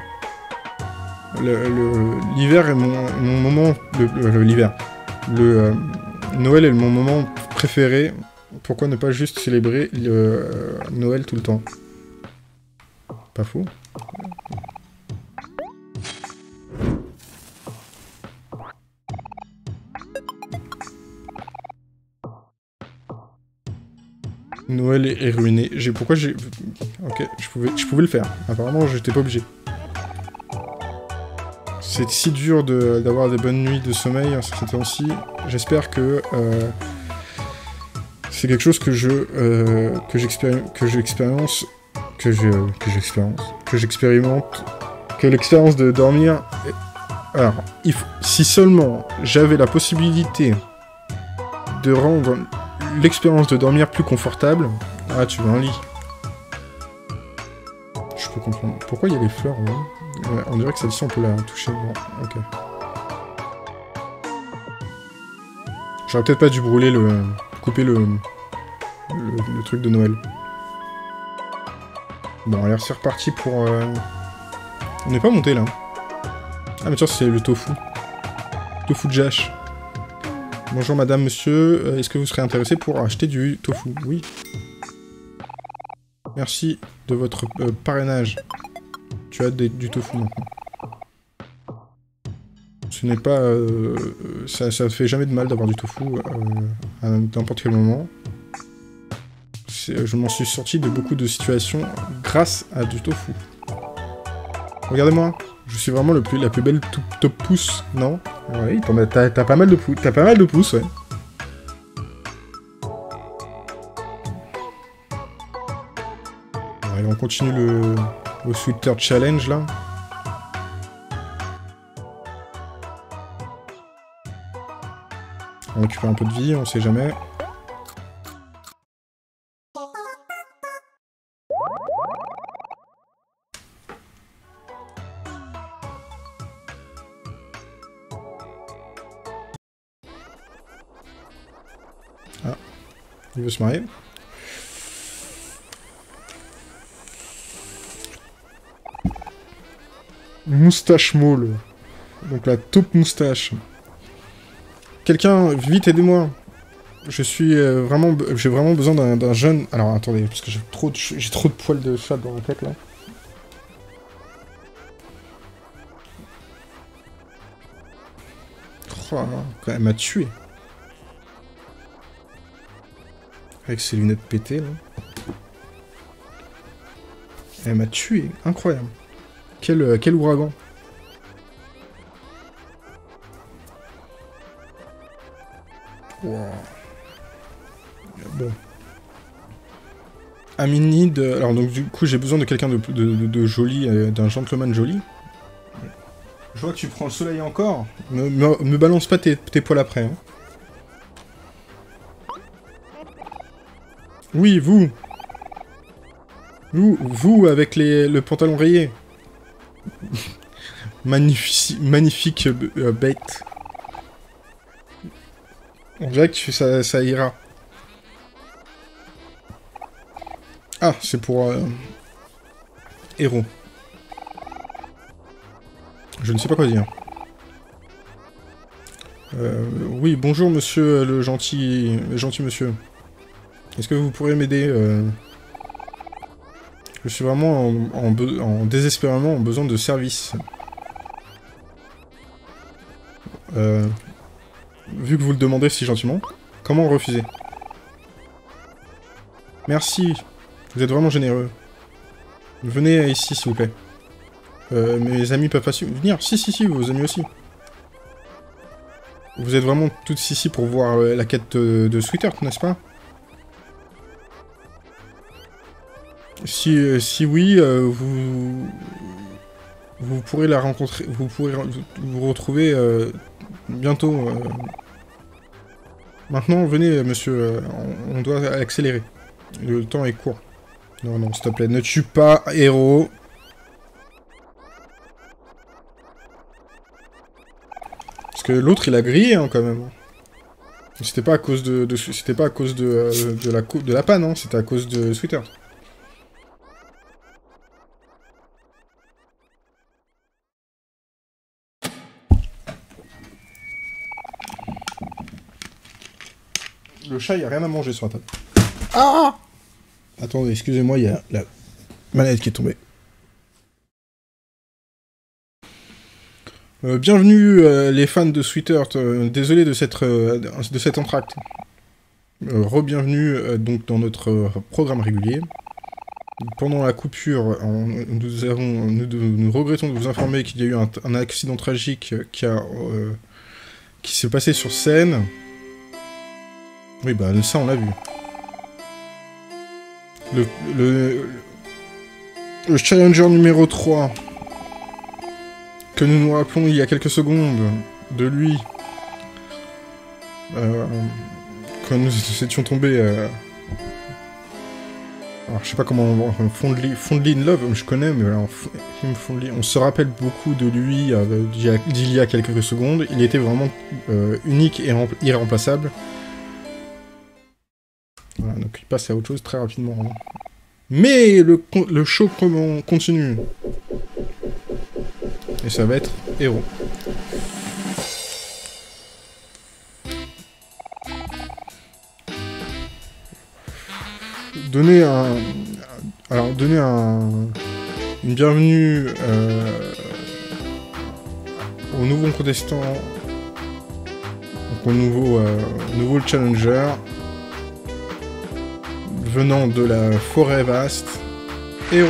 L'hiver est mon, moment... L'hiver. Le, euh, Noël est mon moment préféré. Pourquoi ne pas juste célébrer le, euh, Noël tout le temps? Pas fou. Noël est ruiné. J'ai pourquoi j'ai OK, je pouvais je pouvais le faire. Apparemment, j'étais pas obligé. C'est si dur d'avoir des bonnes nuits de sommeil en ce temps-ci. J'espère que euh, c'est quelque chose que je euh, que j'expérience que je que j'expérience, que j'expérimente, que l'expérience de dormir. Alors, si seulement j'avais la possibilité de rendre l'expérience de dormir plus confortable. Ah, tu veux un lit. Je peux comprendre. Pourquoi il y a les fleurs On dirait que celle-ci on peut la toucher. Ok. J'aurais peut-être pas dû brûler le. Le, truc de Noël. Bon, alors c'est reparti pour... Euh, on n'est pas monté là. Ah mais tiens, c'est le tofu. Tofu de Jash. Bonjour madame, monsieur, euh, est-ce que vous serez intéressé pour acheter du tofu? Oui. Merci de votre euh, parrainage. Tu as du tofu maintenant. Ce n'est pas... ça, ça fait jamais de mal d'avoir du tofu à n'importe quel moment je m'en suis sorti de beaucoup de situations grâce à du tofu. Regardez-moi, je suis vraiment la plus belle top pouce, non? Oui, t'as pas mal de pouces, t'as pas mal de pouces, ouais. Allez, on continue le, le Twitter Challenge, là. On récupère un peu de vie, on sait jamais. Ah, il veut se marier. Moustache molle. Donc la taupe moustache. Quelqu'un, vite, aidez-moi. Je suis euh, vraiment... J'ai vraiment besoin d'un jeune... Alors, attendez, parce que j'ai trop, de, poils de chat dans la tête, là. Oh, elle m'a tué. Avec ses lunettes pétées, là. Elle m'a tué. Incroyable. Quel, euh, quel ouragan. Aminid... Alors donc du coup j'ai besoin de quelqu'un de, de, joli, euh, d'un gentleman joli. Je vois que tu prends le soleil encore. Me, me, balance pas tes, poils après. Hein. Oui, vous Vous, vous avec le pantalon rayé. magnifique, magnifique euh, bête. On dirait que ça ira. Ah, c'est pour... Euh, héros. Je ne sais pas quoi dire. Euh, oui, bonjour monsieur le gentil, gentil monsieur. Est-ce que vous pourrez m'aider euh... Je suis vraiment en, en, désespérément en besoin de service. Euh, vu que vous le demandez si gentiment, comment refuser? Merci, vous êtes vraiment généreux. Venez ici, s'il vous plaît. Euh, mes amis peuvent pas venir Si, si, si, vos amis aussi. Vous êtes vraiment toutes ici pour voir euh, la quête de, de n'est-ce pas? Si, euh, si oui, vous... Vous pourrez la rencontrer... Vous pourrez vous retrouver bientôt. Maintenant, venez, monsieur. On, doit accélérer. Le temps est court. Non, non, s'il te plaît, ne tue pas, héros. Parce que l'autre, il a grillé, hein, quand même. C'était pas à cause de, c'était pas à cause de, de la de la panne, hein, c'était à cause de Twitter. Le chat, il a rien à manger sur la table. Ah Attendez, excusez-moi, il y a la manette qui est tombée. Euh, bienvenue euh, les fans de Sweet euh, désolé de cette, de cet entracte. Re-bienvenue donc dans notre programme régulier. Pendant la coupure, nous, avons, nous, regrettons de vous informer qu'il y a eu un, un accident tragique qui, a, qui s'est passé sur scène. Oui, bah ça on l'a vu. Le, le, le challenger numéro 3 que nous nous rappelons il y a quelques secondes de lui euh, quand nous étions tombés euh, alors je sais pas comment Fondly, Fondly in Love je connais mais on se rappelle beaucoup de lui euh, d'il y a quelques secondes. Il était vraiment unique et irremplaçable voilà, donc il passe à autre chose très rapidement hein. mais le, le show continue et ça va être héros. Donner un... Alors, donner un... Une bienvenue euh, au nouveau contestant, donc au nouveau, euh, nouveau challenger, venant de la forêt vaste, héros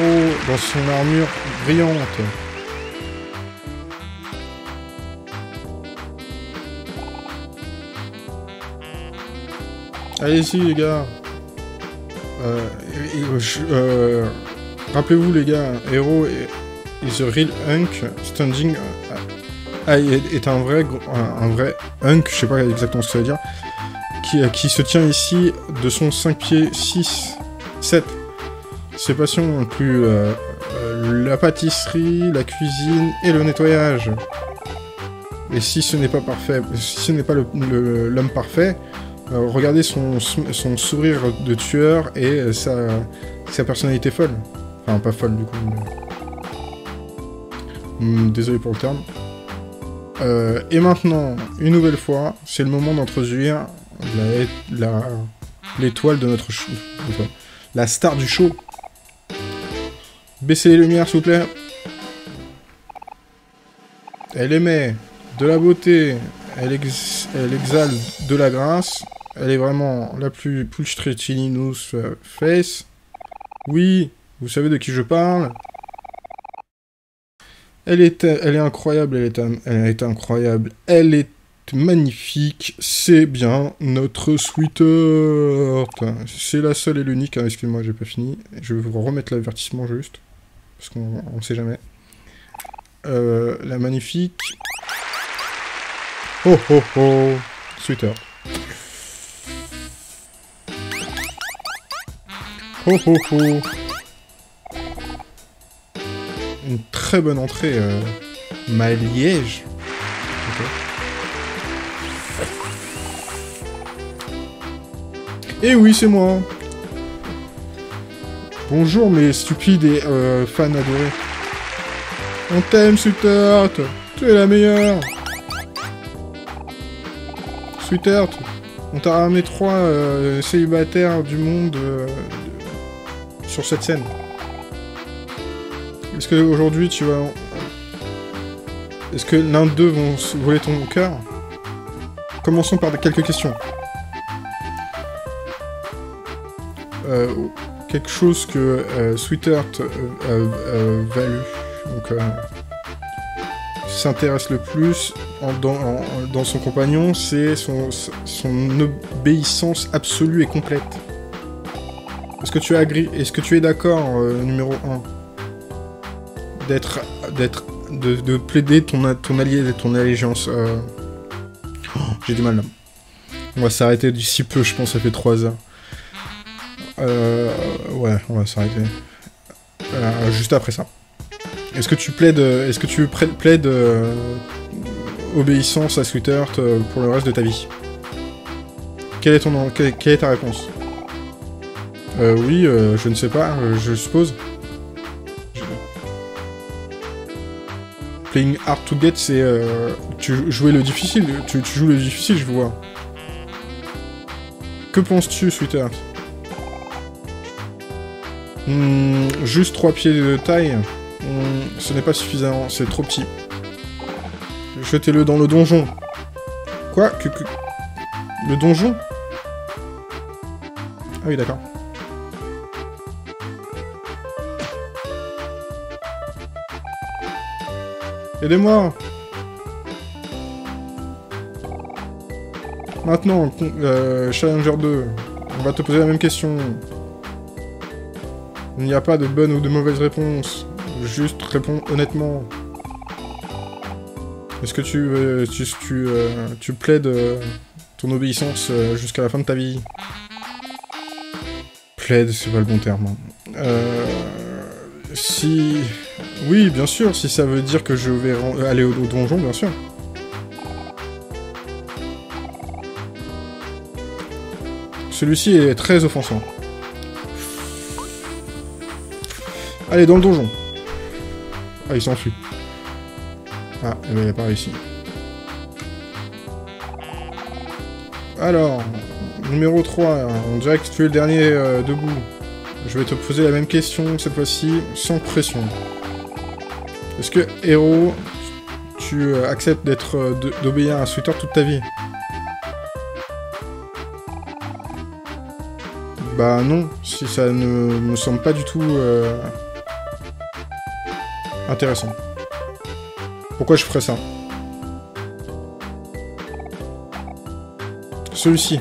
dans son armure brillante. Allez-y les gars. Euh, euh, Rappelez-vous les gars, Hero is a real hunk standing ah, est un vrai, un, vrai hunk, je sais pas exactement ce que ça veut dire, qui, qui se tient ici de son 5 pieds 6, 7. Ses passions incluent euh, euh, la pâtisserie, la cuisine et le nettoyage. Et si ce n'est pas parfait, si ce n'est pas l'homme parfait, euh, regardez son, son, sourire de tueur et sa, sa personnalité folle. Enfin, pas folle du coup. Hmm, désolé pour le terme. Euh, et maintenant, une nouvelle fois, c'est le moment d'introduire l'étoile de notre show. La star du show. Baissez les lumières, s'il vous plaît. Elle émet de la beauté, elle, exhale de la grâce. Elle est vraiment la plus push euh, face. Oui, vous savez de qui je parle. Elle est, elle est incroyable, elle est incroyable, elle est magnifique, c'est bien notre sweetheart. C'est la seule et l'unique, hein, excusez-moi, j'ai pas fini. Je vais vous remettre l'avertissement juste, parce qu'on sait jamais. Euh, la magnifique... Oh oh oh Sweetheart. Oh oh oh une très bonne entrée. Euh, ma liège. Et eh oui, c'est moi. Bonjour mes stupides et euh, fans adorés. On t'aime, Sweetheart. Tu es la meilleure. Sweetheart, on t'a ramené trois euh, célibataires du monde sur cette scène. Est-ce qu'aujourd'hui tu vas... Est-ce que l'un d'eux vont voler ton cœur? Commençons par quelques questions. Quelque chose que euh, Sweetheart euh, value, donc s'intéresse le plus dans, son compagnon, c'est son, son, obéissance absolue et complète. Est-ce que tu es, Est-ce que tu es d'accord, numéro 1 d'être, d'être, de, plaider ton, ton allié, ton allégeance. Euh. Oh, j'ai du mal là. On va s'arrêter d'ici peu, je pense, ça fait 3 heures. Euh, ouais, on va s'arrêter. Euh, juste après ça. Est-ce que tu plaides, est-ce que tu plaides obéissance à Sweetheart pour le reste de ta vie? Quelle est, ton, est ta réponse? Oui, je ne sais pas, je suppose. Playing hard to get, c'est... Euh, tu jouais le difficile, tu, joues le difficile, je vois. Que penses-tu, Sweetheart? Hmm, Juste 3 pieds de taille hmm, Ce n'est pas suffisant, c'est trop petit. Jetez-le dans le donjon. Quoi. Le donjon? Ah oui, d'accord. Aidez-moi Maintenant, euh, Challenger 2, on va te poser la même question. Il n'y a pas de bonne ou de mauvaise réponse. Juste réponds honnêtement. Est-ce que tu, euh, tu, tu, euh, plaides ton obéissance jusqu'à la fin de ta vie? Plaide, c'est pas le bon terme. Hein. si... Oui, bien sûr, si ça veut dire que je vais aller au, donjon, bien sûr. Celui-ci est très offensant. Allez, dans le donjon. Ah, il s'enfuit. Ah, eh ben, il est pas réussi. Alors, numéro 3, on dirait que tu es le dernier euh, debout. Je vais te poser la même question, cette fois-ci, sans pression. Est-ce que, héros, tu euh, acceptes d'être euh, d'obéir à un Sweeter toute ta vie? Bah non, si ça ne me semble pas du tout intéressant. Pourquoi je ferais ça? Celui-ci.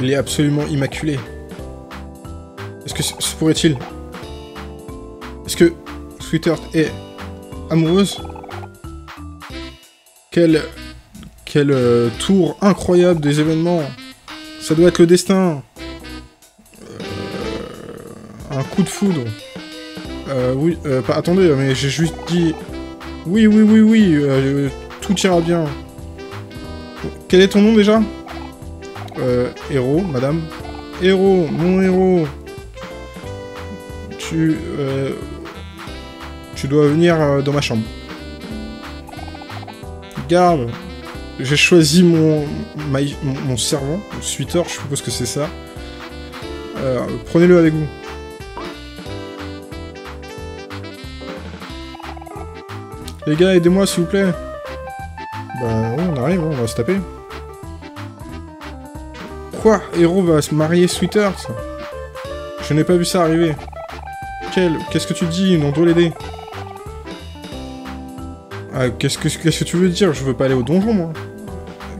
Il est absolument immaculé. Est-ce que se pourrait-il? Que Sweetheart est amoureuse? Quel... Quel euh, tour incroyable des événements Ça doit être le destin euh, Un coup de foudre euh, oui, euh, pas, attendez, mais j'ai juste dit... Oui, oui, oui, oui, euh, tout ira bien. Quel est ton nom déjà? Euh, héros, madame? Héros, mon héros. Tu... Euh, tu dois venir euh, dans ma chambre. Garde. J'ai choisi mon, my- mon, servant, le suiteur, je suppose que c'est ça. Prenez-le avec vous. Les gars, aidez-moi s'il vous plaît. Bah ouais, on arrive, on va se taper. Quoi? Héros va se marier Sweetheart Je n'ai pas vu ça arriver. Quel Qu'est-ce que tu dis On doit l'aider. Ah, qu'est-ce que, tu veux dire? Je veux pas aller au donjon, moi.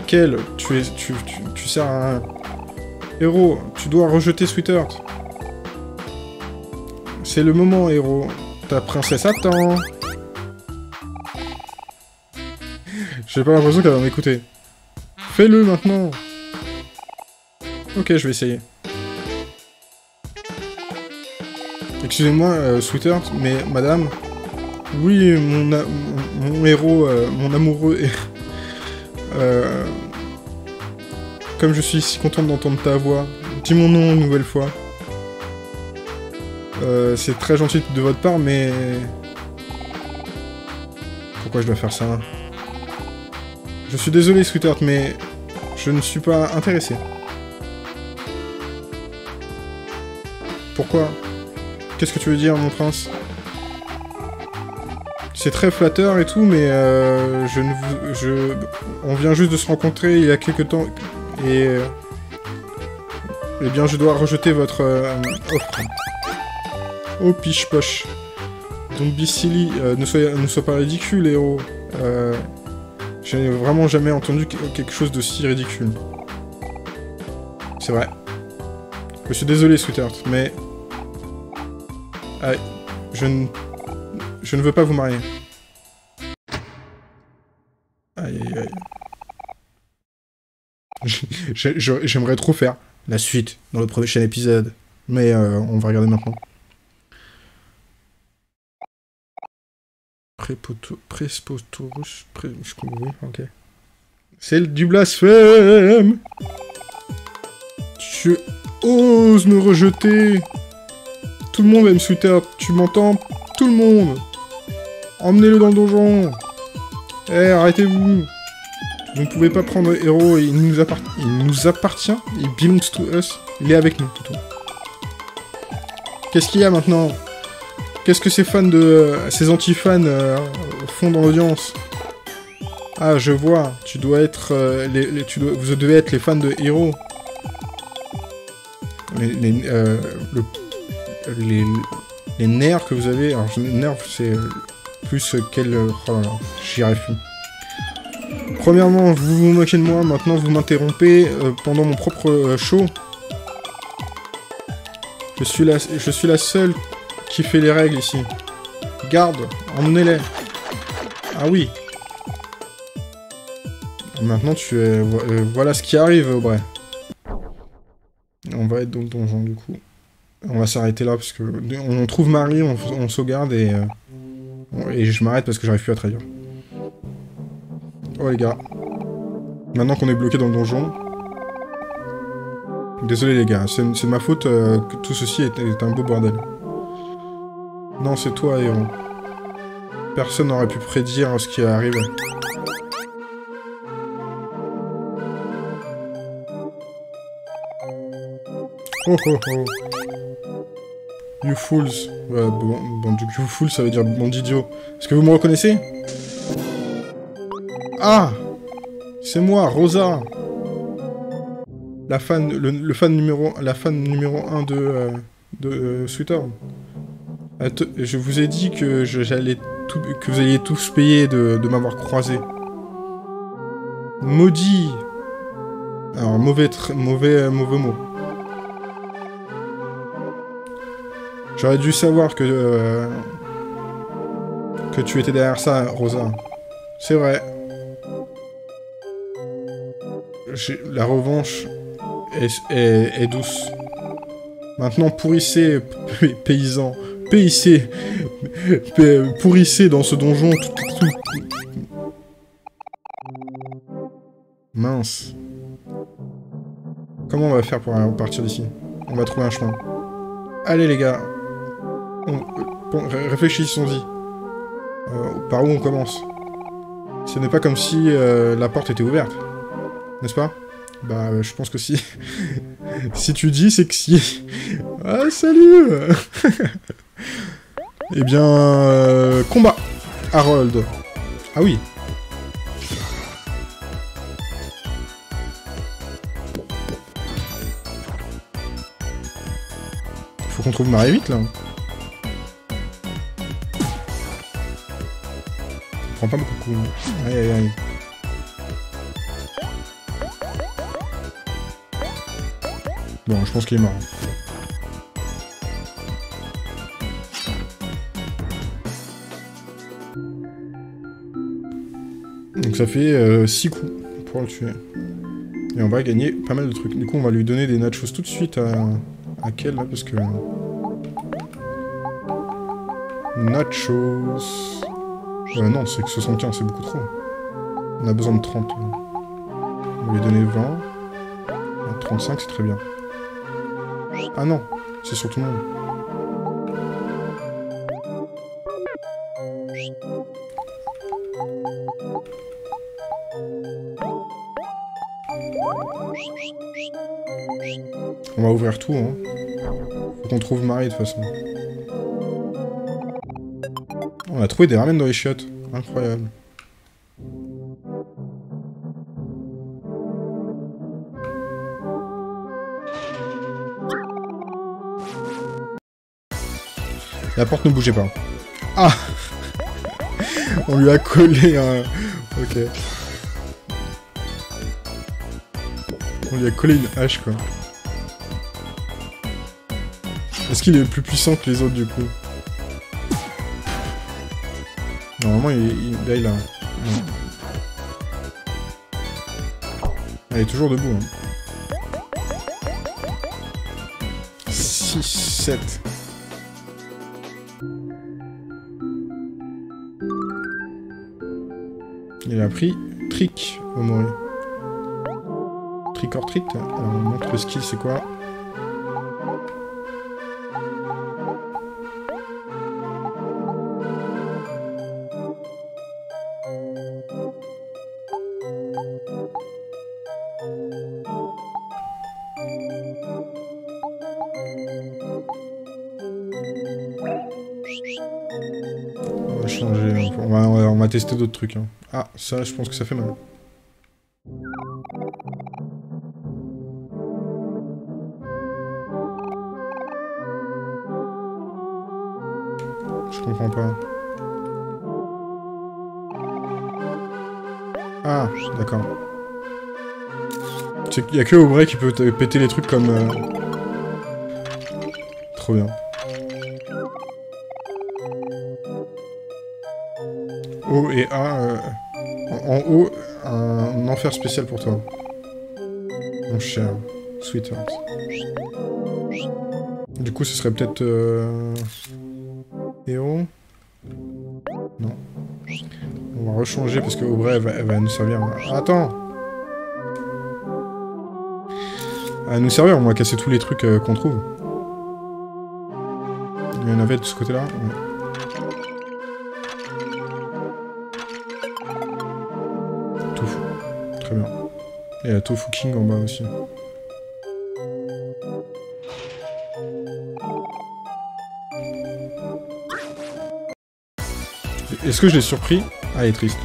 Quel Tu es... Tu, tu, tu sers à un... Héros, tu dois rejeter Sweetheart. C'est le moment, héros. Ta princesse attend. J'ai pas l'impression qu'elle va m'écouter. Fais-le maintenant Ok, je vais essayer. Excusez-moi, euh, Sweetheart, mais madame... Oui, mon, mon, héros, euh, mon amoureux... Euh, comme je suis si contente d'entendre ta voix, dis mon nom une nouvelle fois. Euh, c'est très gentil de votre part, mais... Pourquoi je dois faire ça? Je suis désolé, Sweetheart, mais je ne suis pas intéressé. Pourquoi? Qu'est-ce que tu veux dire, mon prince? C'est très flatteur et tout, mais euh, je ne. Je... On vient juste de se rencontrer il y a quelques temps, et... euh, Eh bien, je dois rejeter votre euh, offre. Oh, piche-poche. Don't be silly. euh, ne, soyez, ne sois pas ridicule, héros. Euh, J'ai vraiment jamais entendu que- quelque chose de si ridicule. C'est vrai. Je suis désolé, Sweetheart, mais... Ah, je ne... Je ne veux pas vous marier. Aïe, aïe, aïe. J'ai- j'ai- J'aimerais trop faire la suite dans le prochain épisode. Mais euh, on va regarder maintenant. Prespotorus... Pré... je- Oui, ok. C'est du blasphème. Tu oses me rejeter. Tout le monde aime Sweetheart, tu m'entends Tout le monde. Emmenez-le dans le donjon. Eh, arrêtez-vous. Vous ne pouvez pas prendre héros, il nous, appart- il nous appartient, il belongs to us, il est avec nous, Toto. Qu'est-ce qu'il y a maintenant? Qu'est-ce que ces fans de... euh, ces anti-fans euh, font dans l'audience Ah, je vois, tu dois être... euh, les, tu dois- vous devez être les fans de héros. Les, les, euh, nerfs que vous avez... Alors, nerfs, c'est plus quel... Oh j'y arrive. Premièrement, vous vous moquez de moi, maintenant vous m'interrompez pendant mon propre show. Je suis, la, je suis la seule qui fait les règles ici. Garde, emmenez-les. Ah oui. Maintenant tu es... euh, voilà ce qui arrive, Aubrey. On va être dans le donjon du coup. On va s'arrêter là parce que on trouve Marie, on, sauvegarde et... euh, et je m'arrête parce que j'arrive plus à traduire. Oh les gars. Maintenant qu'on est bloqué dans le donjon. Désolé les gars, c'est ma faute euh, que tout ceci est un beau bordel. Non, c'est toi, héros. Personne n'aurait pu prédire ce qui est arrivé. Oh oh oh. You fools. Bon, bon, du coup, fool, ça veut dire bon d'idiot. Est-ce que vous me reconnaissez? Ah C'est moi, Rosa La fan, le, le fan numéro, la fan numéro 1 de, euh, de euh, Sweetheart. Je vous ai dit que j'allais que vous alliez tous payer de, m'avoir croisé. Maudit Alors, mauvais, mauvais, mauvais mot. J'aurais dû savoir que... euh, que tu étais derrière ça, Rosa. C'est vrai. La revanche est, douce. Maintenant, pourrissez, paysans. Paysez. Pourrissez dans ce donjon. Mince. Comment on va faire pour partir d'ici? On va trouver un chemin. Allez les gars. réfléchissons-y. Euh, par où on commence? Ce n'est pas comme si euh, la porte était ouverte. N'est-ce pas? Bah, je pense que si. si tu dis, c'est que si. ah, salut Eh bien... Euh, combat Harold. Ah oui, Faut qu'on trouve Marie vite là. On prend pas beaucoup de coups. Aïe aïe aïe. Bon, je pense qu'il est mort. Ça fait 6 euh, coups pour le tuer. Et on va gagner pas mal de trucs. Du coup, on va lui donner des nachos tout de suite à... À quel là Parce que... Nachos... Euh, non, c'est que 75, c'est beaucoup trop. On a besoin de 30. On va lui donner 20. 35, c'est très bien. Ah non, c'est sur tout le monde. On va ouvrir tout, hein. Faut qu'on trouve Marie, de toute façon. On a trouvé des ramen dans les chiottes. Incroyable. La porte ne bougeait pas. Ah On lui a collé un... Ok. On lui a collé une hache, quoi. Est-ce qu'il est plus puissant que les autres, du coup Normalement, il, là, il a... Non. Est toujours debout, hein. 6, 7... Il a pris Trick au Mori. Trick or Trick Alors on montre le skill, c'est quoi tester d'autres trucs. Hein. Ah, ça, je pense que ça fait mal. Je comprends pas. Ah, d'accord. Il y a que Aubrey qui peut péter les trucs comme... Euh, trop bien. O et A... Euh, en haut, un enfer spécial pour toi. Mon cher Sweetheart. Du coup, ce serait peut-être... Euh... Non. On va rechanger parce que Aubrey, elle va, elle va nous servir... Attends Elle va nous servir, on va casser tous les trucs euh, qu'on trouve. Il y en avait de ce côté-là Tofu King en bas aussi. Est-ce que je l'ai surpris? Ah, elle est triste.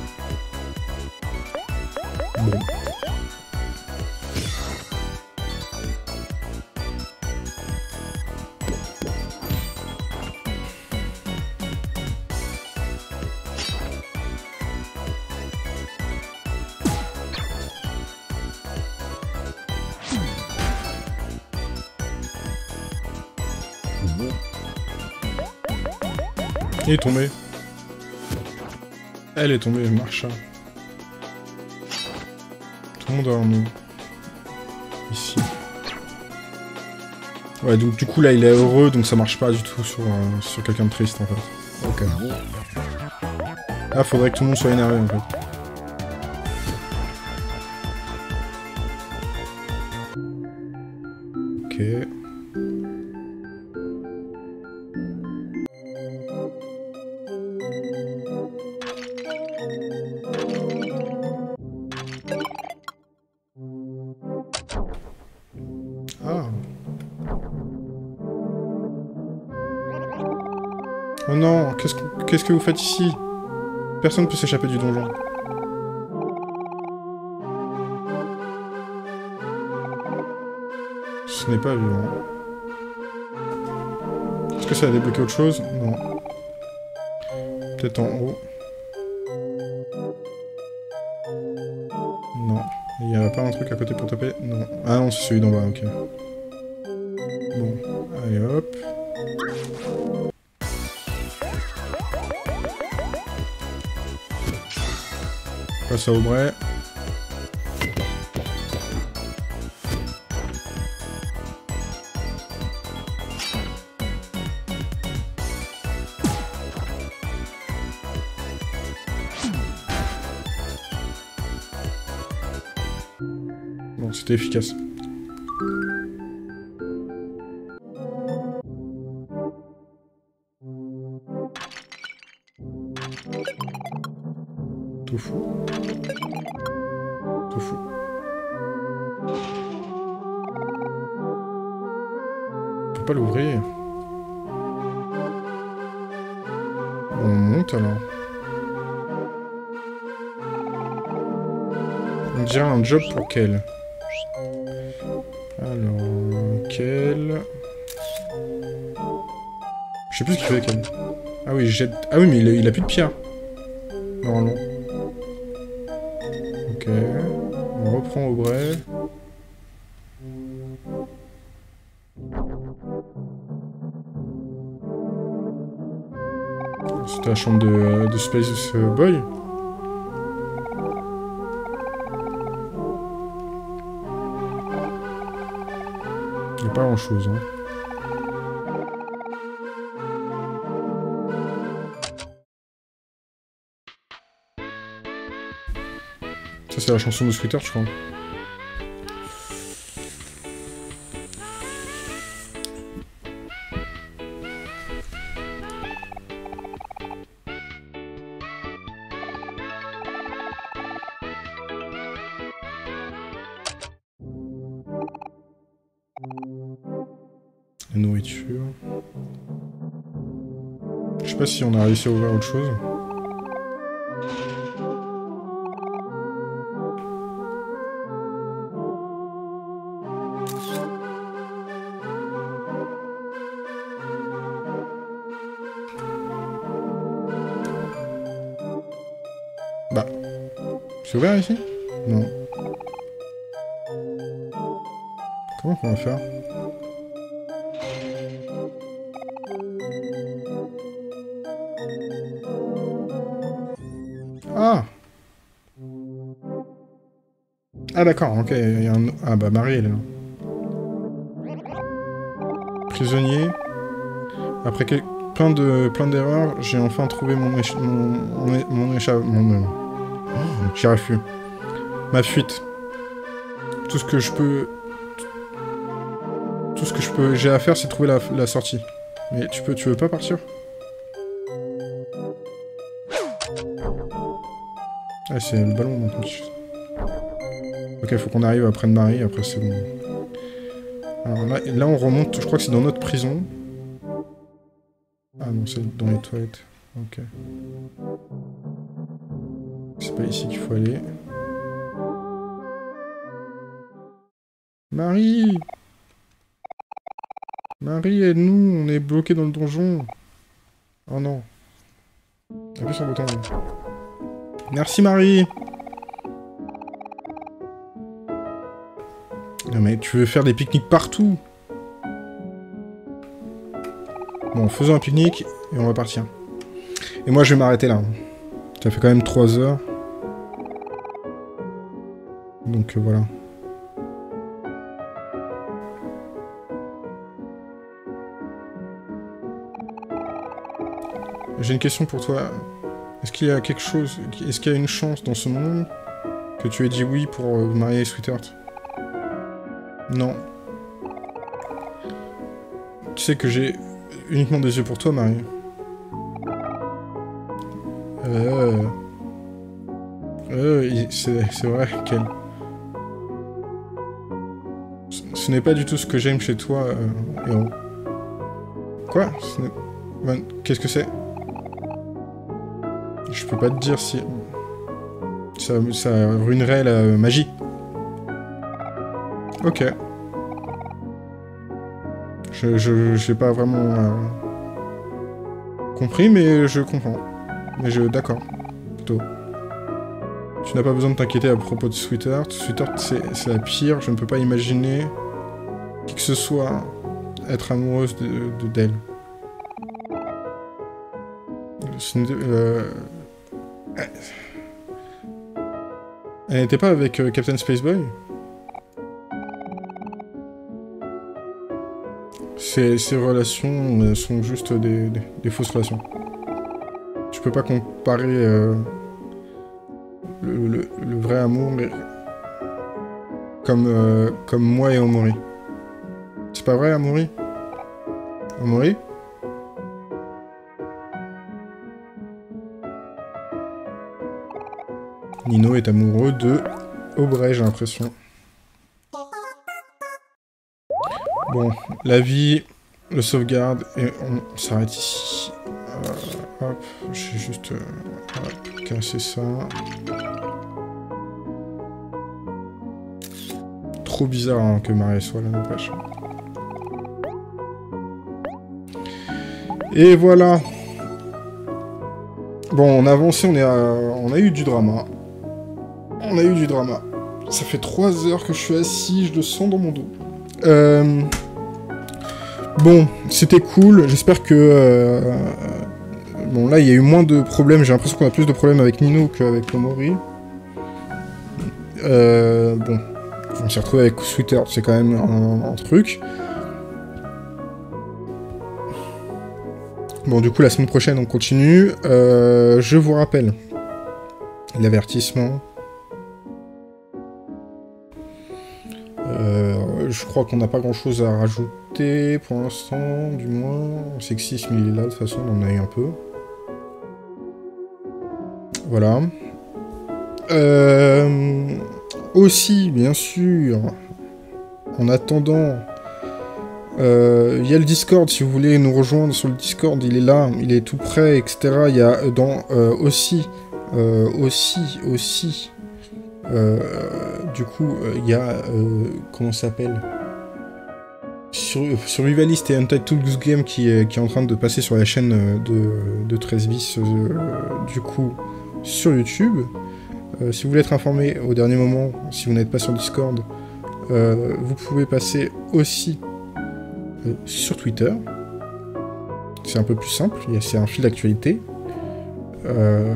Il est tombé. Elle est tombée, Marcha. Tout le monde a un nom. Ici. Ouais, donc du coup là il est heureux, donc ça marche pas du tout sur, euh, sur quelqu'un de triste en fait. Ok. Ah, faudrait que tout le monde soit énervé en fait. Qu'est-ce que, vous faites ici? Personne ne peut s'échapper du donjon. Ce n'est pas vivant. Est-ce que ça a débloqué autre chose? Non. Peut-être en haut. Non. Il n'y a pas un truc à côté pour taper? Non. Ah non, c'est celui d'en bas, ok. À Aubray. Bon, c'était efficace. Alors, quel Je sais plus ce qu'il fait quel. Ah oui, jette... Ah oui, mais il a, plus de pierre. Normalement. Ok. On reprend au bray. C'était la chambre de, de Space Boy. Il n'y a pas grand chose. Hein. Ça, c'est la chanson de Scooter, je crois? Si on a réussi à ouvrir autre chose. Bah. C'est ouvert ici? Non. Comment on va faire? Ah d'accord, ok, il y a un... Ah bah Marie, elle est là. Prisonnier. Après plein de plein d'erreurs, j'ai enfin trouvé mon écha... mon mon, mon J'y. Ma fuite. Tout ce que je peux... Tout ce que je peux... J'ai à faire, c'est trouver la, la sortie. Mais tu peux... Tu veux pas partir? Ah, c'est le ballon maintenant. Ok, faut qu'on arrive à prendre Marie, après c'est bon. Alors là, là, on remonte, je crois que c'est dans notre prison. Ah non, c'est dans les toilettes. Ok. C'est pas ici qu'il faut aller. Marie Marie, aide-nous, on est bloqué dans le donjon. Oh non. Appuie sur le bouton. Merci Marie tu veux faire des pique-niques partout Bon, faisons un pique-nique et on va partir. Et moi je vais m'arrêter là. Ça fait quand même 3 heures. Donc euh, voilà. J'ai une question pour toi. Est-ce qu'il y a quelque chose, est-ce qu'il y a une chance dans ce monde que tu aies dit oui pour euh, marier Sweetheart? Non. Tu sais que j'ai uniquement des yeux pour toi, Marie. Euh... Euh, c'est vrai qu'elle... Ce, n'est pas du tout ce que j'aime chez toi, euh, héros. Quoi? Ben, Qu'est-ce que c'est? Je peux pas te dire si... Ça ruinerait la magie. Ok. Je, je, j'ai pas vraiment euh, compris, mais je comprends. Mais je, d'accord, plutôt. Tu n'as pas besoin de t'inquiéter à propos de Sweetheart. Sweetheart, c'est la pire. Je ne peux pas imaginer qui que ce soit être amoureuse de d'elle. Euh, elle n'était pas avec euh, Captain Spaceboy? Ces, relations euh, sont juste des, fausses relations. Tu peux pas comparer euh, le, vrai amour comme, euh, comme moi et Omori. C'est pas vrai, Omori? Omori? Nino est amoureux de Aubrey, j'ai l'impression. Bon, la vie, le sauvegarde, et on s'arrête ici. Euh, hop, je vais juste euh, casser ça. Trop bizarre hein, que Marie soit là, n'empêche. Et voilà. Bon, on a avancé, on, est on a eu du drama. On a eu du drama. Ça fait 3 heures que je suis assis, je le sens dans mon dos. Euh... Bon, c'était cool. J'espère que... Euh, bon, là, il y a eu moins de problèmes. J'ai l'impression qu'on a plus de problèmes avec Nino qu'avec Omori. Euh, bon, on s'est retrouvé avec Sweetheart, c'est quand même un, truc. Bon, du coup, la semaine prochaine, on continue. Euh, je vous rappelle l'avertissement. Crois qu'on n'a pas grand chose à rajouter pour l'instant, du moins. Sexisme, il est là, de toute façon, on en a eu un peu. Voilà. Euh, aussi, bien sûr, en attendant, euh, il y a le Discord, si vous voulez nous rejoindre sur le Discord, il est là, il est tout prêt, etc. Il y a dans euh, aussi, aussi, aussi, du coup, il y a... Comment ça s'appelle? Survivalist et Untitled Goose Game qui est, en train de passer sur la chaîne de, de 13 bis, du coup, sur YouTube. si vous voulez être informé au dernier moment, si vous n'êtes pas sur Discord, vous pouvez passer aussi sur Twitter. C'est un peu plus simple, c'est un fil d'actualité. Euh,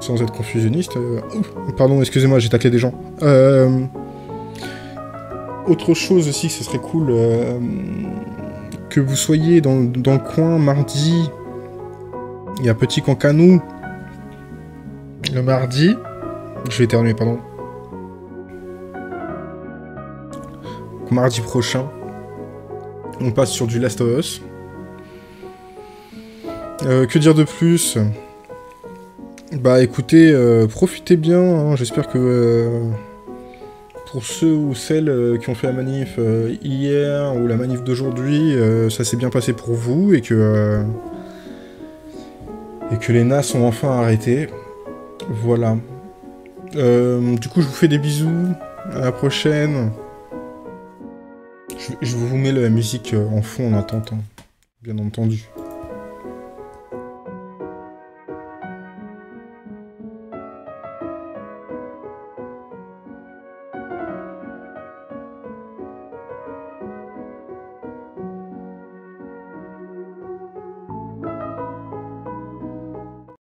sans être confusionniste. Euh, pardon, excusez-moi, j'ai taclé des gens. Euh, autre chose aussi, ce serait cool euh, que vous soyez dans, le coin mardi. Il y a Petit Cancanou. Le mardi. Je vais éternuer, pardon. Mardi prochain. On passe sur du Last of Us. que dire de plus? Bah écoutez, euh, profitez bien, hein. j'espère que euh, pour ceux ou celles euh, qui ont fait la manif hier ou la manif d'aujourd'hui, ça s'est bien passé pour vous et que, et que les NAS sont enfin arrêtés. Voilà. du coup, je vous fais des bisous, à la prochaine. Je, je vous mets la musique en fond en attendant, bien entendu.